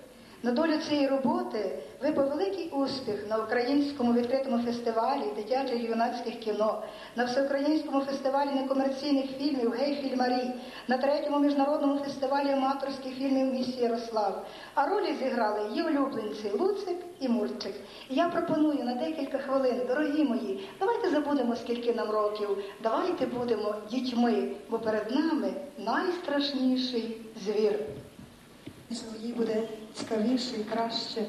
На долю цієї роботи випав великий успіх на українському відкритому фестивалі дитячих і юнацьких кіно, на всеукраїнському фестивалі некомерційних фільмів Гей Фільмарі, на третьому міжнародному фестивалі аматорських фільмів в місті Ярослав. А ролі зіграли її улюбленці Луцик і Мурчик. І я пропоную на декілька хвилин, дорогі мої, давайте забудемо, скільки нам років, давайте будемо дітьми, бо перед нами найстрашніший звір. Їй буде цікавіше і краще.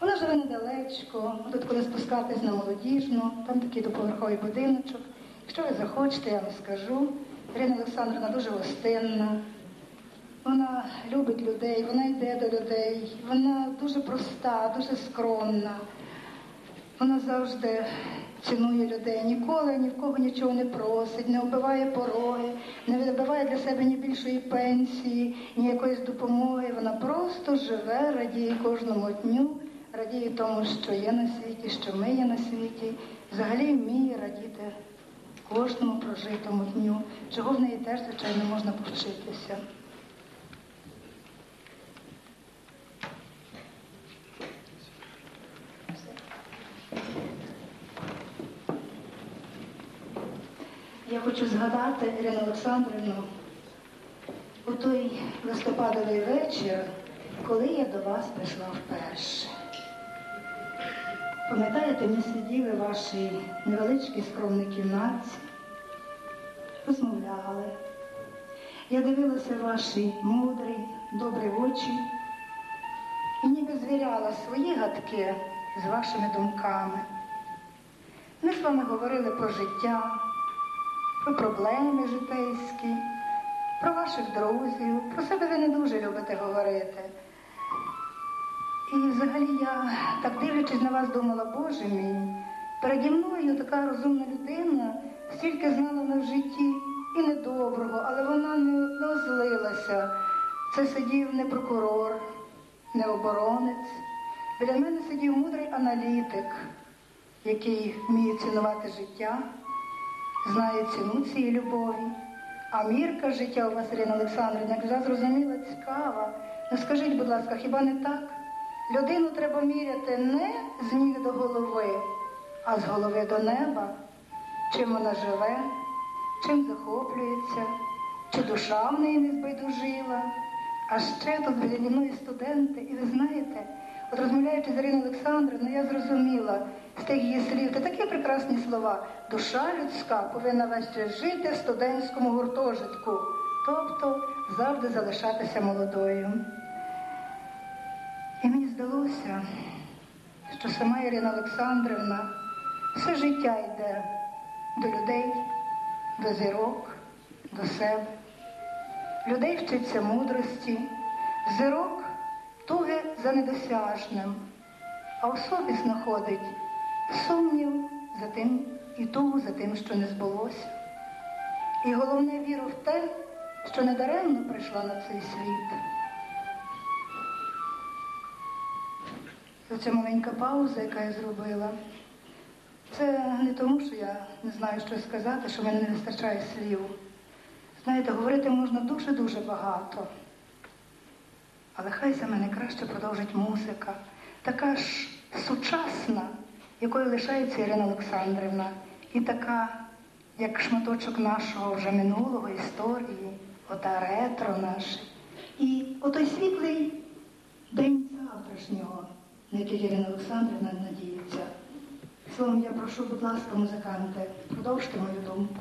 Вона живе недалечко, тут коли спускатись на молодіжну, там такий доповерховий будиночок. Якщо ви захочете, я вам скажу. Ірина Олександрівна дуже гостинна, вона любить людей, вона йде до людей, вона дуже проста, дуже скромна. Вона завжди цінує людей, ніколи ні в кого нічого не просить, не вбиває пороги, не вибиває для себе ні більшої пенсії, ні якоїсь допомоги. Вона просто живе, радіє кожному дню, радіє тому, що є на світі, що ми є на світі. Взагалі вміє радіти кожному прожитому дню, чого в неї теж, звичайно, можна повчитися. Хочу згадати Ірину Олександрівну у той листопадовий вечір, коли я до вас прийшла вперше. Пам'ятаєте, ми сиділи в вашій невеличкій скромній кімнаті, розмовляли. Я дивилася ваші мудрі, добрі очі і ніби звіряла свої гадки з вашими думками. Ми з вами говорили про життя, про проблеми житейські, про ваших друзів. Про себе ви не дуже любите говорити. І взагалі я, так дивлячись на вас, думала, Боже мій, переді мною така розумна людина, стільки знала вона в житті і недоброго, але вона не озлилася. Це сидів не прокурор, не оборонець. Біля мене сидів мудрий аналітик, який вміє цінувати життя, знає ціну цієї любові. А мірка життя у вас, Ірина Олександрівна, як вже зрозуміла, цікава, Ну скажіть, будь ласка, хіба не так? Людину треба міряти не з ніг до голови, а з голови до неба. Чим вона живе, чим захоплюється, чи душа в неї не збайдужила. А ще тут біля мною студенти, і ви знаєте, от розмовляючи з Іриною Олександрівною, я зрозуміла з тих її слів, це такі прекрасні слова. Душа людська повинна весь час жити в студентському гуртожитку, тобто завжди залишатися молодою. І мені здалося, що сама Ірина Олександрівна все життя йде до людей, до зірок, до себе. Людей вчиться мудрості, зірок туги за недосяжним, а в собі знаходить сумнів за тим і тугу за тим, що не збулося. І головне віру в те, що недаремно прийшла на цей світ. Оця маленька пауза, яка я зробила, це не тому, що я не знаю, що сказати, що мені не вистачає слів. Знаєте, говорити можна дуже-дуже багато. Але хай за мене краще продовжить музика, така ж сучасна, якою лишається Ірина Олександрівна, і така, як шматочок нашого вже минулого історії, ота ретро наше. І отой світлий день завтрашнього, на який Ірина Олександрівна надіється. Словом, я прошу, будь ласка, музиканти, продовжте мою думку.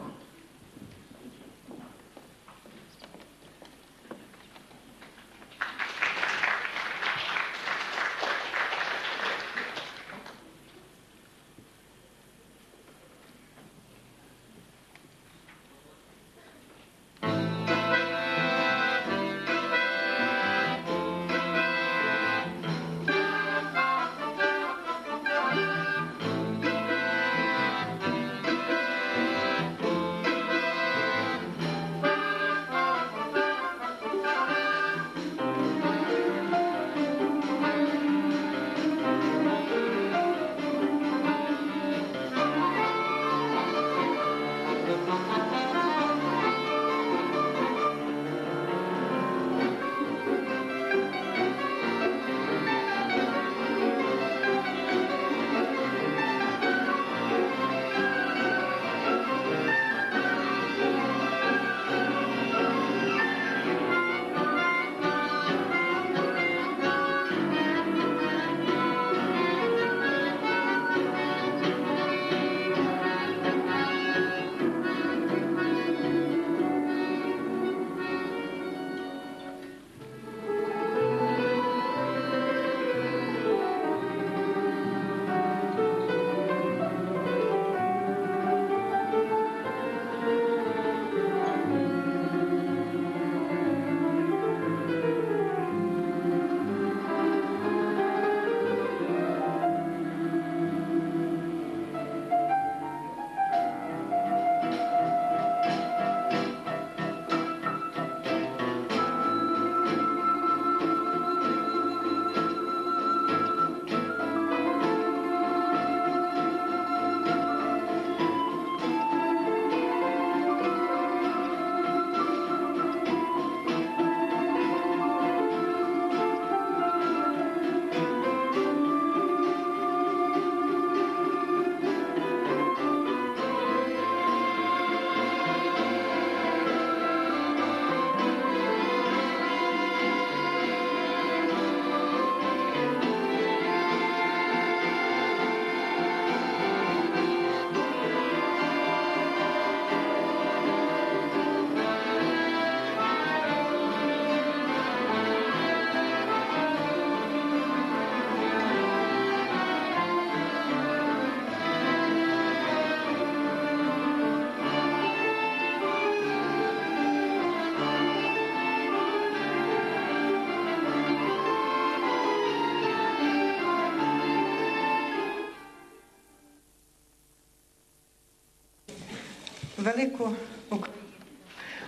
Велику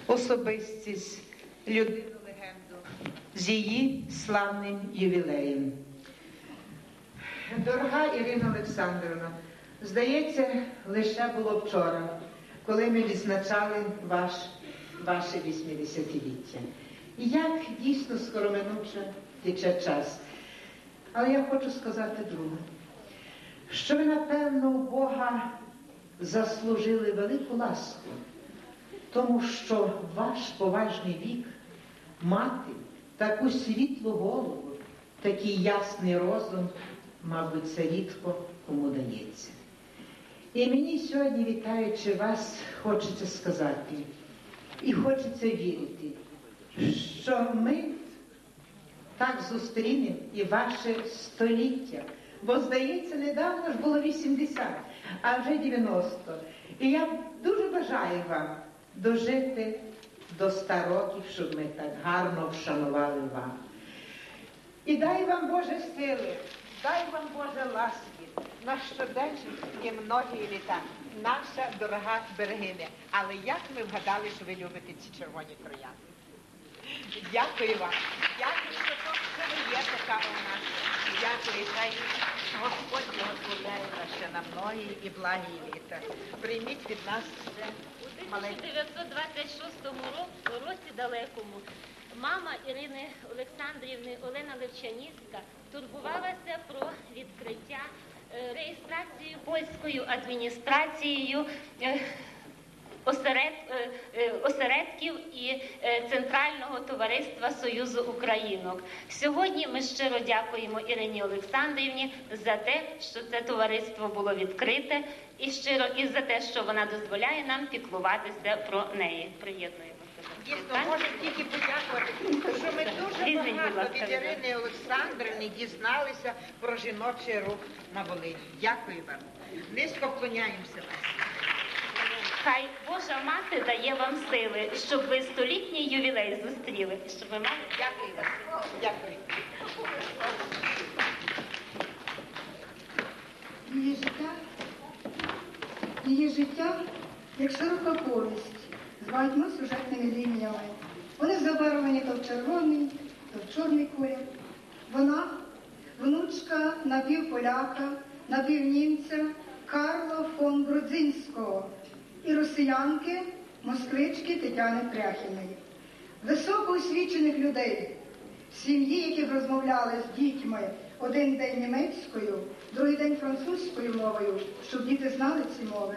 особистість людину легенду з її славним ювілеєм. Дорога Ірина Олександрівна, здається, лише було вчора, коли ми відзначали ваш, ваше 80-ліття. як дійсно скороминуче тече час. Але я хочу сказати друге, що ви, напевно, у Бога заслужили велику ласку, тому що ваш поважний вік мати таку світлу голову, такий ясний розум, мабуть, це рідко кому дається. І мені сьогодні, вітаючи вас, хочеться сказати, і хочеться вірити, що ми так зустрінемо і ваше століття. Бо, здається, недавно ж було 80, а вже 90. І я дуже бажаю вам дожити до 100 років, щоб ми так гарно вшанували вам. І дай вам Боже сили, дай вам Боже ласки на щоденні многі літа. Наша дорога берегиня. Але як ми вгадали, що ви любите ці червоні троянди? Дякую вам. Дякую, що ви є така у нас. Дякую, Господь благословляє нас ще на многі і благі літа. Прийміть від нас це У маленьке. 1926 ро- році далекому мама Ірини Олександрівни Олена Левчанівська турбувалася про відкриття е, реєстрацію польською адміністрацією е, осеред, е, е, осередків і е, Центрального товариства Союзу Українок. Сьогодні ми щиро дякуємо Ірині Олександрівні за те, що це товариство було відкрите, і щиро і за те, що вона дозволяє нам піклуватися про неї. Приєднуємося. до Дійсно, можу тільки подякувати, що ми дуже багато від Ірини Олександрівни дізналися про жіночий рух на Волині. Дякую вам. Низько вклоняємося вам. Хай Божа мати дає вам сили, щоб ви столітній ювілей зустріли, щоб ви мали. Дякую вам. Дякую. Її життя, її життя як широка повість з багатьма сюжетними лініями. Вони забарвлені то в червоний, то в чорний колір. Вона внучка напівполяка, напівнімця Карла фон Бродзинського і росіянки, москвички Тетяни Пряхіної. Високоосвічених людей, сім'ї, які розмовляли з дітьми один день німецькою, другий день французькою мовою, щоб діти знали ці мови.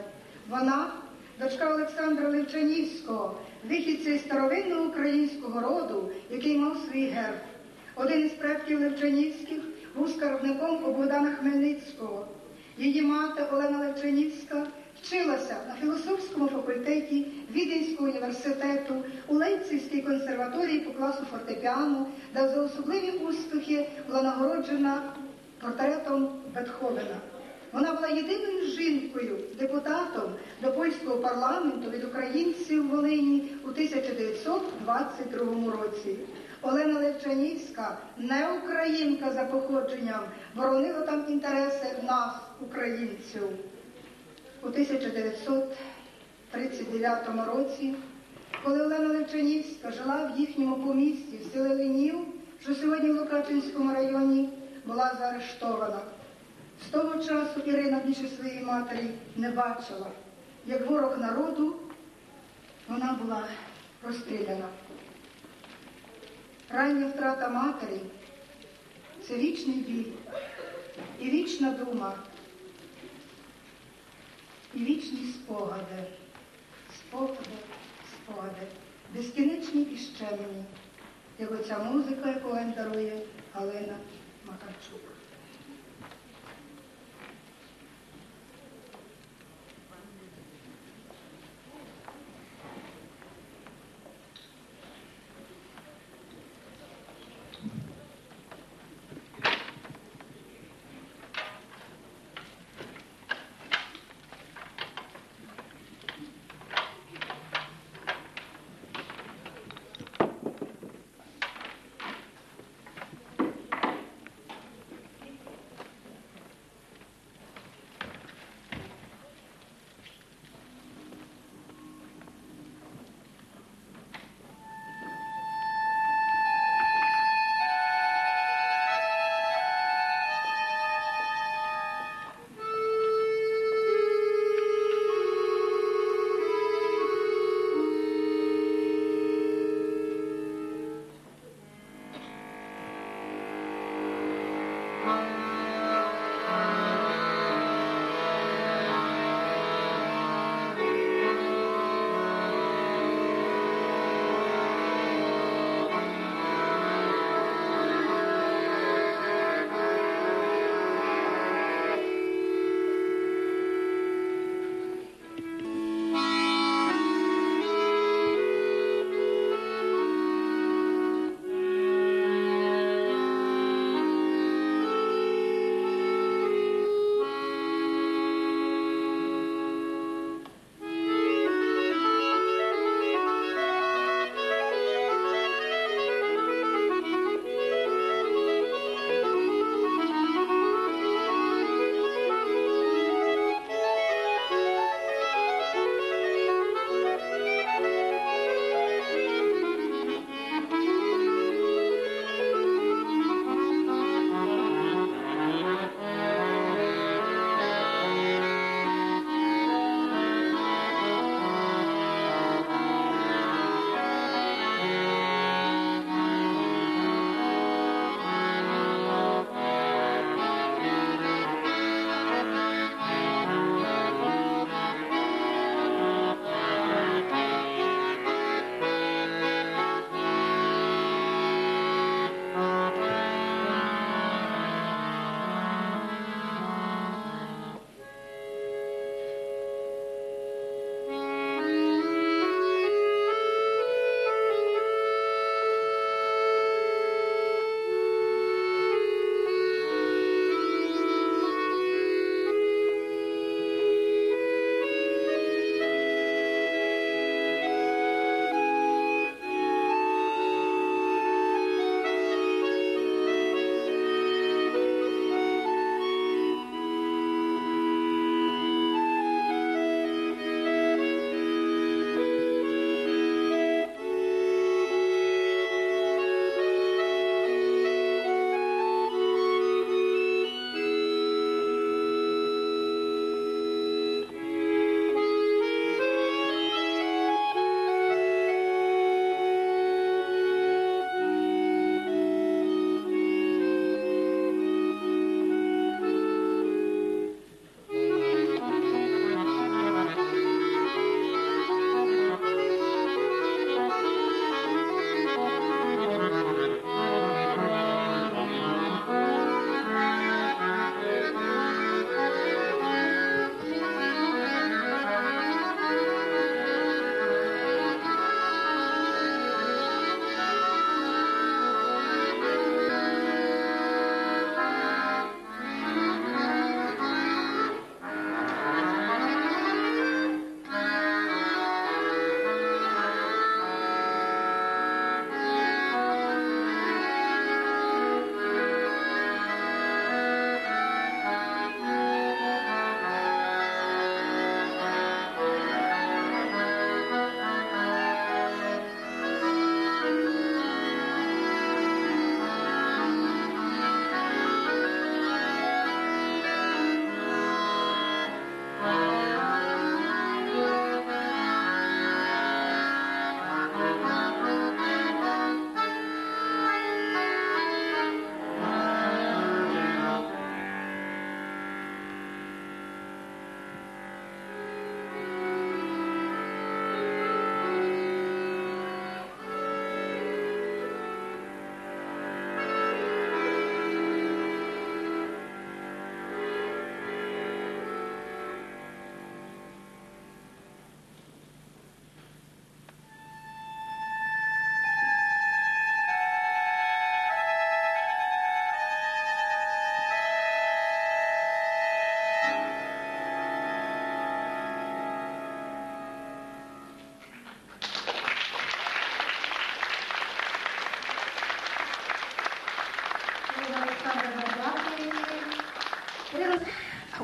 Вона, дочка Олександра Левчанівського, вихідця із старовинного українського роду, який мав свій герб. Один із предків Левчанівських був скарбником у Богдана Хмельницького. Її мати Олена Левчанівська вчилася на філософському факультеті Віденського університету у Лейпцигській консерваторії по класу фортепіано, де за особливі успіхи була нагороджена портретом Бетховена. Вона була єдиною жінкою, депутатом до польського парламенту від українців в Волині у 1922 році. Олена Левчанівська, не українка за походженням, боронила там інтереси нас, українців. У 1939 році, коли Олена Левчанівська жила в їхньому помісті в селі Ленів, що сьогодні в Лукачинському районі, була заарештована. З того часу Ірина більше своєї матері не бачила. Як ворог народу, вона була розстріляна. Рання втрата матері це вічний біль і вічна дума, і вічні спогади, спогади, спогади, безкінечні і щемні, як оця музика, яку він дарує Галина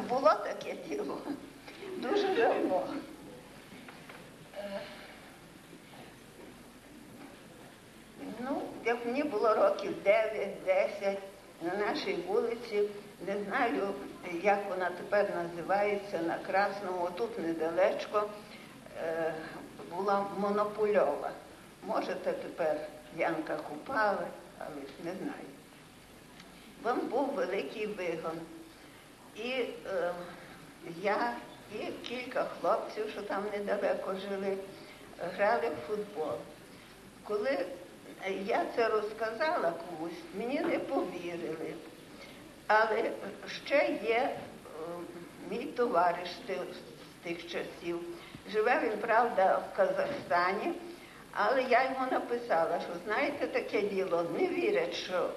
було таке діло. Дуже давно. Е, Ну, як мені було років 9-10 на нашій вулиці, не знаю, як вона тепер називається, на Красному, тут недалечко, е, була монопольова. Можете тепер Янка Купали, але не знаю. Вам був великий вигон. І е, я, і кілька хлопців, що там недалеко жили, грали в футбол. Коли я це розказала комусь, мені не повірили. Але ще є е, мій товариш з тих, часів. Живе він, правда, в Казахстані, але я йому написала, що знаєте таке діло, не вірять, що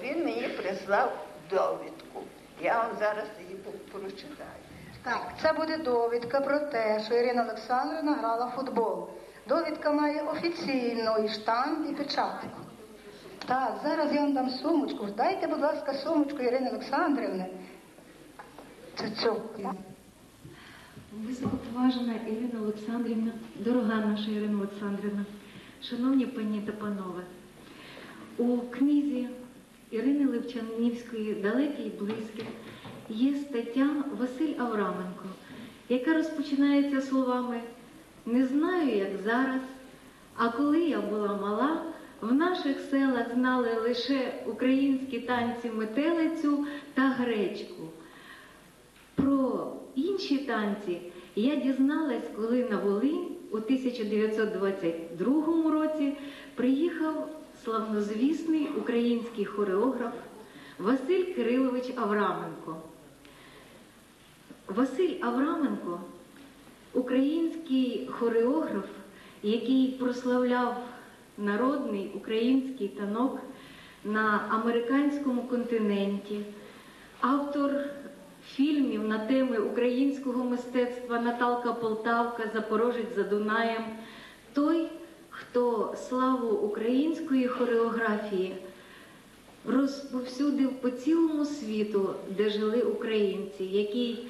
він мені прислав довідку. Я вам зараз її прочитаю. Так, це буде довідка про те, що Ірина Олександрівна грала в футбол. Довідка має офіційно і штамп, і печатку. Так, зараз я вам дам сумочку. Дайте, будь ласка, сумочку Ірини Олександрівни. Це цю. Високоповажена Ірина Олександрівна, дорога наша Ірина Олександрівна, шановні пані та панове, у книзі Ірини Левчанівської Далекі і близькі є стаття Василь Авраменко, яка розпочинається словами Не знаю, як зараз, а коли я була мала, в наших селах знали лише українські танці метелицю та гречку. Про інші танці я дізналась, коли на Волинь у 1922 році приїхав славнозвісний український хореограф Василь Кирилович Авраменко. Василь Авраменко український хореограф, який прославляв народний український танок на американському континенті, автор фільмів на теми українського мистецтва Наталка Полтавка, Запорожець за Дунаєм, той, хто славу української хореографії розповсюдив по цілому світу, де жили українці, який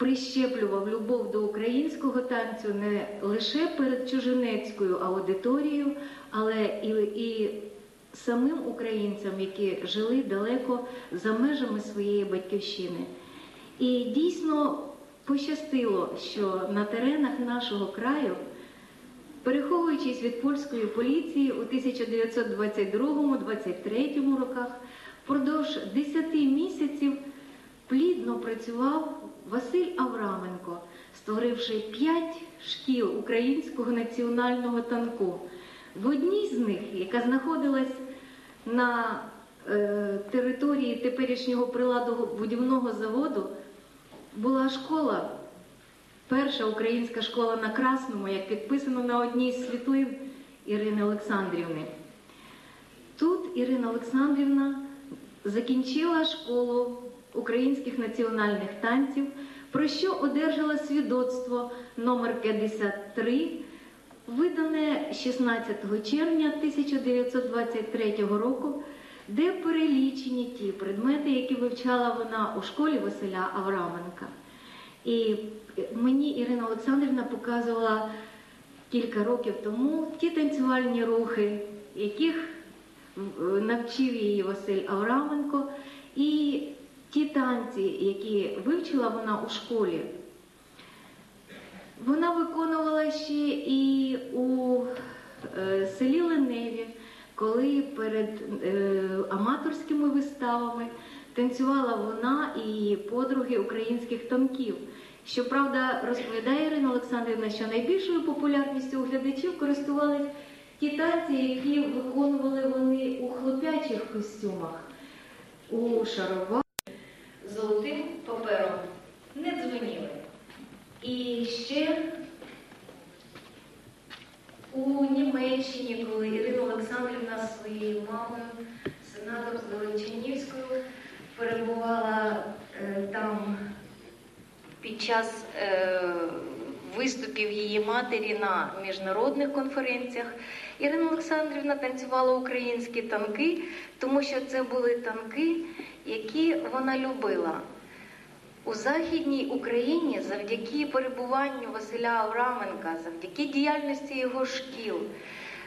прищеплював любов до українського танцю не лише перед чужинецькою аудиторією, але і, і самим українцям, які жили далеко за межами своєї батьківщини. І дійсно пощастило, що на теренах нашого краю, переховуючись від польської поліції у 1922-23 роках, впродовж 10 місяців плідно працював Василь Авраменко, створивши п'ять шкіл українського національного танку. В одній з них, яка знаходилась на е, території теперішнього приладобудівного заводу, була школа, перша українська школа на Красному, як підписано на одній з світлин Ірини Олександрівни. Тут Ірина Олександрівна закінчила школу українських національних танців, про що одержала свідоцтво номер 53 видане 16 червня 1923 року, де перелічені ті предмети, які вивчала вона у школі Василя Авраменка. І мені Ірина Олександрівна показувала кілька років тому ті танцювальні рухи, яких е, навчив її Василь Авраменко, і ті танці, які вивчила вона у школі. Вона виконувала ще і у е, селі Леневі, коли перед е, аматорськими виставами танцювала вона і подруги українських танків. Щоправда, розповідає Ірина Олександрівна, що найбільшою популярністю у глядачів користувались ті танці, які виконували вони у хлопячих костюмах, у шароварах золотим папером. Не дзвоніли. І ще у Німеччині, коли Ірина Олександрівна зі своєю мамою, сенатором з Величанівською, перебувала е, там під час е, виступів її матері на міжнародних конференціях, Ірина Олександрівна танцювала українські танки, тому що це були танки, які вона любила. У Західній Україні завдяки перебуванню Василя Авраменка, завдяки діяльності його шкіл,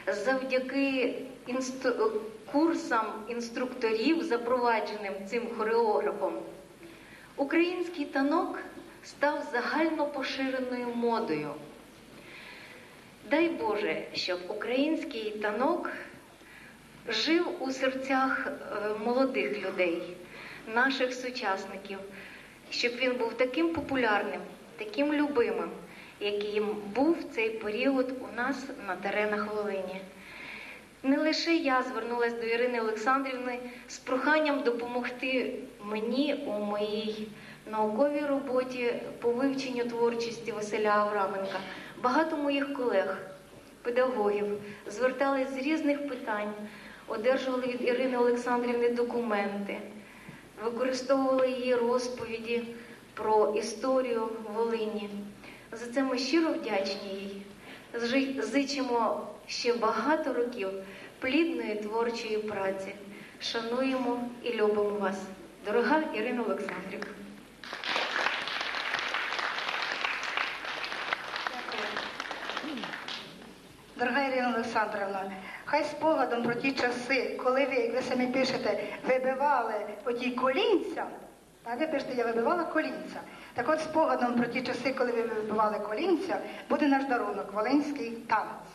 завдяки інстру... курсам інструкторів, запровадженим цим хореографом, український танок став загально поширеною модою. Дай Боже, щоб український танок жив у серцях е, молодих людей, наших сучасників, щоб він був таким популярним, таким любимим, яким був цей період у нас на теренах Волині. Не лише я звернулася до Ірини Олександрівни з проханням допомогти мені у моїй науковій роботі по вивченню творчості Василя Авраменка. Багато моїх колег, педагогів звертались з різних питань, одержували від Ірини Олександрівни документи, використовували її розповіді про історію Волині. За це ми щиро вдячні їй. Зичимо ще багато років плідної творчої праці. Шануємо і любимо вас, дорога Ірина Олександрівна. Дорога Ірина Олександровна, хай спогадом про ті часи, коли ви, як ви самі пишете, вибивали оті колінця, а ви пишете, я вибивала колінця. Так от спогадом про ті часи, коли ви вибивали колінця, буде наш дарунок Волинський танець.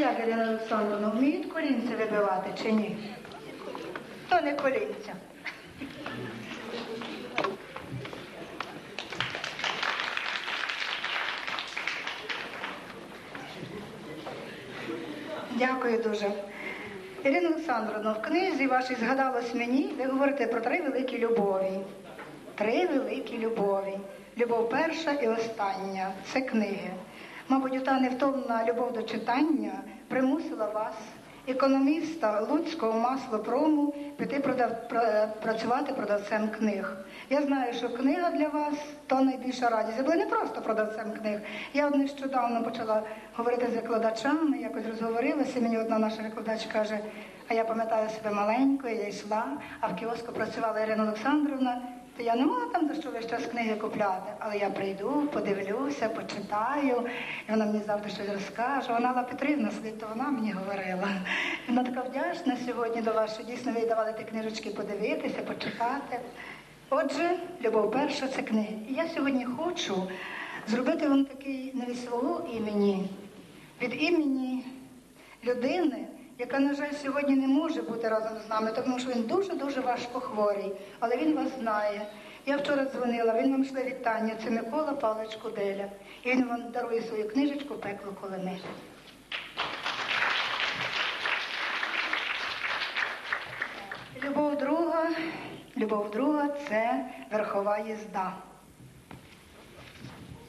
Як, Ірина Олександровна, вміють колінця вибивати чи ні? То не колінця. Дякую дуже. Ірина Олександровна, в книзі вашій згадалось мені, ви говорите про три великі любові. Три великі любові. Любов перша і остання це книги. Мабуть, та невтомна любов до читання примусила вас, економіста Луцького маслопрому, піти продав, працювати продавцем книг. Я знаю, що книга для вас то найбільша радість. Ви були не просто продавцем книг. Я от нещодавно почала говорити з викладачами, якось розговорилася. Мені одна наша викладач каже, а я пам'ятаю себе маленькою, я йшла, а в кіоску працювала Ірина Олександровна. Я не мала там за що весь час книги купляти, але я прийду, подивлюся, почитаю, і вона мені завжди щось розкаже. Вона Алла Петрівна сидить, то вона мені говорила. І Вона така вдячна сьогодні до вас, що дійсно ви давали ті книжечки подивитися, почитати. Отже, любов перша це книги. І я сьогодні хочу зробити вам такий не від свого імені, від імені людини, яка, на жаль, сьогодні не може бути разом з нами, тому що він дуже-дуже важко хворий, але він вас знає. Я вчора дзвонила, він вам шле вітання. Це Микола Павлович Куделя. І він вам дарує свою книжечку Пекло колени. Любов друга, любов друга це верхова їзда.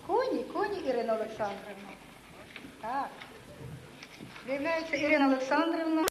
Коні, коні, Ірина Олександрівна. Так. Виявляється, Ірина Олександрівна